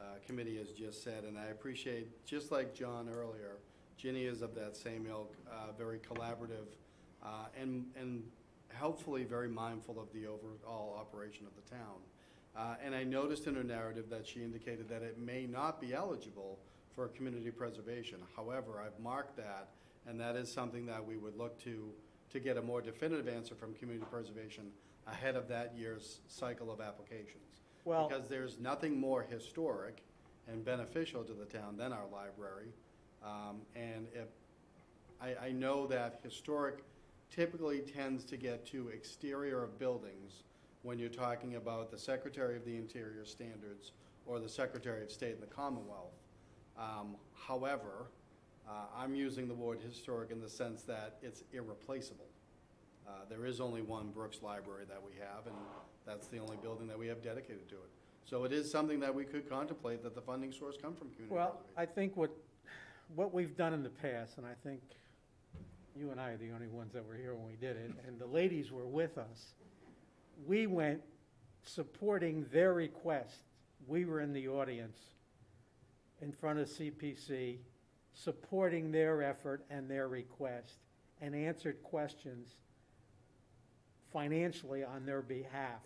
uh, committee has just said, and I appreciate, just like John earlier, Ginny is of that same ilk, uh, very collaborative, uh, and, and helpfully very mindful of the overall operation of the town. Uh, And I noticed in her narrative that she indicated that it may not be eligible for community preservation. However, I've marked that, and that is something that we would look to, to get a more definitive answer from community preservation ahead of that year's cycle of applications. Well- Because there's nothing more historic and beneficial to the town than our library. Um, And if, I, I know that historic typically tends to get to exterior of buildings when you're talking about the Secretary of the Interior standards or the Secretary of State in the Commonwealth. Um, However, uh, I'm using the word historic in the sense that it's irreplaceable. Uh, There is only one Brooks Library that we have, and that's the only building that we have dedicated to it. So it is something that we could contemplate, that the funding source come from community Well, preservation. I think what, what we've done in the past, and I think you and I are the only ones that were here when we did it, and the ladies were with us, we went supporting their request. We were in the audience in front of CPC, supporting their effort and their request, and answered questions financially on their behalf.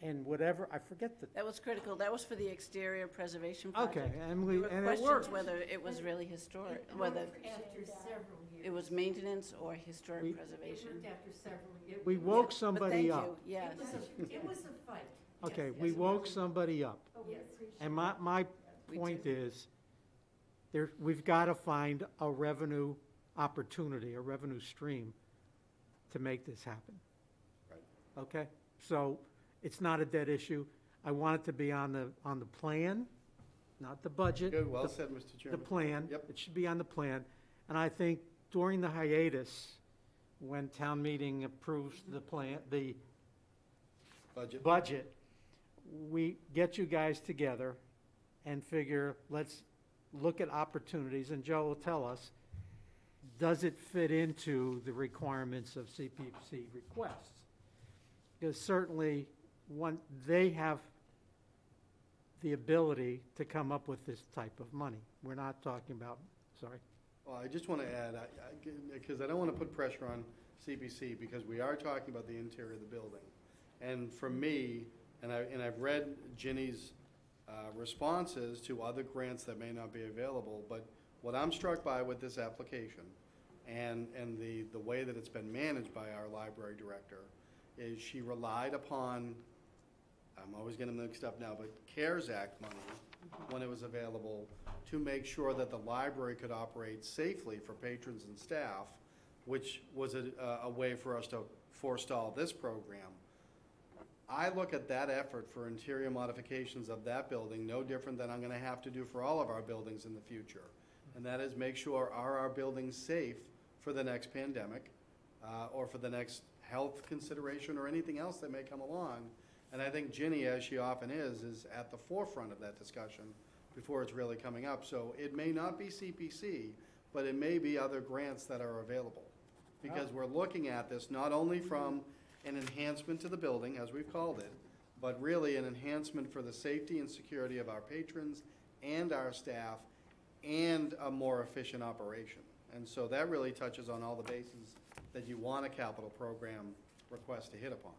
And whatever, I forget the, That was critical. That was for the exterior preservation project. okay, and we, There were and it worked. questions whether it was really historic, whether After several years. It was maintenance or We- historic It preservation. worked after several years. We woke But somebody up. you, yes. It was a, it was a fight. Okay, Yes, we yes, woke somebody up. Oh, yes. And my, my We point is, there, we've got to find a revenue opportunity, a revenue stream to make this happen. Right. Okay? So it's not a dead issue. I want it to be on the, on the plan, not the budget. Good, well the- said, Mr. The Chairman. plan. Yep. It should be on the plan. And I think during the hiatus, when town meeting approves the plan, the Budget. budget, we get you guys together and figure, let's look at opportunities, and Joe will tell us, does it fit into the requirements of CPC requests? Because certainly, one, they have the ability to come up with this type of money. We're not talking about, sorry. Well, I just want to add, because I don't want to put pressure on CPC, because we are talking about the interior of the building. And for me, and I, and I've read Ginny's uh, responses to other grants that may not be available, but what I'm struck by with this application and, and the, the way that it's been managed by our library director is she relied upon, I'm always getting mixed up now, but CARES Act money, when it was available, to make sure that the library could operate safely for patrons and staff, which was a, a way for us to forestall this program. I look at that effort for interior modifications of that building no different than I'm gonna have to do for all of our buildings in the future. And that is make sure, are our buildings safe for the next pandemic, uh, or for the next health consideration or anything else that may come along? And I think Ginny, as she often is, is at the forefront of that discussion before it's really coming up. So it may not be CPC, but it may be other grants that are available. Because we're looking at this not only from an enhancement to the building, as we've called it, but really an enhancement for the safety and security of our patrons and our staff, and a more efficient operation. And so that really touches on all the bases that you want a capital program request to hit upon.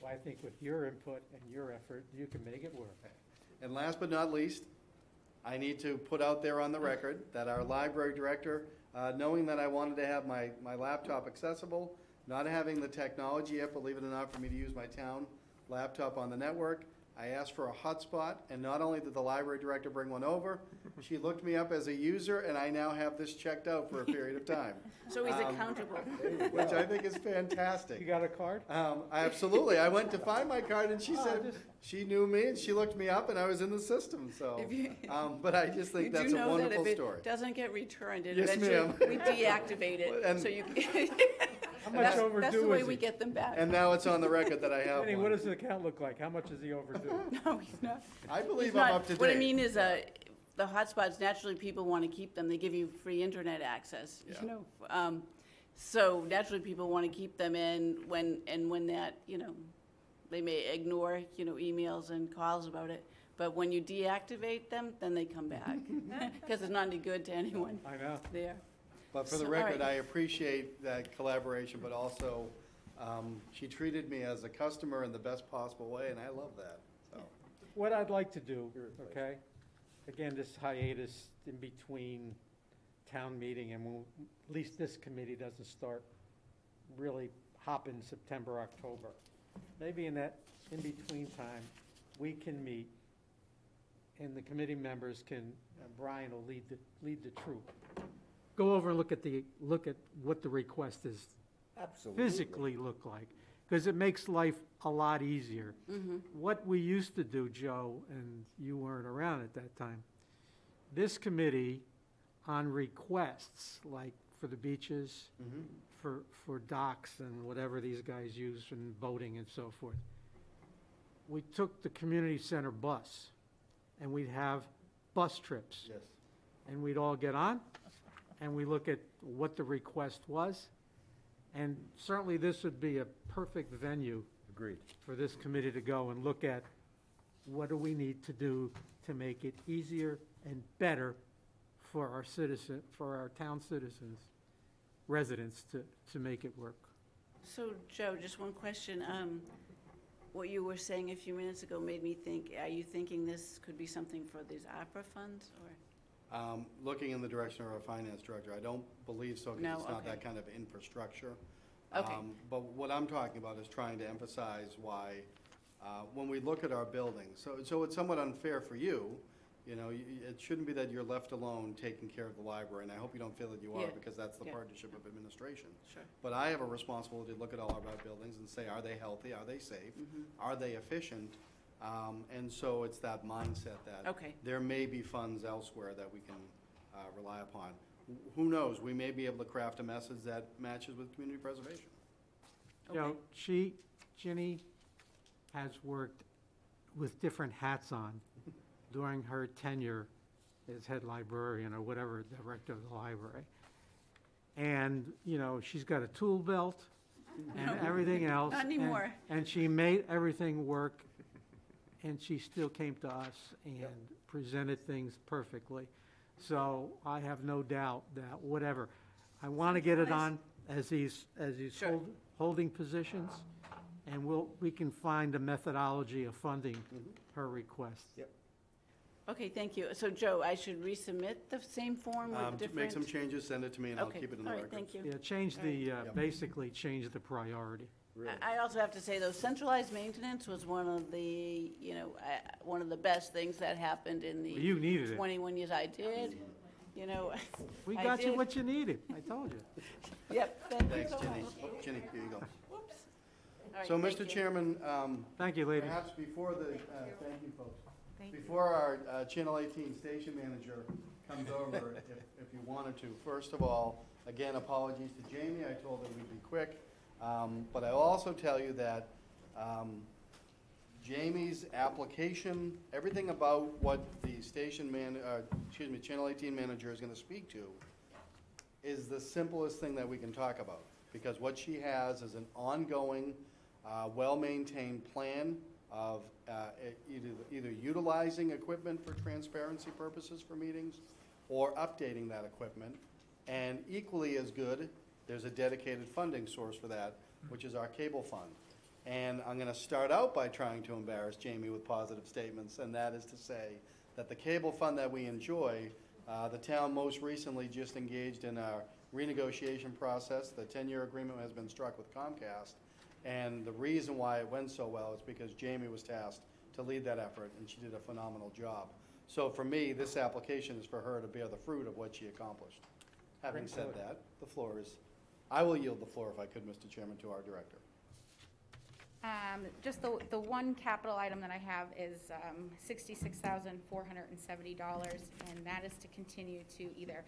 Well, I think with your input and your effort, you can make it work. And last but not least, I need to put out there on the record that our library director, uh, knowing that I wanted to have my, my laptop accessible, not having the technology yet, believe it or not, for me to use my town laptop on the network, I asked for a hotspot, and not only did the library director bring one over, she looked me up as a user, and I now have this checked out for a period of time, So he's Um, accountable. which I think is fantastic. You got a card? Um, I absolutely. I went to find my card and she Oh, said just- she knew me and she looked me up and I was in the system. So, If you- um, but I just You think do that's a know that wonderful if it story. doesn't get returned, it Yes, eventually, ma'am. we deactivate it, And- so you. How much That's- That's the overdue way is we he? get them back. And now it's on the record that I have Jenny, what one. does the account look like? How much is he overdue? No, he's not. I He's believe not. I'm up to date. What I mean is, uh, the hotspots, naturally, people want to keep them. They give you free internet access, Yeah. you know? Um, So naturally, people want to keep them in when, and when that, you know, they may ignore, you know, emails and calls about it. But when you deactivate them, then they come back, because it's not any good to anyone I know. there. But for the So, record, right. I appreciate that collaboration, but also um, she treated me as a customer in the best possible way, and I love that. So, What I'd like to do, okay, again, this hiatus in between town meeting and we'll- at least this committee doesn't start really hopping September, October. Maybe in that in-between time, we can meet and the committee members can, and Brian will lead the, lead the troop. Go over and look at the, look at what the request is Absolutely. physically look like, because it makes life a lot easier. What we used to do, Joe, and you weren't around at that time, this committee on requests, like for the beaches, mhm. for, for docks and whatever these guys use and boating and so forth, we took the community center bus, and we'd have bus trips yes. and we'd all get on, and we look at what the request was. And certainly, this would be a perfect venue Agreed. for this committee to go and look at what do we need to do to make it easier and better for our citizen, for our town citizens, residents, to, to make it work. So, Joe, just one question. Um, What you were saying a few minutes ago made me think, are you thinking this could be something for these ARPA funds, or? Um, Looking in the direction of our finance director, I don't believe so, No, because it's not that kind of infrastructure. Okay. Um, But what I'm talking about is trying to emphasize why, uh, when we look at our buildings, so, so it's somewhat unfair for you, you know, y- y- it shouldn't be that you're left alone taking care of the library, and I hope you don't feel that you are, Yeah, because that's the yeah. partnership of administration. Sure. But I have a responsibility to look at all of our buildings and say, are they healthy, are they safe, Mm-hmm. are they efficient? Um, And so it's that mindset that Okay. there may be funds elsewhere that we can uh, rely upon. Wh- Who knows, we may be able to craft a message that matches with community preservation. You know, Okay. she, Ginny has worked with different hats on during her tenure as head librarian or whatever, director of the library. And, you know, she's got a tool belt and everything else. Not and- anymore. And she made everything work, and she still came to us and presented things perfectly. So I have no doubt that whatever, I want to get it on as these, as these Sure. hold- holding positions, and we'll, we can find a methodology of funding Mm-hmm. her request. Okay, thank you. So, Joe, I should resubmit the same form Um, with to Make some changes, send it to me, and I'll Okay, keep it in the all right, records. thank you. Yeah, change the, uh, Yep. basically change the priority. I I also have to say, though, centralized maintenance was one of the, you know, uh, one of the best things that happened in the You needed it. 21 years I did, you know. We I got you did. what you needed, I told you. Yep, thank you Thanks, so Ginny. much. Oh, Ginny, here you go. All right, So, thank Mr. you. Chairman, um, Thank you, ladies. perhaps before the, uh, thank you, folks. Thank you. Before our uh, Channel 18 station manager comes over, if, if you wanted to, first of all, again, apologies to Jamie, I told her we'd be quick. Um, But I'll also tell you that um, Jamie's application, everything about what the station man, uh, excuse me, Channel 18 manager is gonna speak to is the simplest thing that we can talk about. Because what she has is an ongoing, uh, well-maintained plan of uh, either either utilizing equipment for transparency purposes for meetings or updating that equipment. And equally as good, there's a dedicated funding source for that, which is our cable fund. And I'm gonna start out by trying to embarrass Jamie with positive statements, and that is to say that the cable fund that we enjoy, uh, the town most recently just engaged in a renegotiation process. The ten-year agreement has been struck with Comcast, and the reason why it went so well is because Jamie was tasked to lead that effort, and she did a phenomenal job. So for me, this application is for her to bear the fruit of what she accomplished. Having said that, the floor is, I will yield the floor if I could, Mr. Chairman, to our director. Um, just the, the one capital item that I have is, um, sixty-six thousand, four hundred and seventy dollars, and that is to continue to either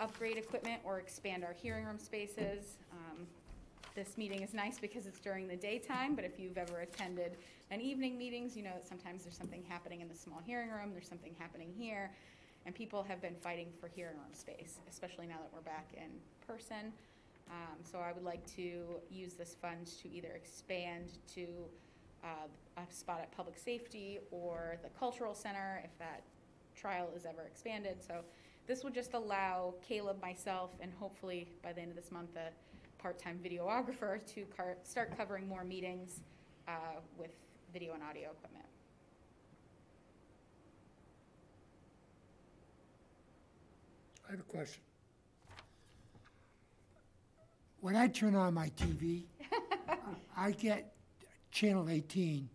upgrade equipment or expand our hearing room spaces. Um, this meeting is nice because it's during the daytime, but if you've ever attended an evening meetings, you know that sometimes there's something happening in the small hearing room, there's something happening here, and people have been fighting for hearing room space, especially now that we're back in person. Um, so I would like to use this fund to either expand to, uh, a spot at public safety or the cultural center if that trial is ever expanded. So this would just allow Caleb, myself, and hopefully by the end of this month, a part-time videographer to car- start covering more meetings, uh, with video and audio equipment. I have a question. When I turn on my TV, I get channel 18.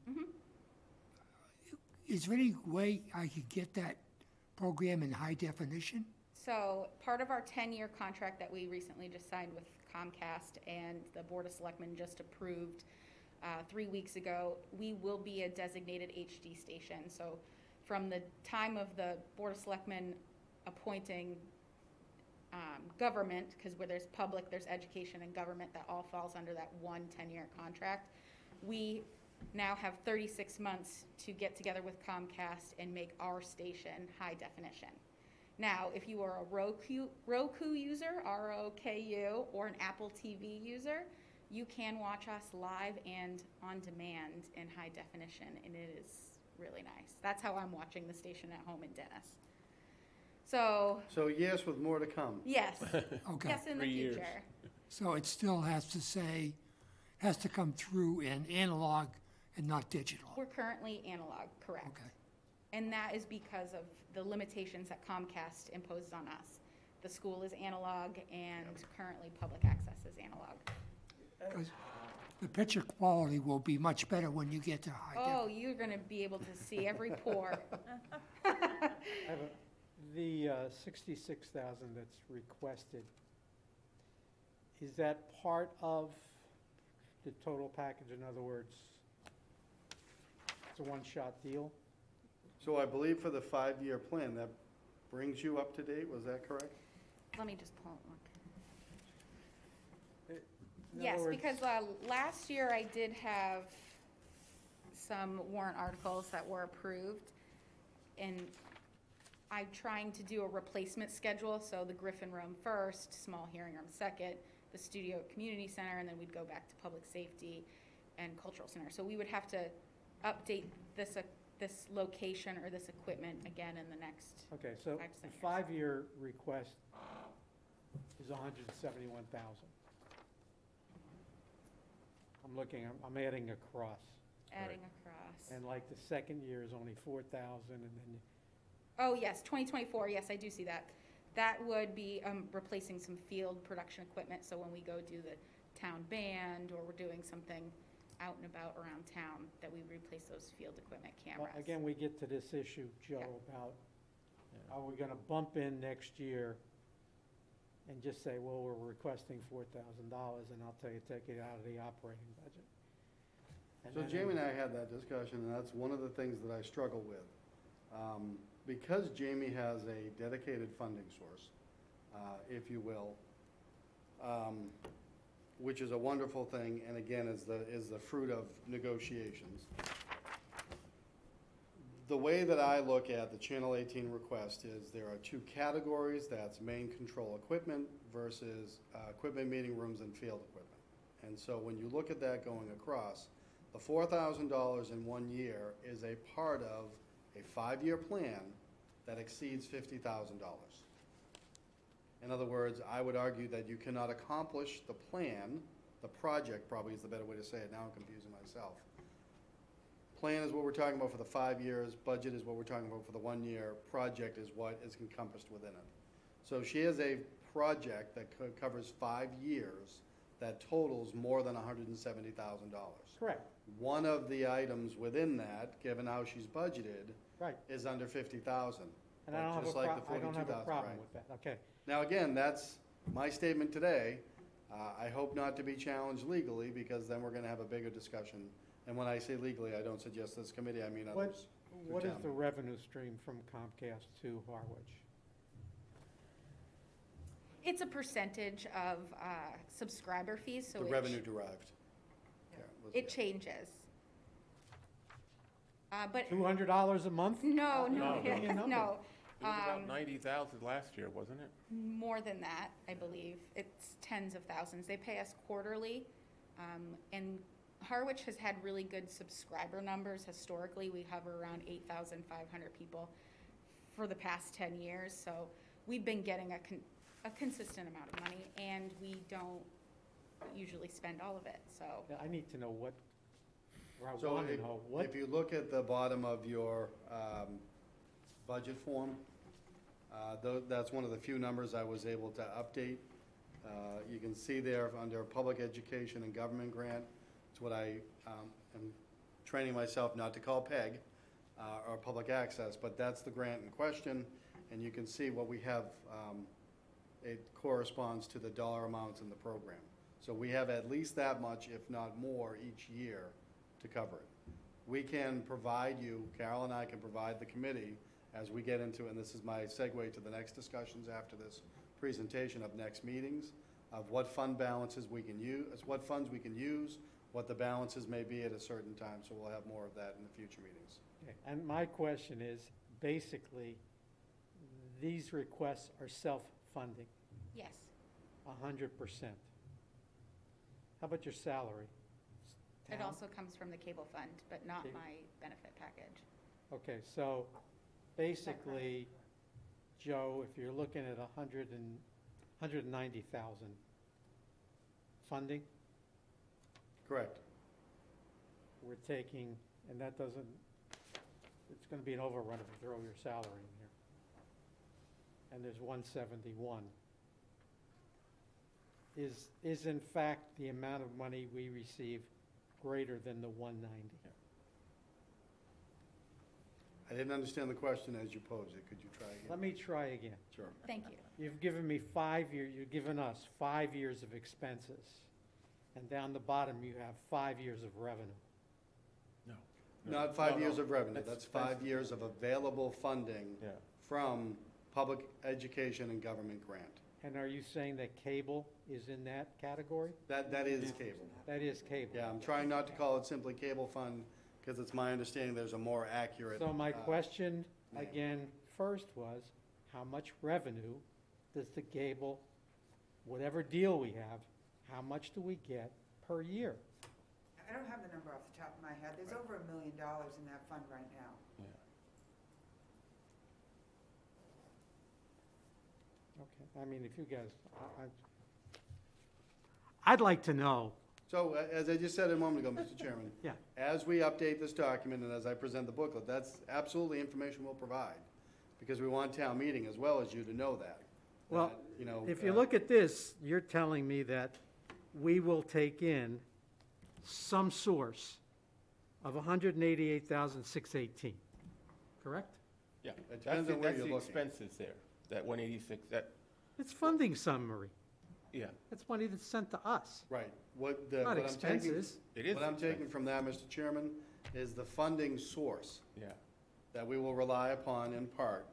Is there any way I could get that program in high definition? So part of our ten-year contract that we recently just signed with Comcast and the Board of Selectmen just approved uh, three weeks ago, we will be a designated HD station. So from the time of the Board of Selectmen appointing um, government, because where there's public, there's education and government, that all falls under that one 10-year contract. We now have 36 months to get together with Comcast and make our station high definition. Now, if you are a Roku, Roku user, R-O-K-U, or an Apple TV user, you can watch us live and on demand in high definition, and it is really nice. That's how I'm watching the station at home in Dennis. So, So yes, with more to come. yes, Okay. yes, in the Three years. future. So it still has to say, has to come through in analog and not digital? We're currently analog, correct. Okay. And that is because of the limitations that Comcast imposes on us. The school is analog and currently public access is analog. 'Cause the picture quality will be much better when you get to high Oh, you're gonna be able to see every pore. I have a- The uh, sixty-six thousand that's requested, is that part of the total package? In other words, it's a one-shot deal? So I believe for the five-year plan, that brings you up to date, was that correct? Let me just pull it one. In other Yes, words- because uh, last year I did have some warrant articles that were approved, and I'm trying to do a replacement schedule, so the Griffin Room first, small hearing room second, the studio at community center, and then we'd go back to public safety and cultural center. So we would have to update this, uh, this location or this equipment again in the next, Okay, so Five the cent years. five-year request is hundred and seventy-one thousand. I'm looking, I'm, I'm adding across, adding across. and like the second year is only four thousand, and then Oh, yes, 2024, yes, I do see that. That would be um, replacing some field production equipment, so when we go do the town band, or we're doing something out and about around town, that we replace those field equipment Well, cameras. Again, we get to this issue, Joe, about are we gonna bump in next year and just say, well, we're requesting four thousand dollars, and I'll tell you, take it out of the operating budget. And So then- Jamie and I had that discussion, and that's one of the things that I struggle with. Um, Because Jamie has a dedicated funding source, uh, if you will, um, which is a wonderful thing, and again, is the, is the fruit of negotiations. The way that I look at the Channel 18 request is there are two categories, that's main control equipment versus uh, equipment, meeting rooms, and field equipment. And so when you look at that going across, the four thousand dollars in one year is a part of a five-year plan that exceeds fifty thousand dollars. In other words, I would argue that you cannot accomplish the plan, the project probably is the better way to say it, now I'm confusing myself. Plan is what we're talking about for the five years, budget is what we're talking about for the one year, project is what is encompassed within it. So she has a project that co- covers five years that totals more than hundred and seventy thousand dollars. Correct, One of the items within that, given how she's budgeted, right. is under fifty thousand. And I don't have a Just like the prob, I don't have a 42,000, problem right. with that, okay. Now, again, that's my statement today. Uh, I hope not to be challenged legally, because then we're gonna have a bigger discussion. And when I say legally, I don't suggest this committee, I mean What, others. what is town. the revenue stream from Comcast to Harwich? It's a percentage of uh, subscriber fees, so The it ch- revenue derived. Yeah, was- It changes. Uh, But, Two hundred dollars a month? no, no, No, Give me no. It was about Um, ninety thousand last year, wasn't it? More than that, I believe. It's tens of thousands. They pay us quarterly. um, And Harwich has had really good subscriber numbers historically. We hover around 8,500 people for the past 10 years. So we've been getting a con- a consistent amount of money, and we don't usually spend all of it, so. Yeah, I need to know what, or I So want to if, know what, if you look at the bottom of your, um, budget form, uh, tho- that's one of the few numbers I was able to update. Uh, you can see there, under public education and government grant, it's what I, um, am training myself not to call PEG, uh, or public access, but that's the grant in question, and you can see what we have, um, it corresponds to the dollar amounts in the program. So we have at least that much, if not more, each year to cover it. We can provide you, Carol and I can provide the committee, as we get into, and this is my segue to the next discussions after this presentation of next meetings, of what fund balances we can use, what funds we can use, what the balances may be at a certain time, so we'll have more of that in the future meetings. Okay, and my question is, basically, these requests are self-funding, Yes. a hundred percent. How about your salary? It Town? also comes from the cable fund, but not Cable. my benefit package. Okay, so basically, Joe, if you're looking at a hundred and, hundred and ninety thousand funding, Correct. we're taking, and that doesn't, it's gonna be an overrun if you throw your salary in here. And there's one seventy-one. Is, is in fact the amount of money we receive greater than the one ninety? I didn't understand the question as you posed it. Could you try again? Let me try again. Sure. Thank you. You've given me five year, you've given us five years of expenses. And down the bottom, you have five years of revenue. No. Not five No, years no. of revenue, That's- that's five years of available funding Yeah. from public education and government grant. And are you saying that cable is in that category? That, that is cable. That is cable. Yeah, I'm trying not to call it simply cable fund, because it's my understanding there's a more accurate. So my uh, question, name. again, first was, how much revenue does the cable, whatever deal we have, how much do we get per year? I don't have the number off the top of my head. There's over a million dollars in that fund right now. Okay, I mean, if you guys, I, I- I'd like to know, So, a- as I just said a moment ago, Mr. Chairman. Yeah. As we update this document and as I present the booklet, that's absolutely information we'll provide, because we want town meeting as well as you to know that. Well, that, You know. if you uh, look at this, you're telling me that we will take in some source of hundred and eighty-eight thousand, six eighteen, correct? Yeah, It that's the, on where that's you're the looking. expenses there, that one eighty-six, that, It's funding summary. yeah, That's money that's sent to us. Right, what, the. Not what I'm taking- expenses. it is. What I'm taking expenses. from that, Mr. Chairman, is the funding source Yeah, that we will rely upon in part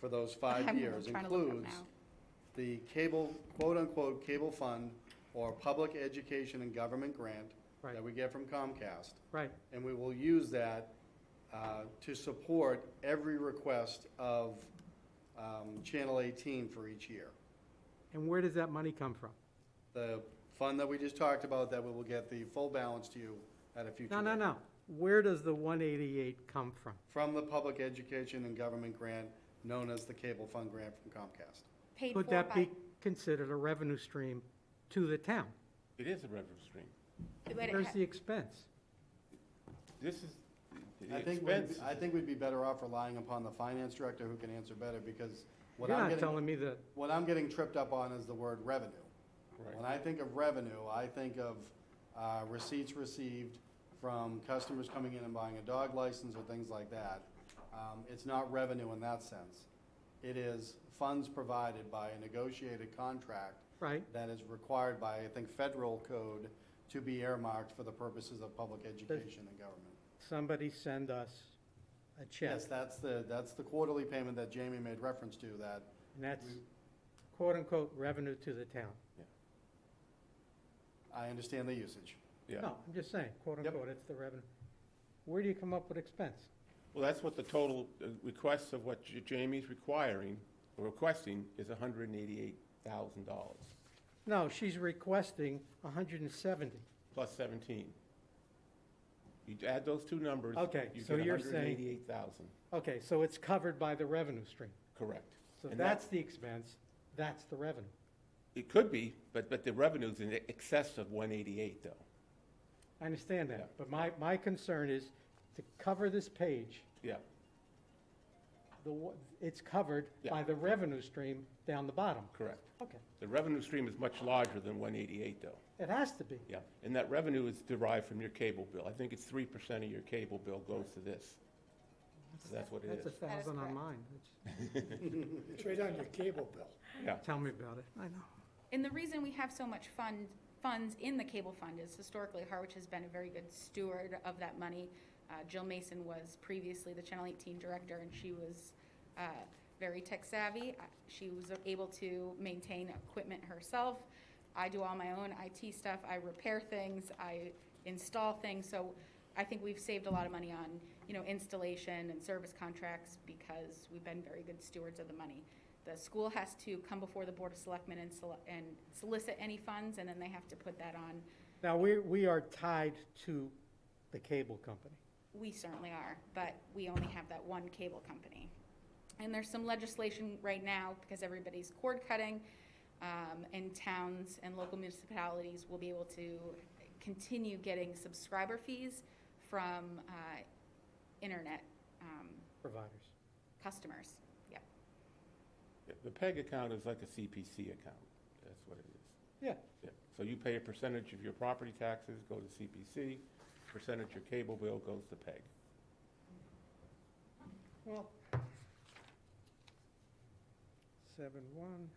for those five I'm years trying to look up includes now. the cable, quote-unquote, cable fund or public education and government grant that we get from Comcast. Right, And we will use that uh, to support every request of um, Channel 18 for each year. and where does that money come from? The fund that we just talked about, that we will get the full balance to you at a future No, no, date. no. Where does the one eighty-eight come from? From the public education and government grant known as the Cable Fund Grant from Comcast. Paid for Could that by, be considered a revenue stream to the town? it is a revenue stream. but it Where's ha- the expense? this is, the I think, we'd- expense, I think we'd be better off relying upon the finance director who can answer better, because what You're I'm not getting, telling me that, what I'm getting tripped up on is the word revenue. When I think of revenue, I think of uh, receipts received from customers coming in and buying a dog license or things like that. Um, It's not revenue in that sense. It is funds provided by a negotiated contract right? that is required by, I think, federal code to be earmarked for the purposes of public education and government. Somebody send us a check, Yes, that's the, that's the quarterly payment that Jamie made reference to, that, and that's quote-unquote revenue to the town. Yeah. I understand the usage. yeah. No, I'm just saying, quote-unquote, it's the revenue. Where do you come up with expense? Well, that's what the total uh, requests of what J- Jamie's requiring, or requesting, is hundred and eighty-eight thousand dollars, No, she's requesting hundred and seventy. plus seventeen. You add those two numbers. Okay, you so you're saying- eighty-eight thousand, Okay, so it's covered by the revenue stream. correct. So And that- that's the expense, that's the revenue. It could be, but, but the revenue's in excess of one eighty-eight, though. I understand that, but my, my concern is to cover this page, Yeah, the, wa- it's covered Yeah. by the revenue stream down the bottom. correct. Okay, The revenue stream is much larger than one eighty-eight, though. It has to be. Yeah, and that revenue is derived from your cable bill. I think it's three percent of your cable bill goes to this. So that's what it That's a is. thousand on correct. mine. It's- It's right on your cable bill. Yeah, Tell me about it. I know. And the reason we have so much fund, funds in the cable fund is historically Harwich has been a very good steward of that money. Uh, Jill Mason was previously the Channel 18 director, and she was uh, very tech savvy. Uh, She was able to maintain equipment herself. I do all my own IT stuff. I repair things. I install things. So I think we've saved a lot of money on, you know, installation and service contracts because we've been very good stewards of the money. The school has to come before the Board of Selectmen and soli- and solicit any funds, and then they have to put that on. Now, we, we are tied to the cable company. We certainly are, but we only have that one cable company. And there's some legislation right now, because everybody's cord cutting, um, and towns and local municipalities will be able to continue getting subscriber fees from, uh, internet, um, Providers. customers. Yep. the PEG account is like a CPC account. That's what it is. Yeah. Yeah, so you pay a percentage of your property taxes, go to CPC, percentage of your cable bill goes to PEG. Well. Seven, one.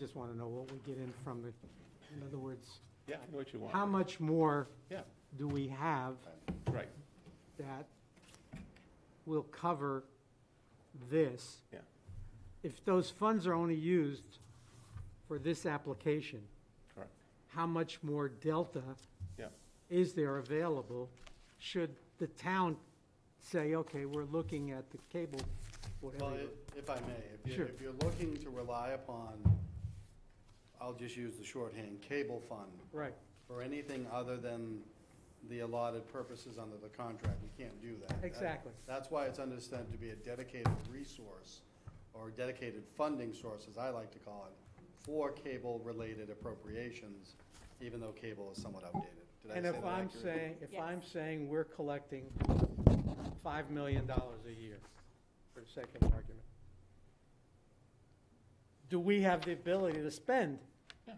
Just want to know what we get in from the, in other words, Yeah, I know what you want. how much more Yeah, do we have right, that will cover this? Yeah. If those funds are only used for this application, correct. how much more delta Yeah. is there available? Should the town say, okay, we're looking at the cable, Well, whatever. i- if I may, if you're, if you're looking to rely upon, I'll just use the shorthand, cable fund, Right, for anything other than the allotted purposes under the contract, we can't do that. That- Exactly. That's why it's understood to be a dedicated resource, or dedicated funding source, as I like to call it, for cable-related appropriations, even though cable is somewhat outdated. Did I and say if that I'm accurately? saying, if Yes. I'm saying we're collecting five million dollars a year, for the sake of argument, do we have the ability to spend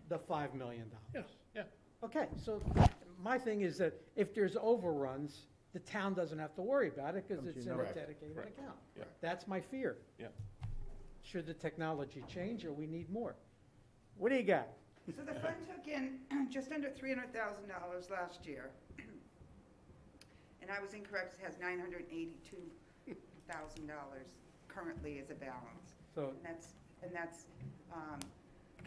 the five million dollars? Yeah, Okay, so my thing is that if there's overruns, the town doesn't have to worry about it because Comes it's in a Correct. dedicated Correct. account. Yeah. That's my fear. yeah. Should the technology change or we need more? What do you got? So the fund took in just under three hundred thousand dollars last year. And I was incorrect, it has nine hundred and eighty-two thousand dollars currently as a balance. So, And that's, and that's, um,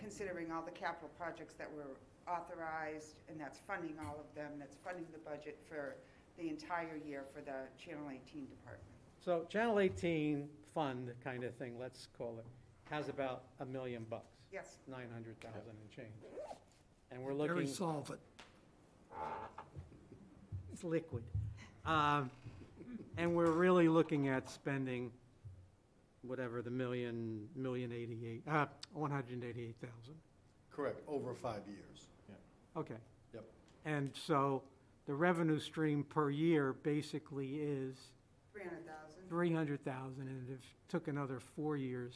considering all the capital projects that were authorized, and that's funding all of them, that's funding the budget for the entire year for the Channel eighteen department. so Channel 18 fund kind of thing, let's call it, has about a million bucks, Yes, 900,000 and change. And we're looking. Very looking, solvent. it's liquid. Um, And we're really looking at spending whatever, the million, million eighty-eight, uh, one hundred and eighty-eight thousand. Correct, over five years. Okay. Yep. And so the revenue stream per year basically is Three hundred thousand. three hundred thousand, and it took another four years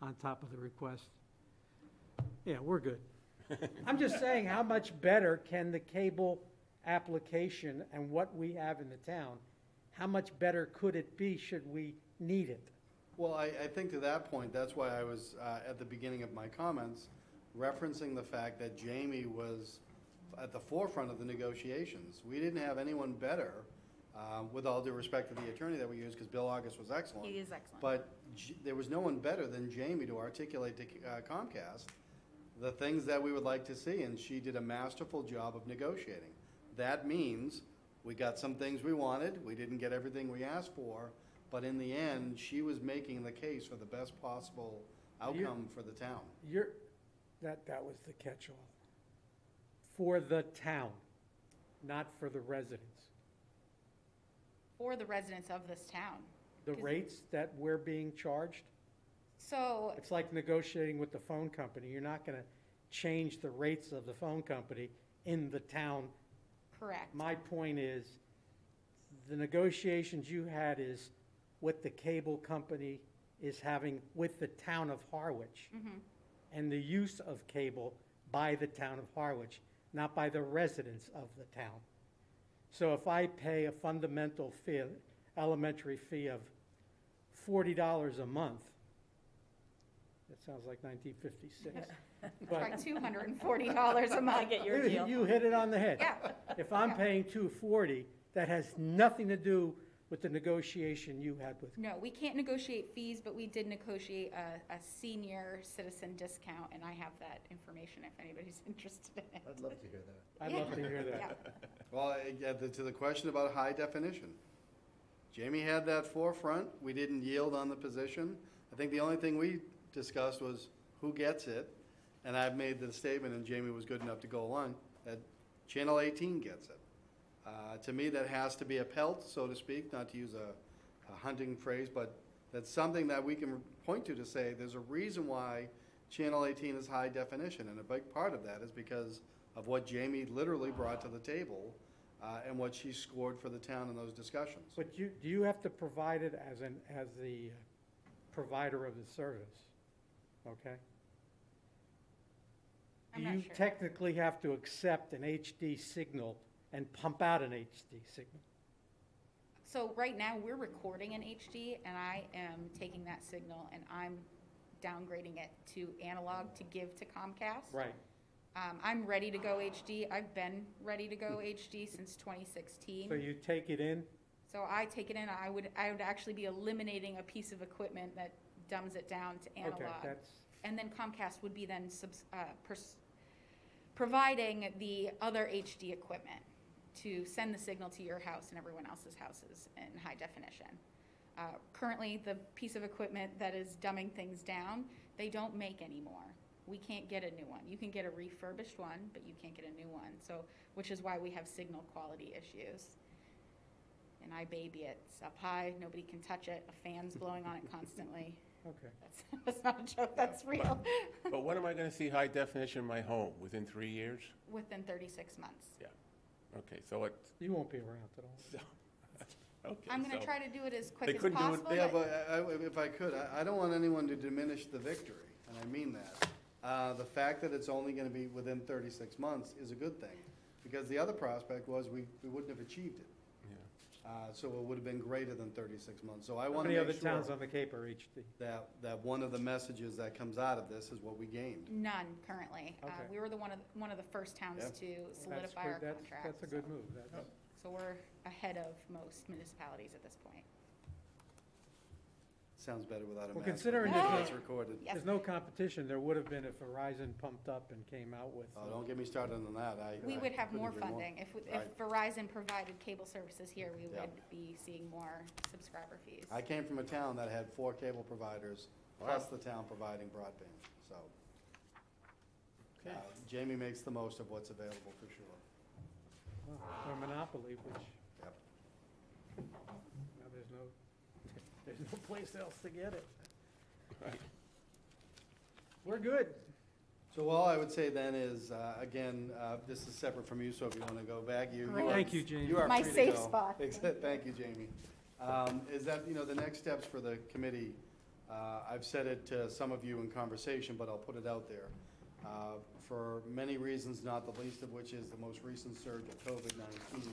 on top of the request. Yeah, we're good. I'm just saying, how much better can the cable application and what we have in the town, how much better could it be should we need it? Well, I, I think to that point, that's why I was, uh, at the beginning of my comments, referencing the fact that Jamie was at the forefront of the negotiations. We didn't have anyone better, uh, with all due respect to the attorney that we used, because Bill August was excellent. He is excellent. But J- there was no one better than Jamie to articulate to uh, Comcast the things that we would like to see, and she did a masterful job of negotiating. That means we got some things we wanted, we didn't get everything we asked for, but in the end, she was making the case for the best possible outcome for the town. You're, that, that was the catch-all. For the town, not for the residents. For the residents of this town. The Is- rates that we're being charged, So, it's like negotiating with the phone company. You're not gonna change the rates of the phone company in the town. correct. My point is, the negotiations you had is what the cable company is having with the town of Harwich. Mhm. And the use of cable by the town of Harwich, not by the residents of the town. So if I pay a fundamental fee, elementary fee of forty dollars a month, that sounds like nineteen fifty-six. Right, $240 a month. get your You- deal. You hit it on the head. Yeah. If I'm Yeah. paying two forty, that has nothing to do with the negotiation you had with, No, we can't negotiate fees, but we did negotiate a, a senior citizen discount, and I have that information if anybody's interested in it. I'd love to hear that. I'd love to hear that. Yeah. Well, I- yeah, the- to the question about high definition. Jamie had that forefront, we didn't yield on the position. I think the only thing we discussed was who gets it, and I've made the statement, and Jamie was good enough to go along, that Channel 18 gets it. Uh, To me, that has to be a pelt, so to speak, not to use a a hunting phrase, but that's something that we can point to to say, there's a reason why Channel 18 is high definition, and a big part of that is because of what Jamie literally brought to the table uh, and what she scored for the town in those discussions. But you, do you have to provide it as an, as the provider of the service? Okay? I'm Do not you sure. technically have to accept an HD signal and pump out an HD signal? So right now, we're recording in HD, and I am taking that signal and I'm downgrading it to analog to give to Comcast. Right. Um, I'm ready to go HD. I've been ready to go HD since 2016. So you take it in, So I take it in, I would, I would actually be eliminating a piece of equipment that dumbs it down to okay, analog. that's, And then Comcast would be then subs, uh, pers- providing the other HD equipment to send the signal to your house and everyone else's houses in high definition. Uh, currently, the piece of equipment that is dumbing things down, they don't make anymore. We can't get a new one. You can get a refurbished one, but you can't get a new one. So, which is why we have signal quality issues. And I baby it. It's up high, nobody can touch it. A fan's blowing on it constantly. okay. That's, that's not a joke, that's real. But when am I gonna see high definition in my home? Within three years? Within thirty-six months. Okay, so it's, You won't be around at all. okay. I'm gonna so- try to do it as They quick as couldn't do it- possible, Yeah, but but I- I- if I could, I- I don't want anyone to diminish the victory, and I mean that. Uh, The fact that it's only going to be within 36 months is a good thing, because the other prospect was we we wouldn't have achieved it. Yeah. Uh, So it would have been greater than 36 months. So I How want to many other make towns sure on the Cape are HD? that, that one of the messages that comes out of this is what we gained. none currently. Uh, Okay. we were the one of, the- one of the first towns to That's solidify good- our that's- contract. That's a good so- move. That's- So we're ahead of most municipalities at this point. Sounds better without a Well, mask. considering but that- It's recorded. Yes. There's no competition, there would have been if Verizon pumped up and came out with. Oh, don't get me started on that. I- We I would have couldn't more agree funding. If, Right. if Verizon provided cable services here, we Yeah. would be seeing more subscriber fees. I came from a town that had four cable providers, plus the town providing broadband, so. Okay. uh, Jamie makes the most of what's available for sure. Or monopoly, which, Yep. now there's no, place else to get it. Right. We're good. So all I would say then is, uh, again, uh, this is separate from you, so if you want to go back, you. you are- Thank you, Jamie. You are My free to safe go. spot. Except- Thank you, Jamie. Um, Is that, you know, the next steps for the committee, uh, I've said it to some of you in conversation, but I'll put it out there. Uh, For many reasons, not the least of which is the most recent surge of COVID-19,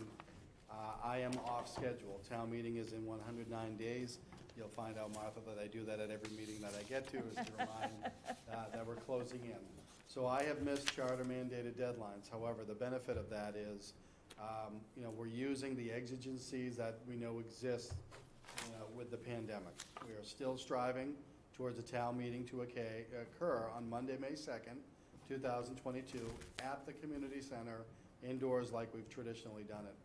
uh, I am off schedule. Town meeting is in 109 days. You'll find out, Martha, that I do that at every meeting that I get to, is to remind uh, that we're closing in. So I have missed charter mandated deadlines. However, the benefit of that is, um, you know, we're using the exigencies that we know exist you know, with the pandemic. We are still striving towards a town meeting to occur- occur on Monday, May 2nd, 2022, at the community center, indoors like we've traditionally done it.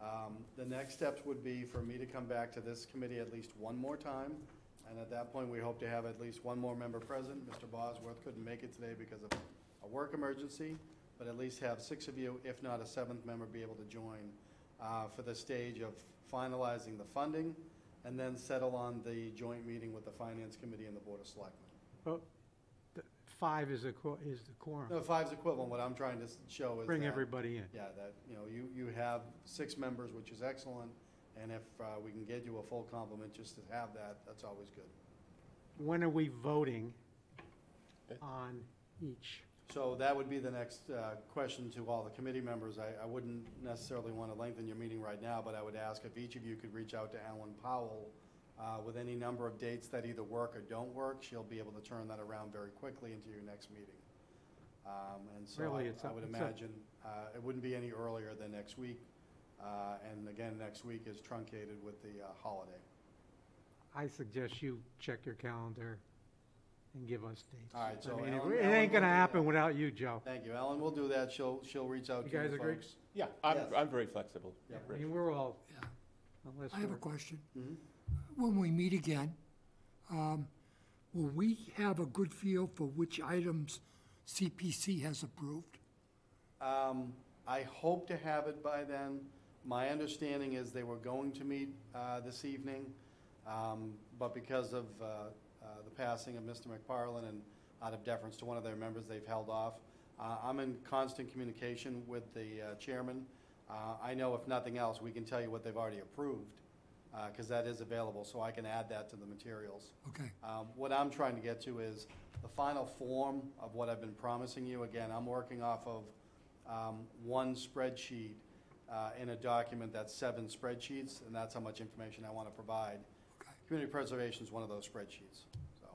Um, The next steps would be for me to come back to this committee at least one more time, and at that point, we hope to have at least one more member present. Mr. Bosworth couldn't make it today because of a work emergency, but at least have six of you, if not a seventh member, be able to join uh, for the stage of finalizing the funding, and then settle on the joint meeting with the Finance Committee and the Board of Selectmen. Well, Five is a, qu- is the quorum. No, five's equivalent, what I'm trying to s- show is Bring that- everybody in. Yeah, that, you know, you, you have six members, which is excellent, and if uh, we can get you a full complement just to have that, that's always good. When are we voting on each? So that would be the next uh, question to all the committee members. I, I wouldn't necessarily want to lengthen your meeting right now, but I would ask if each of you could reach out to Ellen Powell uh, with any number of dates that either work or don't work. She'll be able to turn that around very quickly into your next meeting. Um, And so Really, I it's I up- would it's up- imagine uh, it wouldn't be any earlier than next week. Uh, And again, next week is truncated with the uh, holiday. I suggest you check your calendar and give us dates. All right, so I mean, Ellen- It Ellen ain't gonna happen that. without you, Joe. Thank you. Ellen we'll do that. She'll, she'll reach out You to you guys agree? folks. Yeah, I'm, Yes. I'm very flexible. I mean, we're all, Yeah. unless I have a we're- question. Mhm. When we meet again, um, will we have a good feel for which items CPC has approved? Um, I hope to have it by then. My understanding is they were going to meet uh, this evening, um, but because of uh, uh, the passing of Mr. McParland and out of deference to one of their members, they've held off. Uh, I'm in constant communication with the uh, chairman. Uh, I know if nothing else, we can tell you what they've already approved, because that is available, so I can add that to the materials. Okay, Um, What I'm trying to get to is the final form of what I've been promising you. Again, I'm working off of um, one spreadsheet uh, in a document that's seven spreadsheets, and that's how much information I want to provide. okay. Community preservation is one of those spreadsheets, so.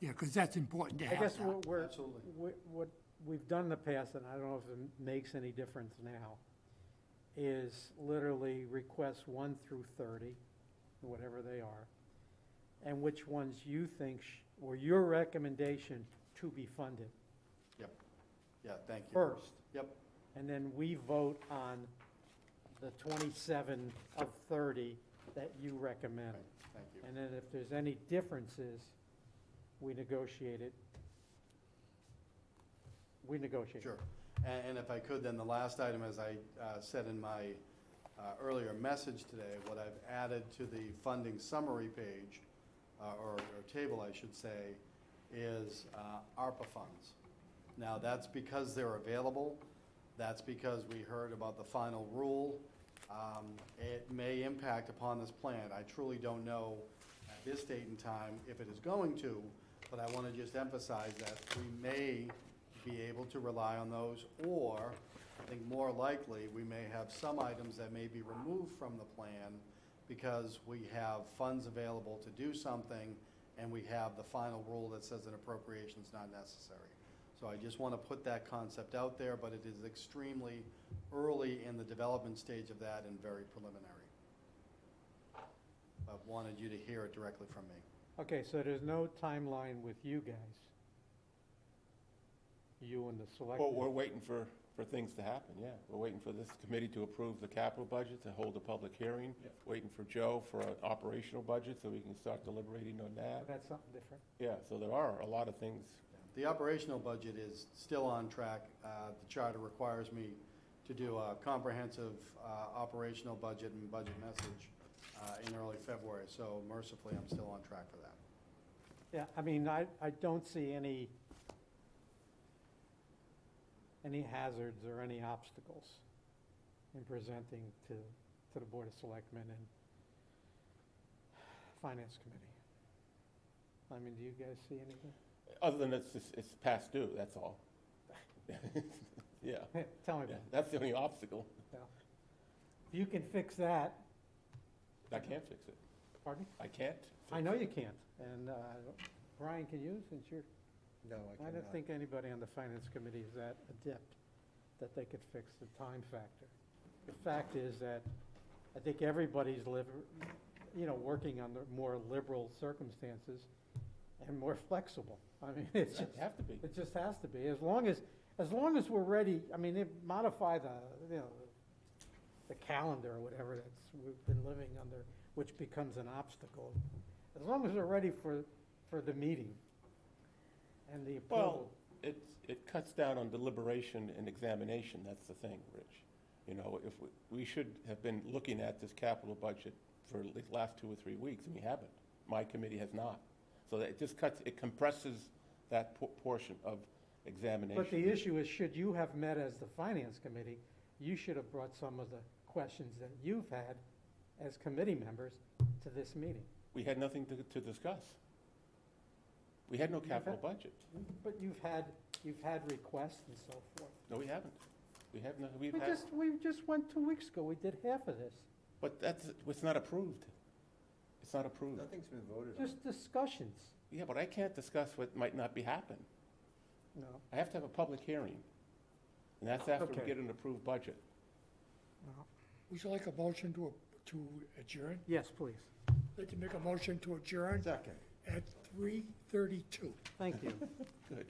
Yeah, because that's important to I have guess that. what we're, Absolutely. what- what we've done in the past, and I don't know if it makes any difference now, is literally request one through thirty, whatever they are, and which ones you think, sh- or your recommendation to be funded Yep. Yeah, thank you. first. Yep, And then we vote on the twenty-seven of thirty that you recommend. right, thank you. And then if there's any differences, we negotiate it. We negotiate. it. Sure. And, and if I could, then the last item, as I uh, said in my uh, earlier message today, what I've added to the funding summary page, uh, or, or table, I should say, is uh, ARPA funds. Now, that's because they're available. That's because we heard about the final rule. Um, It may impact upon this plan. I truly don't know at this date and time if it is going to, but I want to just emphasize that we may be able to rely on those, or, I think more likely, we may have some items that may be removed from the plan because we have funds available to do something, and we have the final rule that says an appropriation is not necessary. So I just want to put that concept out there, but it is extremely early in the development stage of that and very preliminary. But wanted you to hear it directly from me. Okay, so there's no timeline with you guys? You and the select? Well, we're waiting for, for things to happen, yeah. We're waiting for this committee to approve the capital budget, to hold a public hearing. Waiting for Joe for an operational budget so we can start deliberating on that. That's something different. Yeah, so there are a lot of things. The operational budget is still on track. Uh, The charter requires me to do a comprehensive uh, operational budget and budget message uh, in early February, so mercifully, I'm still on track for that. Yeah, I mean, I, I don't see any, any hazards or any obstacles in presenting to, to the Board of Selectmen and Finance Committee. I mean, do you guys see anything? Other than it's, just- it's past due, that's all. Yeah, Tell me yeah, about it. that's the only obstacle. If you can fix that, I can't fix it. pardon? I can't. I know you can't, and uh, Brian, can you, since you're, No, I I don't think anybody on the Finance Committee is that adept that they could fix the time factor. The fact is that I think everybody's live, you know, working under more liberal circumstances and more flexible. I mean, it's just, It have to be. it just has to be, as long as, as long as we're ready, I mean, they modify the, you know, the calendar or whatever that's, we've been living under, which becomes an obstacle. As long as we're ready for, for the meeting and the Well, it, it cuts down on deliberation and examination, that's the thing, Rich. You know, if, we- we should have been looking at this capital budget for the last two or three weeks, and we haven't. My committee has not. So that it just cuts, it compresses that por- portion of examination. But the issue is, should you have met as the Finance Committee, you should have brought some of the questions that you've had as committee members to this meeting. We had nothing to, to discuss. We had no capital budget. But you've had, you've had requests and so forth. No, we haven't. We have no, we've We had, just, we just went two weeks ago, we did half of this. but that's, it's not approved. It's not approved. Nothing's been voted on. Just discussions, Yeah, but I can't discuss what might not be happen. no, I have to have a public hearing. And that's after we Okay. get an approved budget. no. Would you like a motion to, to adjourn? Yes, please. Like to make a motion to adjourn Second. At three thirty-two. Thank you. Good.